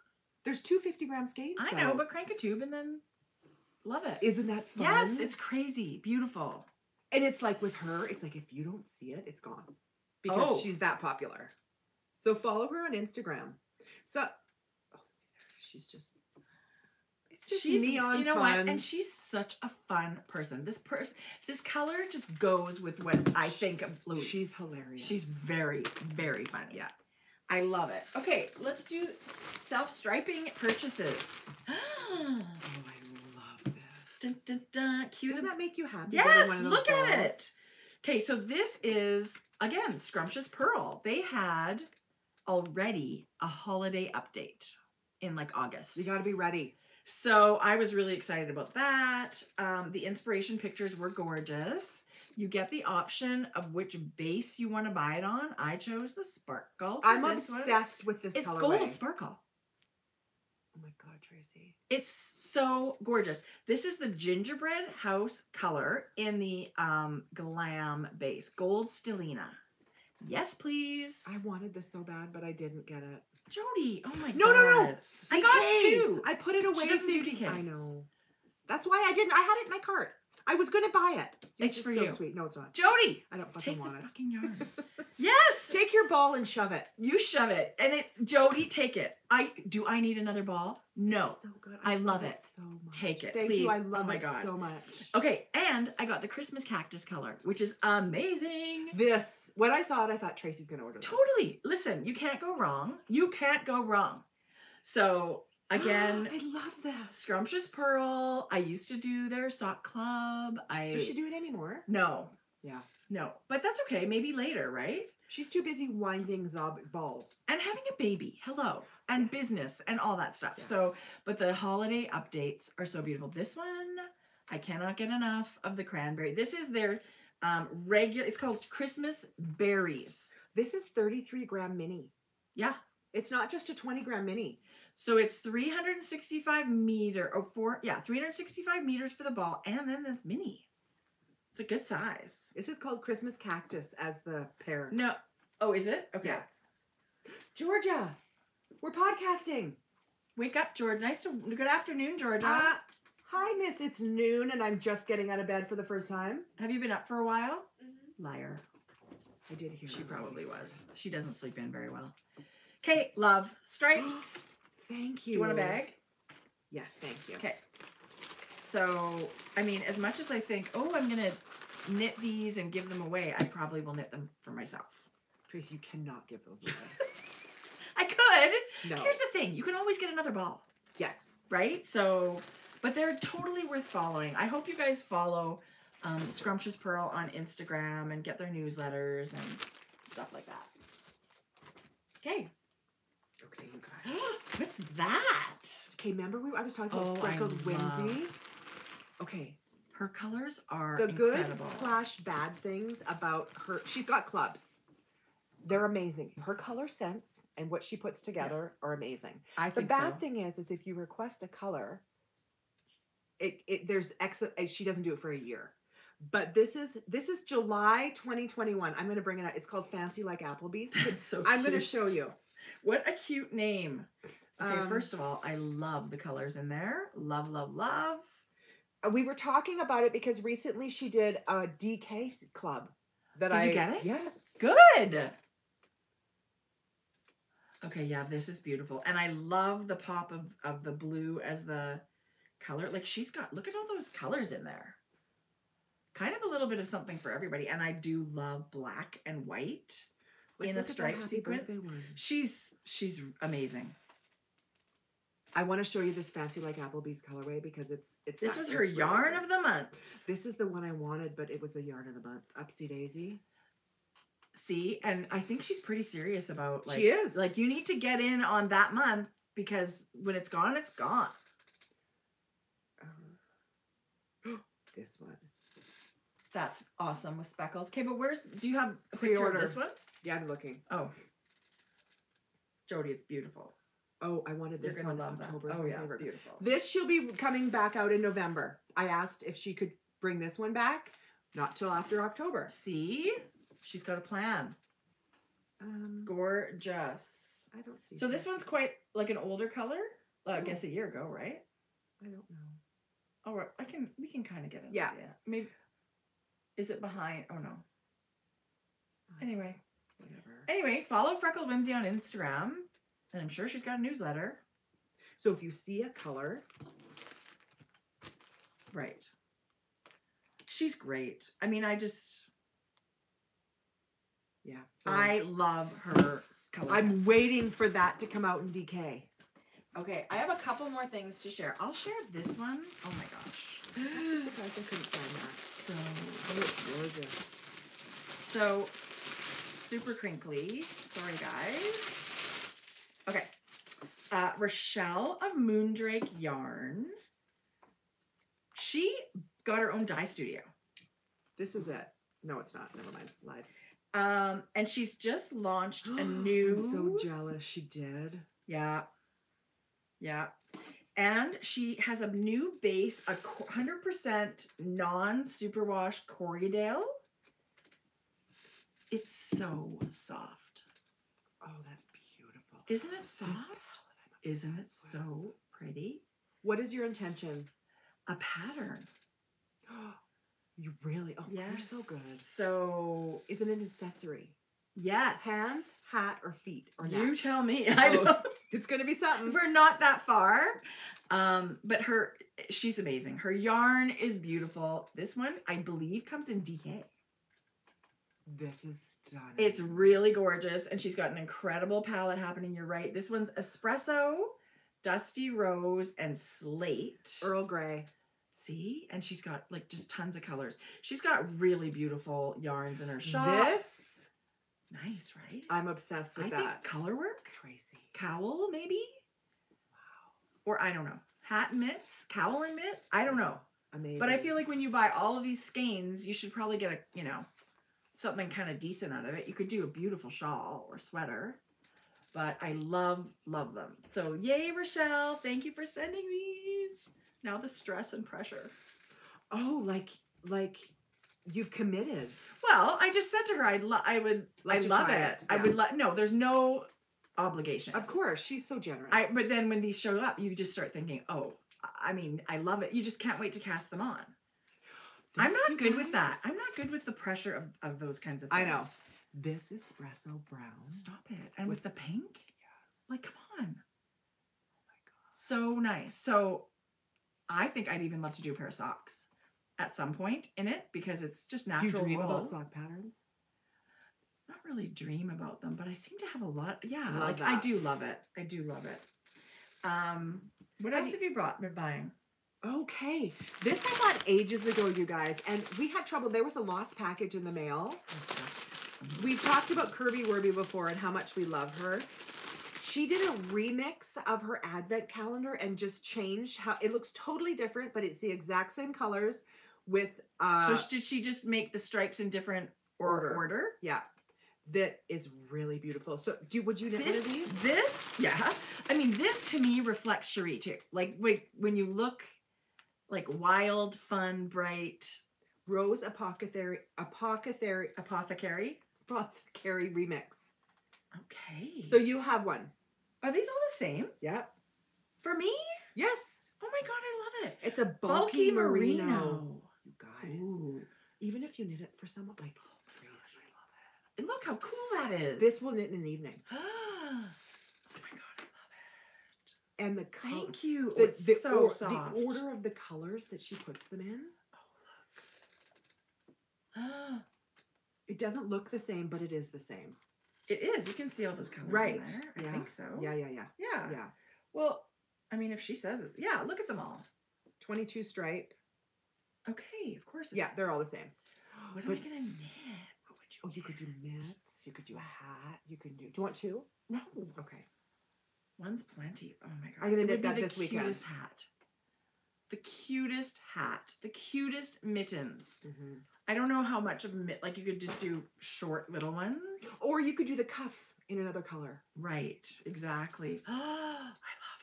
There's two 50 gram skeins. I know, though. but crank a tube and then love it. isn't that fun? yes, it's crazy, beautiful. and it's like with her, it's like if you don't see it, it's gone because Oh. she's that popular. So follow her on Instagram. So, oh, she's just. It's just she's neon you know fun. what? And she's such a fun person. This person, this color just goes with what I think of Louise. she's hilarious. she's very, very funny. Yeah. I love it. Okay, let's do self-striping purchases. Oh, I love this. dun, dun, dun. Cue Doesn't that make you happy? Yes, one of those look at it. Okay, so this is again Scrumptious Pearl. They had already a holiday update in like August. You got to be ready. So I was really excited about that. Um, the inspiration pictures were gorgeous. You get the option of which base you want to buy it on. I chose the sparkle. I'm this one. obsessed with this It's colorway. gold sparkle. Oh my god, Tracie. It's so gorgeous. This is the gingerbread house color in the um, glam base, gold stellina. Yes, please. I wanted this so bad, but I didn't get it. Jodi. Oh my No, god. no, no. No. I got two. I put it away. She doesn't do thinking- DK. I know. That's why I didn't. I had it in my cart. I was gonna buy it. It's just for so you. Sweet. No, it's not. Jodi, I don't fucking take the want it. fucking yarn. yes. Take your ball and shove it. You shove it, and it. Jodi, take it. I do. I need another ball. No. It's so good. I love it. so much. Take it, Thank please. you. I Oh love my it God. so much. Okay, and I got the Christmas cactus color, which is amazing. This when I saw it, I thought Tracie's gonna order. this. Totally. Listen, you can't go wrong. You can't go wrong. So again, I love that Scrumptious Pearl. I used to do their sock club. I Does she do it anymore? no, Yeah. no, but that's okay. Maybe later, right? She's too busy winding zob balls. And having a baby, hello, and business and all that stuff. Yeah. So, but the holiday updates are so beautiful. This one, I cannot get enough of the cranberry. This is their um regular. It's called Christmas berries. This is 33 gram mini. Yeah. It's not just a 20 gram mini. So it's 365 meter or four, yeah, 365 meters for the ball, and then this mini. It's a good size. This is called Christmas cactus as the pair. No, oh, is it? Okay. Yeah. Georgia, we're podcasting. Wake up, George. Nice to. Good afternoon, Georgia. Uh, hi, Miss. It's noon, and I'm just getting out of bed for the first time. Have you been up for a while? Liar. I did hear. She probably was. She doesn't sleep in very well. Kate, love stripes. Thank you. Do you want a bag? Yes, thank you. Okay. So, I mean, as much as I think, oh, I'm gonna knit these and give them away, I probably will knit them for myself. Trace, you cannot give those away. I could. No. Here's the thing: you can always get another ball. yes. right? So, but they're totally worth following. I hope you guys follow um, Scrumptious Pearl on Instagram and get their newsletters and stuff like that. Okay. Guys. What's that? Okay, remember we I was talking about Oh, freckled whimsy? Okay. Her colors are The good incredible. slash bad things about her she's got clubs. They're amazing. Her color sense and what she puts together are amazing. I The think bad so. thing is, is if you request a color, it, it there's ex uh, she doesn't do it for a year. But this is this is July 2021. I'm gonna bring it out. It's called Fancy Like Applebee's. It's so I'm gonna show you. What a cute name. Okay, Um, first of all, I love the colors in there. Love, love, love. Uh, We were talking about it because recently she did a DK club. That Did I you get it? Yes. Good. Okay, yeah, this is beautiful. And I love the pop of, of the blue as the color. Like she's got, look at all those colors in there. Kind of a little bit of something for everybody. And I do love black and white. Like, in a look at that stripe sequence. She's, she's amazing. I want to show you this fancy like Applebee's colorway because it's it's. This was her yarn of the month. This is the one I wanted, but it was a yarn of the month. Upsy Daisy. See, and I think she's pretty serious about like, she is like you need to get in on that month because when it's gone, it's gone. Um, this one. That's awesome with speckles. Okay, but where's do you have a picture of Pre-order. this one? Yeah, I'm looking. Oh. Jodi, it's beautiful. Oh, I wanted You're this gonna one. love that. October is Oh yeah, favorite. beautiful. This she'll be coming back out in November. I asked if she could bring this one back. Not till after October. See? She's got a plan. Um, Gorgeous. I don't see. So this one's quite like an older color. I Oh. guess a year ago, right? I don't know. Oh. I can. We can kind of get it. Yeah. Maybe. Is it behind? Oh no. Anyway. Anyway, follow Freckled Whimsy on Instagram, and I'm sure she's got a newsletter. So if you see a color, Right. She's great. I mean, I just yeah. So I love her colors. I'm waiting for that to come out in DK. Okay, I have a couple more things to share. I'll share this one. Oh my gosh. I'm surprised I couldn't find So that. Oh, it's gorgeous. so super crinkly. Sorry guys. Okay. Uh Rochelle of Moondrake Yarn. She got her own dye studio. This is it. No, it's not. Never mind. Lied. Um and she's just launched a new I'm so jealous. She did. Yeah. Yeah. And she has a new base, a 100% non superwash Corriedale. It's so soft. Oh, that's beautiful. Isn't it soft? Isn't it so pretty? What is your intention? A pattern. You really? Oh, you're so good. So Is it an accessory? yes, Hands, hat, or feet, or You tell me. I Oh. don't. It's gonna be something. We're not that far. Um, but her, she's amazing. Her yarn is beautiful. This one, I believe, comes in DK. This is stunning. It's really gorgeous, and she's got an incredible palette happening. You're right. This one's espresso, dusty rose, and slate. Earl Grey. See, and she's got like just tons of colors. She's got really beautiful yarns in her shop. This, nice, right? I'm obsessed with I that. think color work, Tracie. cowl maybe, Wow. or I don't know, hat and mitts, cowl and mitt. I don't know. Amazing. But I feel like when you buy all of these skeins, you should probably get a, you know, something kind of decent out of it. You could do a beautiful shawl or sweater. But I love, love them. So yay, Rochelle. Thank you for sending these. Now the stress and pressure. Oh, like like you've committed. Well, I just said to her, I'd lo- I would, Like I love it. it, I would love, no, there's no obligation. Of course, she's so generous. I, but then when these show up, you just start thinking, oh, I mean, I love it. You just can't wait to cast them on. I'm not good with that. I'm not good with the pressure of, of those kinds of things. I know. This espresso brown. Stop it. And with, With- the pink? Yes. Like, come on. oh my god. So nice. So I think I'd even love to do a pair of socks at some point in it because it's just natural. Do you dream wool. about sock patterns? Not really dream about them, but I seem to have a lot. Yeah, Love like I do love it. I do love it. Um, what I else mean- have you brought? Been buying? Okay. This I bought ages ago, you guys, and we had trouble. There was a lost package in the mail. We've talked about Kirby Werby before and how much we love her. She did a remix of her advent calendar and just changed how it looks totally different, but it's the exact same colors with uh so did she just make the stripes in different Order. order? yeah. That is really beautiful. So do would you knit one This, of these? this, yeah. I mean, this to me reflects Cherie too. Like when when you look like wild, fun, bright Rose Apothecary Apothecary apothecary. Apothecary remix. Okay. So you have one. are these all the same Yep. for me? Yes. Oh my god, I love it. It's a bulky, Bulky merino. merino. You guys. Ooh. Even if you knit it for someone like Tracie. And look how cool that is. This will knit in an evening. oh my god, I love And the color Thank you. Oh, the, oh, it's the, so or- soft. the order of the colors that she puts them in. Oh, look. It doesn't look the same, but it is the same. it is. You can see all those colors Right. in there. I Yeah. think so. Yeah, yeah, yeah. Yeah. Yeah. Well, I mean, if she says it, yeah. Look at them all. 22 stripe. Okay, of course. It's, Yeah, they're all the same. What am I gonna knit? What would you? Oh, you could do mitts. You could do a hat. You could do. Do you want two? No, Okay. One's plenty. Oh my god! I'm gonna It knit that this weekend. The Cutest hat. The cutest hat. The cutest mittens. Mm-hmm. I don't know how much of mitt. Like you could just do short little ones. Or you could do the cuff in another color. Right. Exactly. I love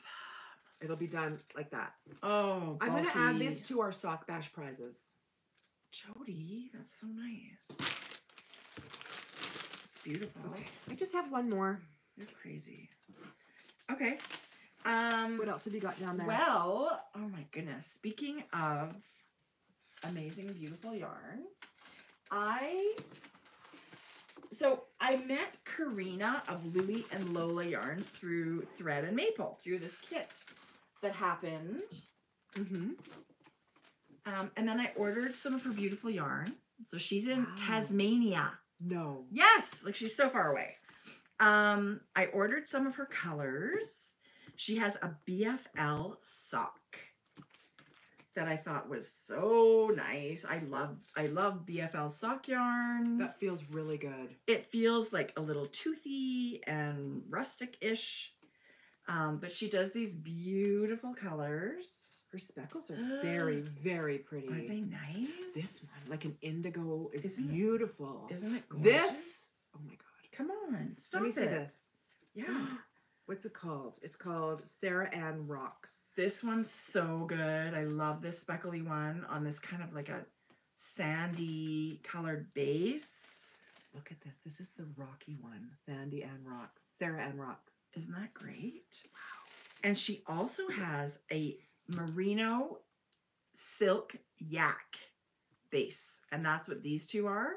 It'll be done like that. them. Oh, I'm going to add this to our sock bash prizes. Jodi. That's so nice. It's beautiful. Okay. I just have one more. You're crazy. Okay. Um. What else have you got down there? Well, oh my goodness. Speaking of amazing, beautiful yarn, I so I met Karina of Louie and Lola Yarns through Thread and Maple through this kit that happened, mm-hmm. um, and then I ordered some of her beautiful yarn. So she's in Wow. Tasmania. No. Yes, like she's so far away. Um, I ordered some of her colors. She has a BFL sock that I thought was so nice. I love I love BFL sock yarn. That feels really good. it feels like a little toothy and rustic-ish. Um, but she does these beautiful colors. Her speckles are very, very pretty. Aren't they nice? This one, like an indigo, is Isn't beautiful. Isn't it gorgeous? this? Oh my god. Come on, stop Let me it. see this. Yeah. What's it called? It's called Sarah Ann Rocks. This one's so good. I love this speckly one on this kind of like a sandy colored base. Look at this. This is the rocky one. Sandy Ann Rocks. Sarah Ann Rocks. Isn't that great? Wow. And she also has a merino silk yak base. And that's what these two are.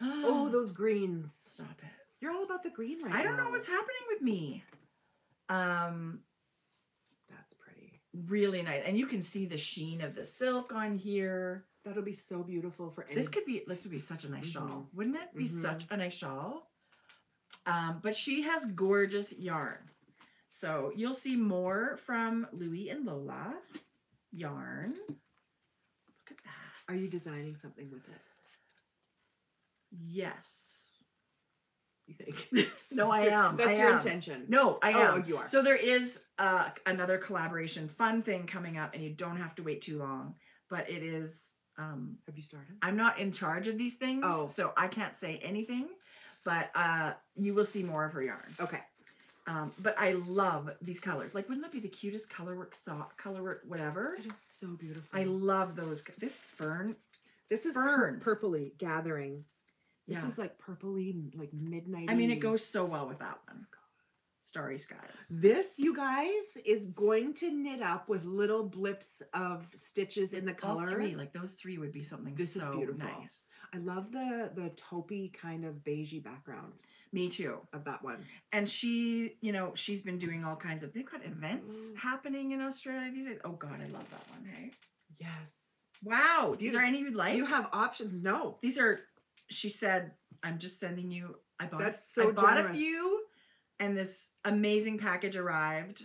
Oh, those greens. stop it. You're all about the green right I don't know what's happening with me. Um, That's pretty. really nice. And you can see the sheen of the silk on here. That'll be so beautiful for any. This could be this would be such a nice shawl. Mhm. Wouldn't it be Mhm. such a nice shawl? Um, but she has gorgeous yarn. So you'll see more from Louis and Lola yarn. Look at that. Are you designing something with it? Yes. You think? No, I am. That's I your am. intention. No, I Oh, am. you are. So there is uh, another collaboration fun thing coming up, and you don't have to wait too long. But it is. Um, Have you started? I'm not in charge of these things, Oh. so I can't say anything. But uh, you will see more of her yarn. Okay. Um, but I love these colors. Like, wouldn't that be the cutest colorwork sock, colorwork, whatever? It is so beautiful. I love those. This fern, this is fern. pur- purpley gathering. This Yeah. is like purpley, like midnight. I mean, it goes so well with that one. Starry skies. This, you guys, is going to knit up with little blips of stitches in the All color. three, like those three, would be something This is so beautiful. nice. I love the the taupey kind of beigey background Me too. of that one. And she, you know, she's been doing all kinds of. They've got events Mm. happening in Australia these days. Oh God, I love that one. Hey, Yes. wow. These are any you'd like? you have options. No. These are. She said, "I'm just sending you." I bought. That's I so bought a few, and this amazing package arrived.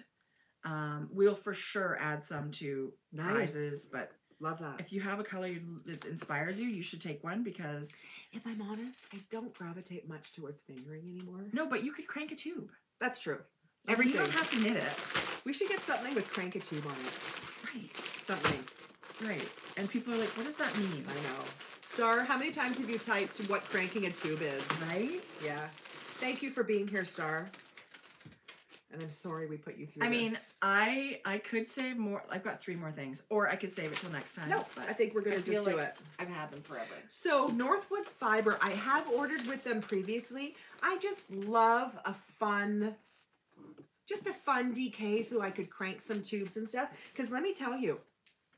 Um, we'll for sure add some to Nice. prizes, but Love that. if you have a color that inspires you, you should take one because If I'm honest, I don't gravitate much towards fingering anymore. no, but you could crank a tube. That's true. Like, You don't have to knit it. We should get something with crank a tube on it. Right. Something. Right. And people are like, what does that mean? I know. Star, how many times have you typed what cranking a tube is? Right? Yeah. Thank you for being here, Star. And I'm sorry we put you through I mean, this. I I could save more. I've got three more things, or I could save it till next time. no, but I think we're gonna I just do like it. I've had them forever. So Northwoods Fiber, I have ordered with them previously. I just love a fun, just a fun DK so I could crank some tubes and stuff. Because let me tell you,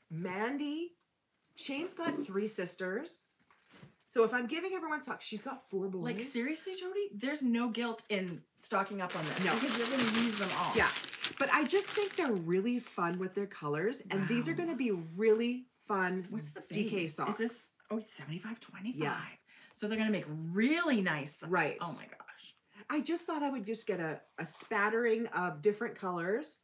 Mandy, Shane's got three sisters. So if I'm giving everyone socks, she's got four boys. Like seriously, Jodi, there's no guilt in stocking up on this No. because you're going to use them all. Yeah. But I just think they're really fun with their colors. And these are going to be really fun What's the DK base? socks. Is this oh 75 25? Yeah. So they're going to make really nice. Right. Oh my gosh. I just thought I would just get a, a spattering of different colors.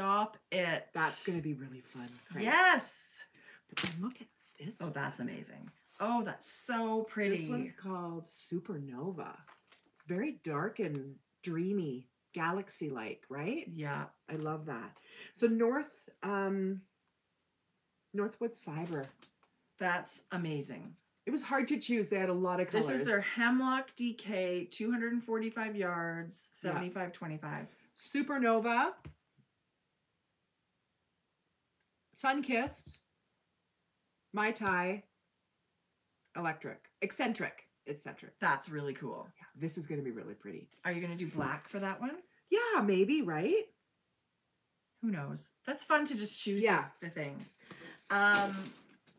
Stop it. That's going to be really fun. Yes. But then look at this. Oh, one. that's amazing. Oh, that's so pretty. This one's called Supernova. It's very dark and dreamy, galaxy like, right? yeah. I love that. So North um Northwoods Fiber. That's amazing. It was hard to choose. They had a lot of colors. This is their Hemlock DK, 245 yards, 75 25. Supernova. Sunkissed. Mai Tai. Electric. Eccentric. Eccentric. That's really cool. Yeah, this is going to be really pretty. Are you going to do black for that one? Yeah, maybe, right? Who knows? That's fun to just choose Yeah. the, the things. Um,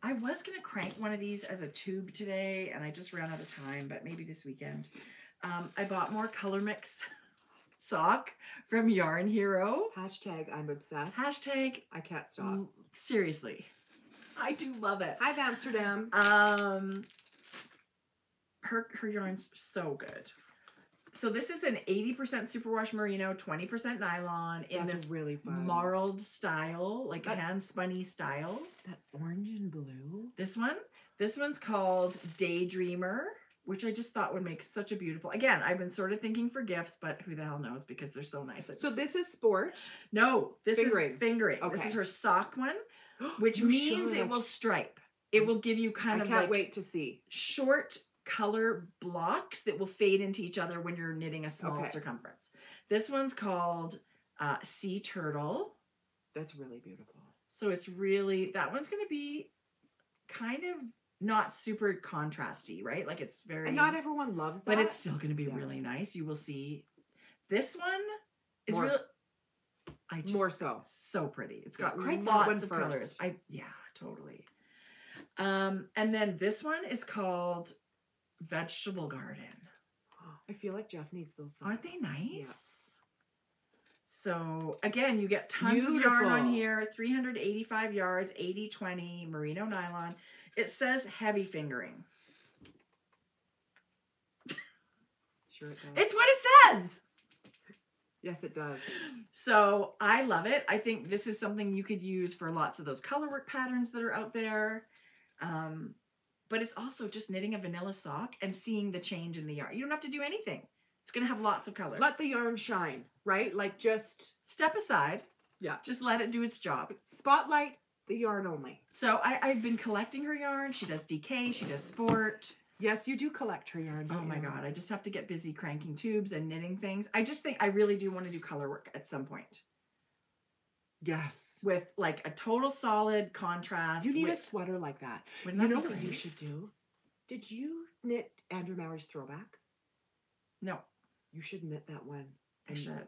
I was going to crank one of these as a tube today, and I just ran out of time, but maybe this weekend. Um, I bought more color mix sock from Yarn Hero. Hashtag I'm obsessed. Hashtag I can't stop. Seriously. I do love it. Hi, Amsterdam. Um, her her yarn's so good. So this is an 80% superwash merino, 20% nylon in That's this really fun. marled style, like That- hand spunny style. that orange and blue. This one, this one's called Daydreamer, which I just thought would make such a beautiful. Again, I've been sort of thinking for gifts, but who the hell knows because they're so nice. I So this is sport. no, this Fingering. is fingering. This is her sock one, which means it will stripe. It will give you kind I of can't like wait to see. short color blocks that will fade into each other when you're knitting a small Okay. circumference. This one's called uh, Sea Turtle. That's really beautiful. So it's really, that one's going to be kind of not super contrasty, right? Like it's very And not everyone loves that. but it's still going to be Yeah. really nice. You will see. This one is More- real. I just, more so. so pretty. It's got that lots of colors. I yeah, totally. Um, and then this one is called Vegetable Garden. I feel like Jeff needs those. Aren't they socks. Yeah. nice? So again, you get tons of yarn on Beautiful. here. 385 yards, 80-20 merino nylon. It says heavy fingering. Sure it does. It's what it says. yes, it does. So I love it. I think this is something you could use for lots of those colorwork patterns that are out there. Um, but it's also just knitting a vanilla sock and seeing the change in the yarn. You don't have to do anything. It's gonna have lots of colors. Let the yarn shine, right? Like just step aside. Yeah. Just let it do its job. spotlight the yarn only. So I, I've been collecting her yarn. She does DK, she does sport. Yes, you do collect her yarn. Oh my you? god, I just have to get busy cranking tubes and knitting things. I just think I really do want to do color work at some point. Yes. With like a total solid contrast. You need a sweater like that. You know what you should do? Did you knit Andrea Mowry's throwback? No, You should knit that one. I should.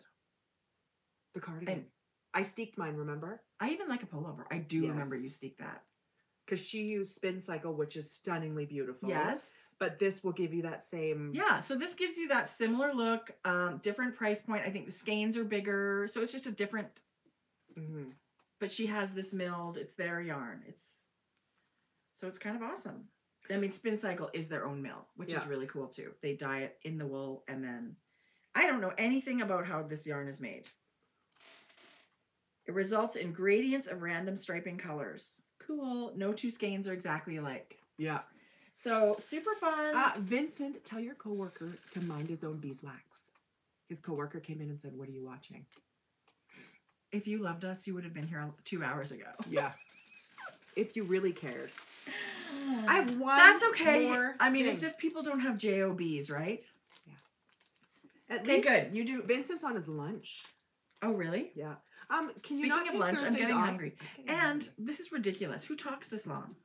The cardigan. I steeked mine, remember? I even like a pullover. I do remember you Yes. speak that. Because she used Spin Cycle, which is stunningly beautiful. Yes. But this will give you that same. Yeah, so this gives you that similar look, um, different price point. I think the skeins are bigger, so it's just a different. Mhm. But she has this milled. It's their yarn. It's so it's kind of awesome. I mean, Spin Cycle is their own mill, which is really cool too. They dye it in the wool, and then I don't know anything about how this yarn is made. It results in gradients of random striping colors. Cool. No two skeins are exactly alike. Yeah. So super fun. Uh, Vincent, tell your coworker to mind his own beeswax. His coworker came in and said, "What are you watching?" if you loved us, you would have been here two hours ago. Yeah. if you really cared. I have one. That's okay. more I mean, as if people don't have jobs, right? Yes. At Okay, least good. You do. Vincent's on his lunch. Oh, really? Yeah. Um. Can Speaking you not of lunch, I'm getting off? hungry. I'm getting And hungry. this is ridiculous. Who talks this long?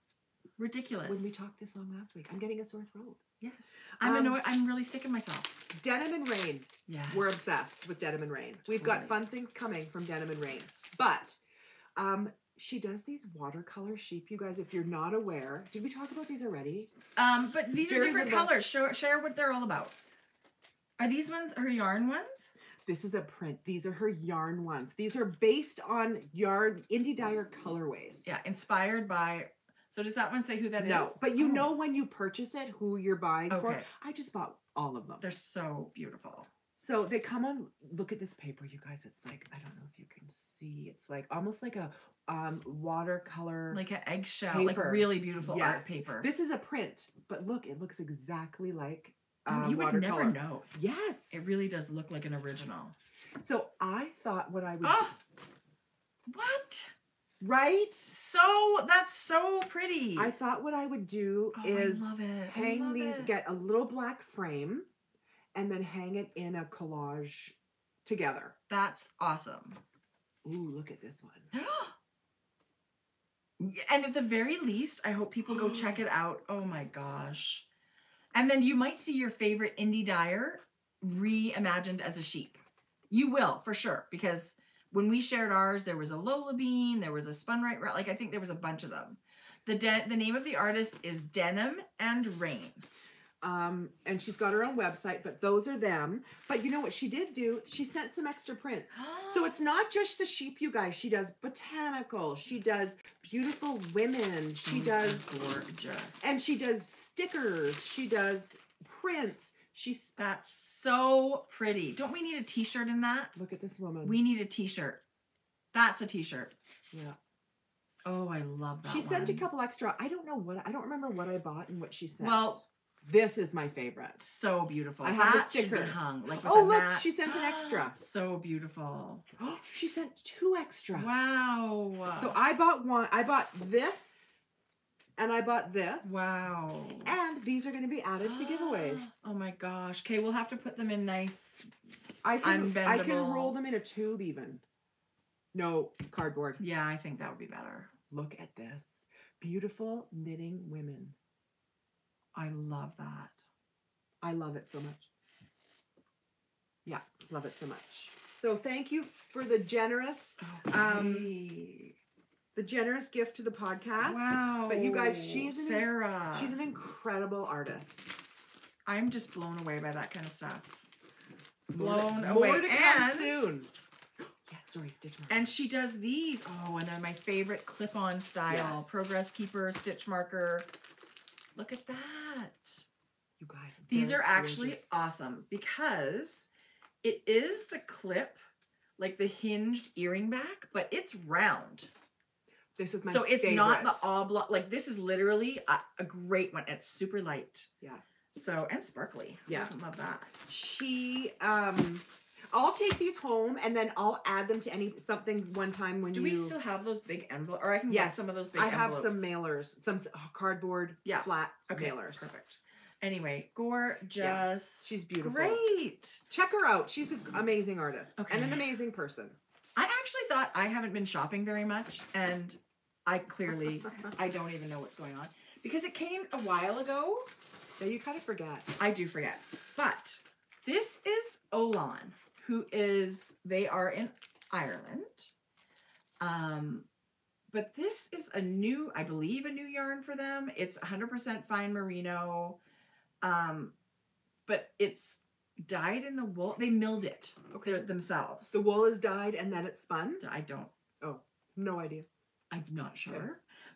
Ridiculous. when we talked this long last week, I'm getting a sore throat. yes. I'm Um, annoyed. I'm really sick of myself. Denim and Rain. Yes. We're obsessed with Denim and Rain. We've got fun things coming from Denim and Rain. But um she does these watercolor sheep, you guys. If you're not aware, did we talk about these already? Um, but these are different colors. Show, share what they're all about. Are these ones her yarn ones? This is a print. These are her yarn ones. These are based on yarn indie dyer colorways. Yeah, inspired by. So does that one say who that is? no, but you Oh, know when you purchase it who you're buying for. Okay. I just bought all of them. They're so beautiful. So they come on. Look at this paper, you guys. It's like I don't know if you can see. It's like almost like a um watercolor. Like an eggshell, like really beautiful art Yes. paper. This is a print, but look, it looks exactly like Oh, um, you would never know. Yes, It really does look like an original. So I thought what I would Oh, what? right. So that's so pretty. I thought what I would do oh, is I love it. I hang these, it. get a little black frame, and then hang it in a collage together. That's awesome. Ooh, look at this one. and at the very least, I hope people go check it out. Oh my gosh. And then you might see your favorite indie dyer reimagined as a sheep. You will, for sure, because when we shared ours, there was a Lola Bean, there was a Spun Right, like I think there was a bunch of them. The the name of the artist is Denim and Rain. Um, and she's got her own website, but those are them. But you know what she did do? She sent some extra prints. So it's not just the sheep, you guys. She does botanical. She does beautiful women. She does, gorgeous. and she does stickers. She does prints. She's That's so pretty. Don't we need a t-shirt in that? look at this woman. We need a t-shirt. That's a t-shirt. yeah. Oh, I love that. She sent a couple extra. I don't know what I don't remember what I bought and what she sent. Well- this is my favorite. So beautiful. I have the that should be sticker. hung. Like Oh, a look, mat. she sent an extra. so beautiful. she sent two extra. Wow. So I bought one. I bought this, and I bought this. wow. And these are going to be added to giveaways. Oh my gosh. Okay, we'll have to put them in nice. I can I can roll them in a tube even. No cardboard. Yeah, I think that would be better. Look at this. Beautiful knitting women. I love that. I love it so much. Yeah, love it so much. So thank you for the generous, Um, the generous gift to the podcast. wow. But you guys, she's an, Sarah. she's an incredible artist. I'm just blown away by that kind of stuff. Blown More away. to come and, soon. Yeah, sorry, stitch mark. And she does these. Oh, and they're my favorite clip-on style. Yes. Progress keeper, stitch marker. Look at that. you guys, These they're actually gorgeous. awesome because it is the clip, like the hinged earring back, but it's round. This is my so it's not the oblong. Like this is literally a, a great one. It's super light. Yeah. So and sparkly. Yeah. love that. She um I'll take these home and then I'll add them to any something one time when Do you we still have those big envelopes? Or I can get some of those big envelopes. I have envelopes. some mailers, some uh, cardboard Yeah. flat Okay, mailers. Perfect. Anyway, gorgeous. She's beautiful. Great. Check her out. She's an amazing artist and an amazing person. I actually thought I haven't been shopping very much, and I clearly I don't even know what's going on because it came a while ago. Yeah, you kind of forget. I do forget, but this is Olan, who is they are in Ireland. Um, but this is a new, I believe, a new yarn for them. It's 100% fine merino, um, but it's dyed in the wool. They milled it okay. themselves. The wool is dyed and then it's spun. I don't Oh, No idea. I'm not sure. Okay.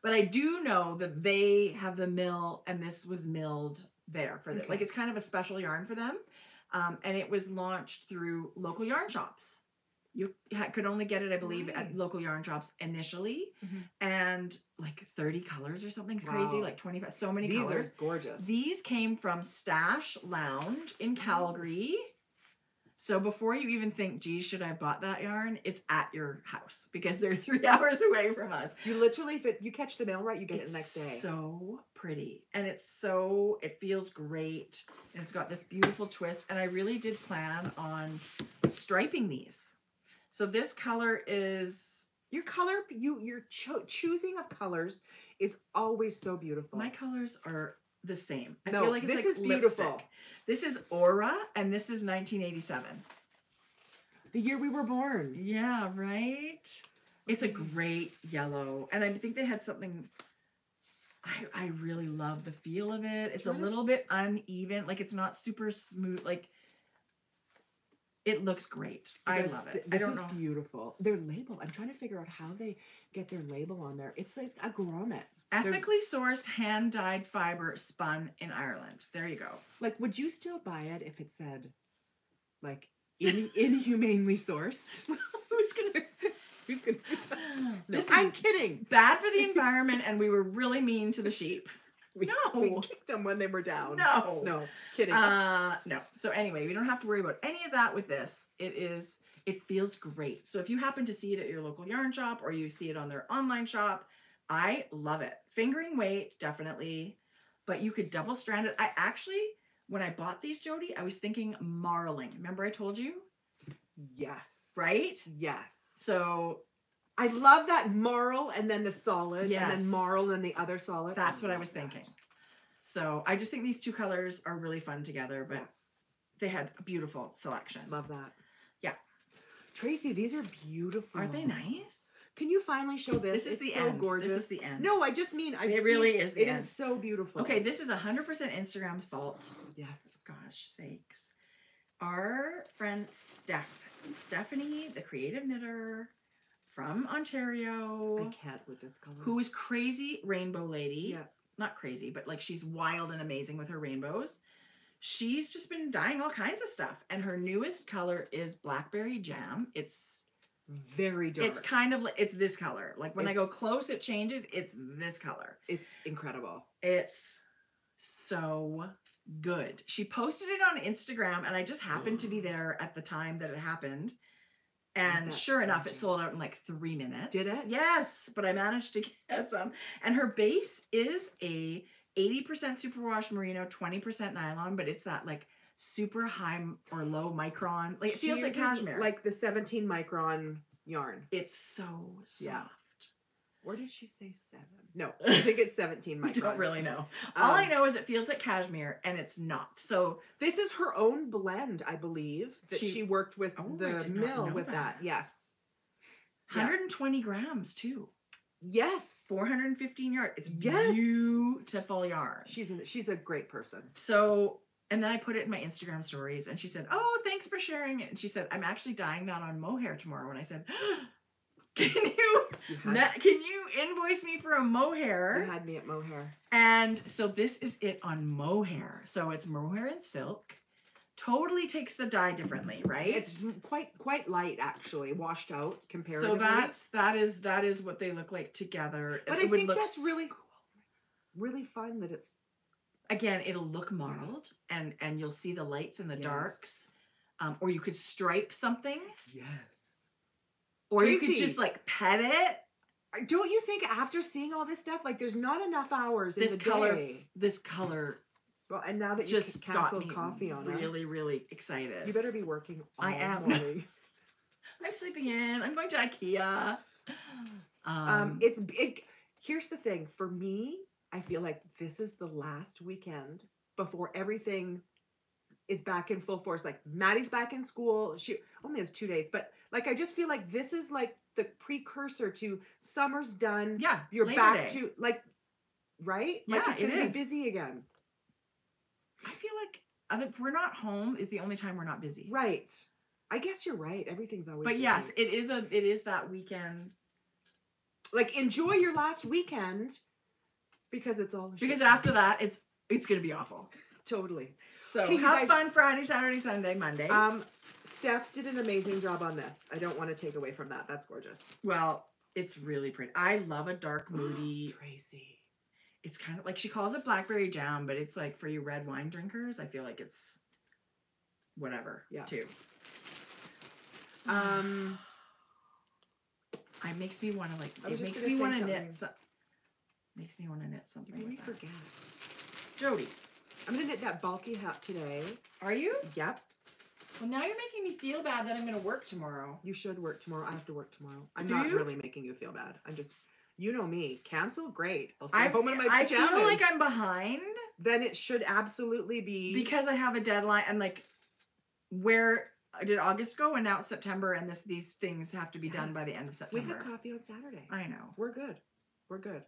But I do know that they have the mill and this was milled there for them. Like it's kind of a special yarn for them. Um, and it was launched through local yarn shops. You could only get it, I believe, at local yarn shops initially. Mhm. And like 30 colors or something's crazy, like 25, so many These colors. These are gorgeous. These came from Stash Lounge in Calgary. So before you even think, geez, should I have bought that yarn? It's at your house because they're three hours away from us. you literally, if it, you catch the mail right, you get it's it the next day. It's so pretty. And it's so, it feels great. And it's got this beautiful twist. And I really did plan on striping these. So this color is, your color, you your cho- choosing of colors is always so beautiful. my colors are the same. I No, feel like it's this like is beautiful. lipstick. This is Aura and this is 1987. the year we were born. Yeah, right? It's a great yellow. And I think they had something I I really love the feel of it. It's a little bit uneven, like it's not super smooth like it looks great. I love it. I This don't is know. beautiful. Their label. I'm trying to figure out how they get their label on there. It's like a grommet. Ethically sourced hand dyed fiber spun in Ireland. There you go. Like, would you still buy it if it said, like, in, inhumanely sourced? Who's gonna Who's gonna do that? No, This I'm kidding. bad for the environment and we were really mean to the sheep. We, No. we kicked them when they were down. No. no, kidding. Uh, no. So anyway, we don't have to worry about any of that with this. It is, it feels great. So if you happen to see it at your local yarn shop or you see it on their online shop, I love it. Fingering weight, definitely. But you could double strand it. I actually, when I bought these, Jodi, I was thinking marling. Remember I told you? yes. Right? Yes. So I love that marl and then the solid, and then marl and the other solid. that's what I oh was that. thinking. So I just think these two colors are really fun together, but Yeah. they had a beautiful selection. Love that. Yeah. Tracie, these are beautiful. Aren't they nice? Can you finally show this? This is it's the so end. gorgeous. This is the end. No, I just mean I've It really is the It is end. so beautiful. Okay, this is 100% Instagram's fault. Yes. Gosh sakes. Our friend Steph, Stephanie, the creative knitter from I Ontario, can't with this color. who is crazy rainbow lady. Yeah. Not crazy, but like she's wild and amazing with her rainbows. She's just been dyeing all kinds of stuff. And her newest color is blackberry jam. It's Very dark. it's kind of like it's this color. Like when I go close, it changes. It's this color. it's incredible. It's so good. She posted it on Instagram, and I just happened to be there at the time that it happened. And that's sure enough, it sold out in like three minutes. Did it? Yes, but I managed to get some. And her base is a 80% superwash merino, 20% nylon, but it's that like super high or low micron. Like it feels like cashmere. Like the 17 micron yarn. it's so soft. Yeah. Or did she say seven? No, I think it's 17 I microns. don't really know. All I Um, know is it feels like cashmere, and it's not. So This is her own blend, I believe, that She- she, worked with Oh, the mill with that. that. Yes. Yeah. 120 grams too. Yes. 415 yards. It's Yes. beautiful yarn. She's an, she's a great person. So, and then I put it in my Instagram stories, and she said, "Oh, thanks for sharing it." And she said, "I'm actually dyeing that on mohair tomorrow." And I said, "Can you, You can you invoice me for a mohair? you had me at mohair. And so this is it on mohair. So it's mohair and silk. Totally takes the dye differently, right? It's quite quite light actually, washed out compared. so that's that is that is what they look like together. but It I think that's really really fun that it's again it'll look mottled Yes. and and you'll see the lights and the Yes. darks um, or you could stripe something yes. or you could just like pet it Don't you think after seeing all this stuff, like there's not enough hours this in the color day? this color Well, and now that you just canceled coffee on really us, really really excited you better be working I am. i'm sleeping in i'm going to ikea um, um, it's it. Here's the thing for me. I feel like this is the last weekend before everything is back in full force. Like Maddie's back in school. She only has two days, but like I just feel like this is like the precursor to summer's done. yeah You're Labor back Day. to like right. like Yeah, it's gonna is. be busy again. i feel like if we're not home is the only time we're not busy Right. I guess you're right. Everything's always. but busy. yes it is a it is that weekend like enjoy your last weekend because it's all because after that it's it's gonna be awful totally. so Okay, have guys- fun friday saturday sunday monday Um, Steph did an amazing job on this. I don't want to take away from that. That's gorgeous. well it's really pretty i love a dark moody Tracie. it's kind of like she calls it blackberry jam but it's like for you red wine drinkers i feel like it's whatever Yeah. too Um, it makes me want to like it makes me want to knit so, makes me want to knit something with that. forget. Jodi I'm gonna knit that bulky hat today. are you Yep. well now you're making me feel bad that i'm gonna work tomorrow You should work tomorrow. I have to work tomorrow. I'm Do not you? really making you feel bad. I'm just, you know me. Cancel, great. I'll stay home in my pajamas. I feel like I'm behind Then it should absolutely be because I have a deadline and like where uh, did August go and now it's September and this these things have to be done by the end of September. We had coffee on Saturday. I know. We're good. We're good.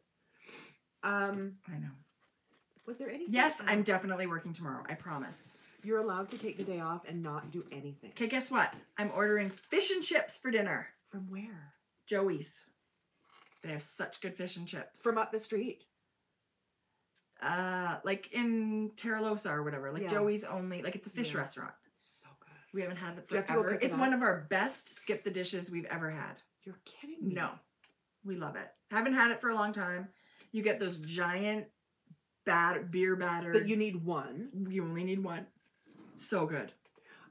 Um, I know. was there anything? Yes, I'm definitely working tomorrow. I promise. You're allowed to take the day off and not do anything. Okay, guess what? I'm ordering fish and chips for dinner. From where? Joey's. They have such good fish and chips. From up the street. uh like in Terra Losa or whatever. Like Yeah. Joey's only like it's a fish Yeah. restaurant. So good. We haven't had it Do you have forever. it It's one of our best skip the dishes we've ever had. You're kidding me. No, we love it. Haven't had it for a long time. You get those giant bat beer batter. But you need one. you only need one. So good.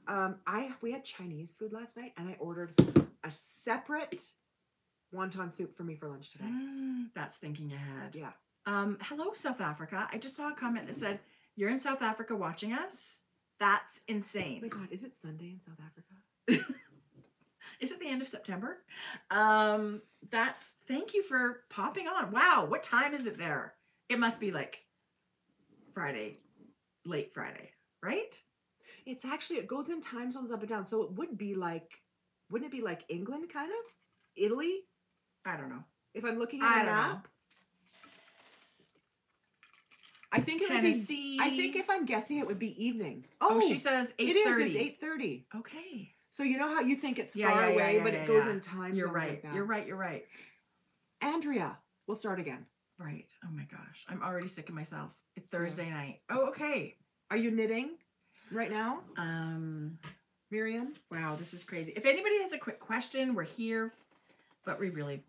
Um, I we had Chinese food last night, and I ordered a separate wonton soup for me for lunch today. Mm, that's thinking ahead. Yeah. Um, hello, South Africa. I just saw a comment that said you're in South Africa watching us. That's insane. Oh my. God, is it Sunday in South Africa? Is it the end of September? Um, that's thank you for popping on. Wow, what time is it there? It must be like Friday, late Friday, right? It's actually it goes in time zones up and down, so it would be like, wouldn't it be like England kind of, Italy? I don't know. If I'm looking at a don't know. map, I think it would be. Tennessee. I think if I'm guessing, it would be evening. oh, she says it eight is. It's eight thirty. Okay, So you know how you think it's Yeah, far yeah, away, yeah, but it goes in time. you're right. Like you're right. You're right. Andrea, we'll start again. Right. Oh my gosh, I'm already sick of myself. It's Thursday night. Oh, okay. Are you knitting right now, Um. Miriam? Wow, this is crazy. If anybody has a quick question, we're here. But we really,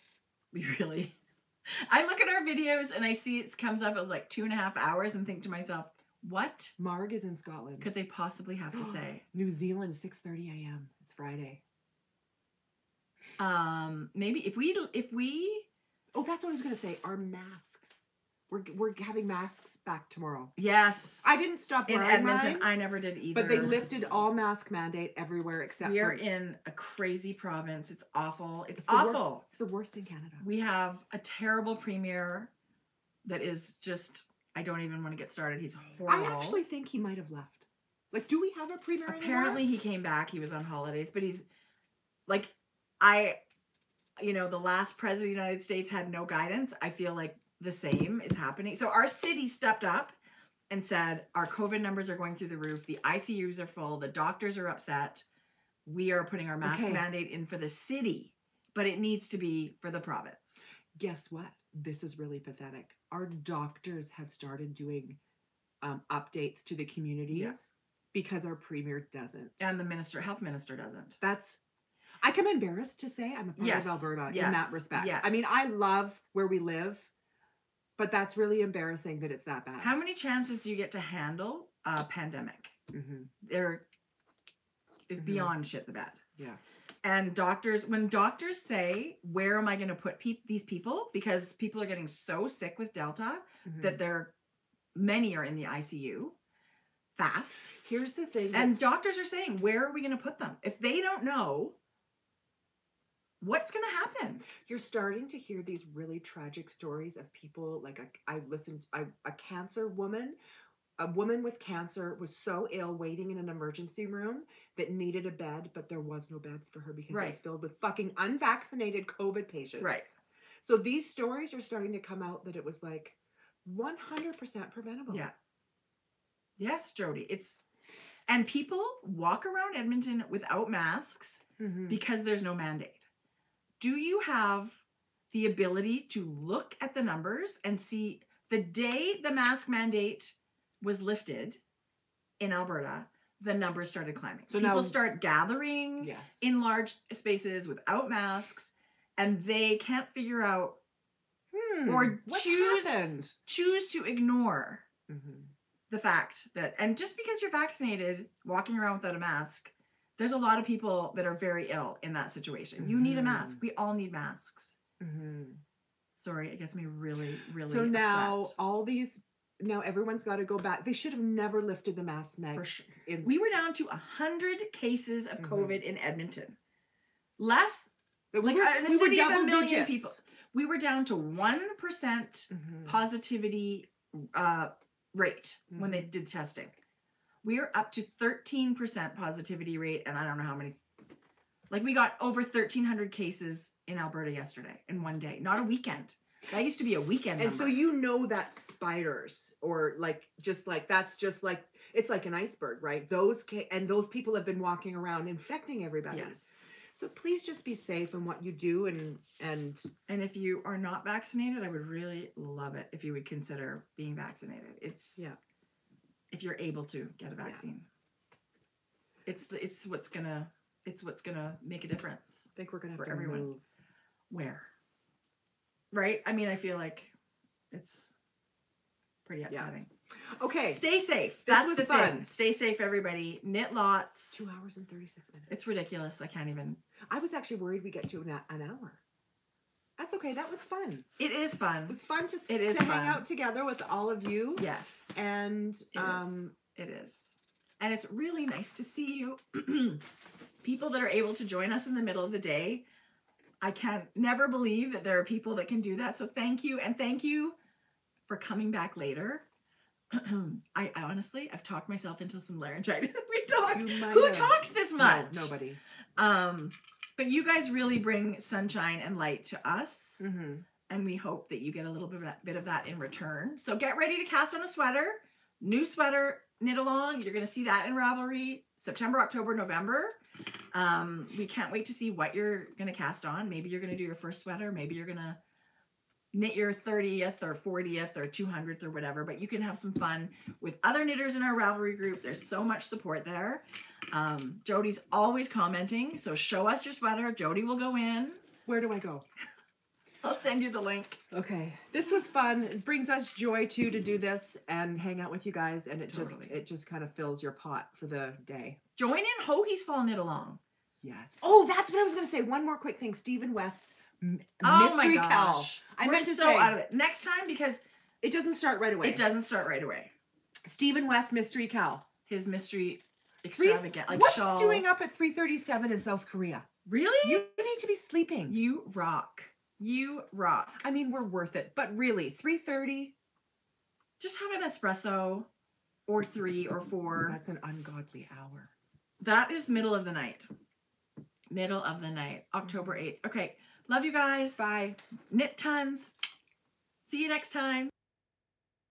we really. I look at our videos and I see it comes up as like two and a half hours and think to myself, what Marg is in Scotland. could they possibly have to say? New Zealand, six thirty a.m. It's Friday. Um, maybe if we if we Oh, that's what I was gonna say. Our masks We're we're having masks back tomorrow. Yes. I didn't stop in wearing Edmonton, mine, I never did either. but they lifted all mask mandate everywhere except We for are in a crazy province. It's awful. It's, It's awful. it's the worst in Canada. we have a terrible premier that is just I don't even want to get started. He's horrible. I actually think he might have left. Like, do we have a premier apparently he came back. He was on holidays, but he's like I you know, the last president of the United States had no guidance. I feel like the same is happening. So our city stepped up and said our COVID numbers are going through the roof. The ICUs are full. The doctors are upset. We are putting our mask Okay. mandate in for the city, but it needs to be for the province. Guess what? This is really pathetic. Our doctors have started doing um, updates to the communities Yeah. because our premier doesn't. And the minister, health minister doesn't. that's I am embarrassed to say I'm a part Yes, of Alberta in that respect. I mean. I love where we live, but that's really embarrassing that it's that bad. How many chances do you get to handle a pandemic? hmm They're, Mhm. beyond shit the bed. Yeah. And doctors, when doctors say, "Where am I going to put peop these people?" Because people are getting so sick with Delta Mhm. that they're many are in the ICU fast. Here's the thing. And doctors are saying, "Where are we going to put them?" If they don't know, what's going to happen? you're starting to hear these really tragic stories of people like a, I listened I, a cancer woman a woman with cancer was so ill waiting in an emergency room that needed a bed but there was no beds for her because it was filled with fucking unvaccinated covid patients Right. so these stories are starting to come out that it was like 100% preventable Yeah. Yes, Jodi. It's and people walk around Edmonton without masks Mhm. because there's no mandate. Do you have the ability to look at the numbers and see the day the mask mandate was lifted in Alberta, the numbers started climbing. So people now- start gathering yes in large spaces without masks and they can't figure out Hmm, or choose- happened? choose to ignore Mhm. the fact that and just because you're vaccinated walking around without a mask there's a lot of people that are very ill in that situation you need a mask Mhm. we all need masks Mhm. sorry it gets me really really so now all these now everyone's got to go back they should have never lifted the mask For sure. in we were down to 100 cases of Mhm. covid in edmonton less But like, we were, in a we were city of a double million digits. people. we were down to 1% Mhm. positivity uh, rate when they did testing. We are up to 13% positivity rate, and I don't know how many. Like, we got over 1,300 cases in Alberta yesterday in one day, not a weekend. That used to be a weekend. And so you know that spiders or like just like that's just like it's like an iceberg, right? Those ca- and those people have been walking around infecting everybody. Yes. So please just be safe in what you do and and And if you are not vaccinated, I would really love it if you would consider being vaccinated. It's Yeah. if you're able to get a vaccine. Yeah. It's the it's what's gonna it's what's gonna make a difference. I think we're gonna have For to everyone. move. Where? Right? I mean, I feel like it's pretty upsetting. Okay, Stay safe. This That's was the fun. thing. Stay safe, everybody. Knit lots. two hours and thirty six minutes. It's ridiculous. I can't even. I was actually worried we get to an, an hour. That's okay. That was fun. It is fun. It was fun to, It is to fun. hang out together with all of you. Yes. And It is. um, It is. And it's really nice to see you. people that are able to join us in the middle of the day. I can never believe that there are people that can do that. So thank you. And thank you for coming back later. I, I honestly, I've talked myself into some laryngitis. we talk. Who have- talks this No, much? nobody. Um, but you guys really bring sunshine and light to us, Mm-hmm. and we hope that you get a little bit of that, bit of that in return. So get ready to cast on a sweater. New sweater knit along. You're going to see that in Ravelry September, October, November. Um, we can't wait to see what you're going to cast on. Maybe you're going to do your first sweater. Maybe you're going to knit your 30th or 40th or 200th or whatever. But you can have some fun with other knitters in our Ravelry group. There's so much support there. Um, Jodi's always commenting, so show us your sweater. Jody will go in. Where do I go? I'll send you the link. Okay, this was fun. It brings us joy too to do this and hang out with you guys, and it just it just kind of fills your pot for the day. Join in Hoagie's Fall Knit Along. Yes. Oh, that's what I was gonna say. One more quick thing. Stephen West's M- Oh mystery my KAL. gosh. I We're meant to so say out of it. Next time, because It doesn't start right away. It doesn't start right away. Stephen West Mystery KAL. His mystery extravagant, like what shawl. are you doing up at 3:37 in South Korea? Really? You need to be sleeping. You rock. You rock. I mean, we're worth it, but really, 3:30. Just have an espresso or three or four. That's an ungodly hour. That is middle of the night. Middle of the night, October 8th. Okay. Love you guys. Bye. Knit tons. See you next time.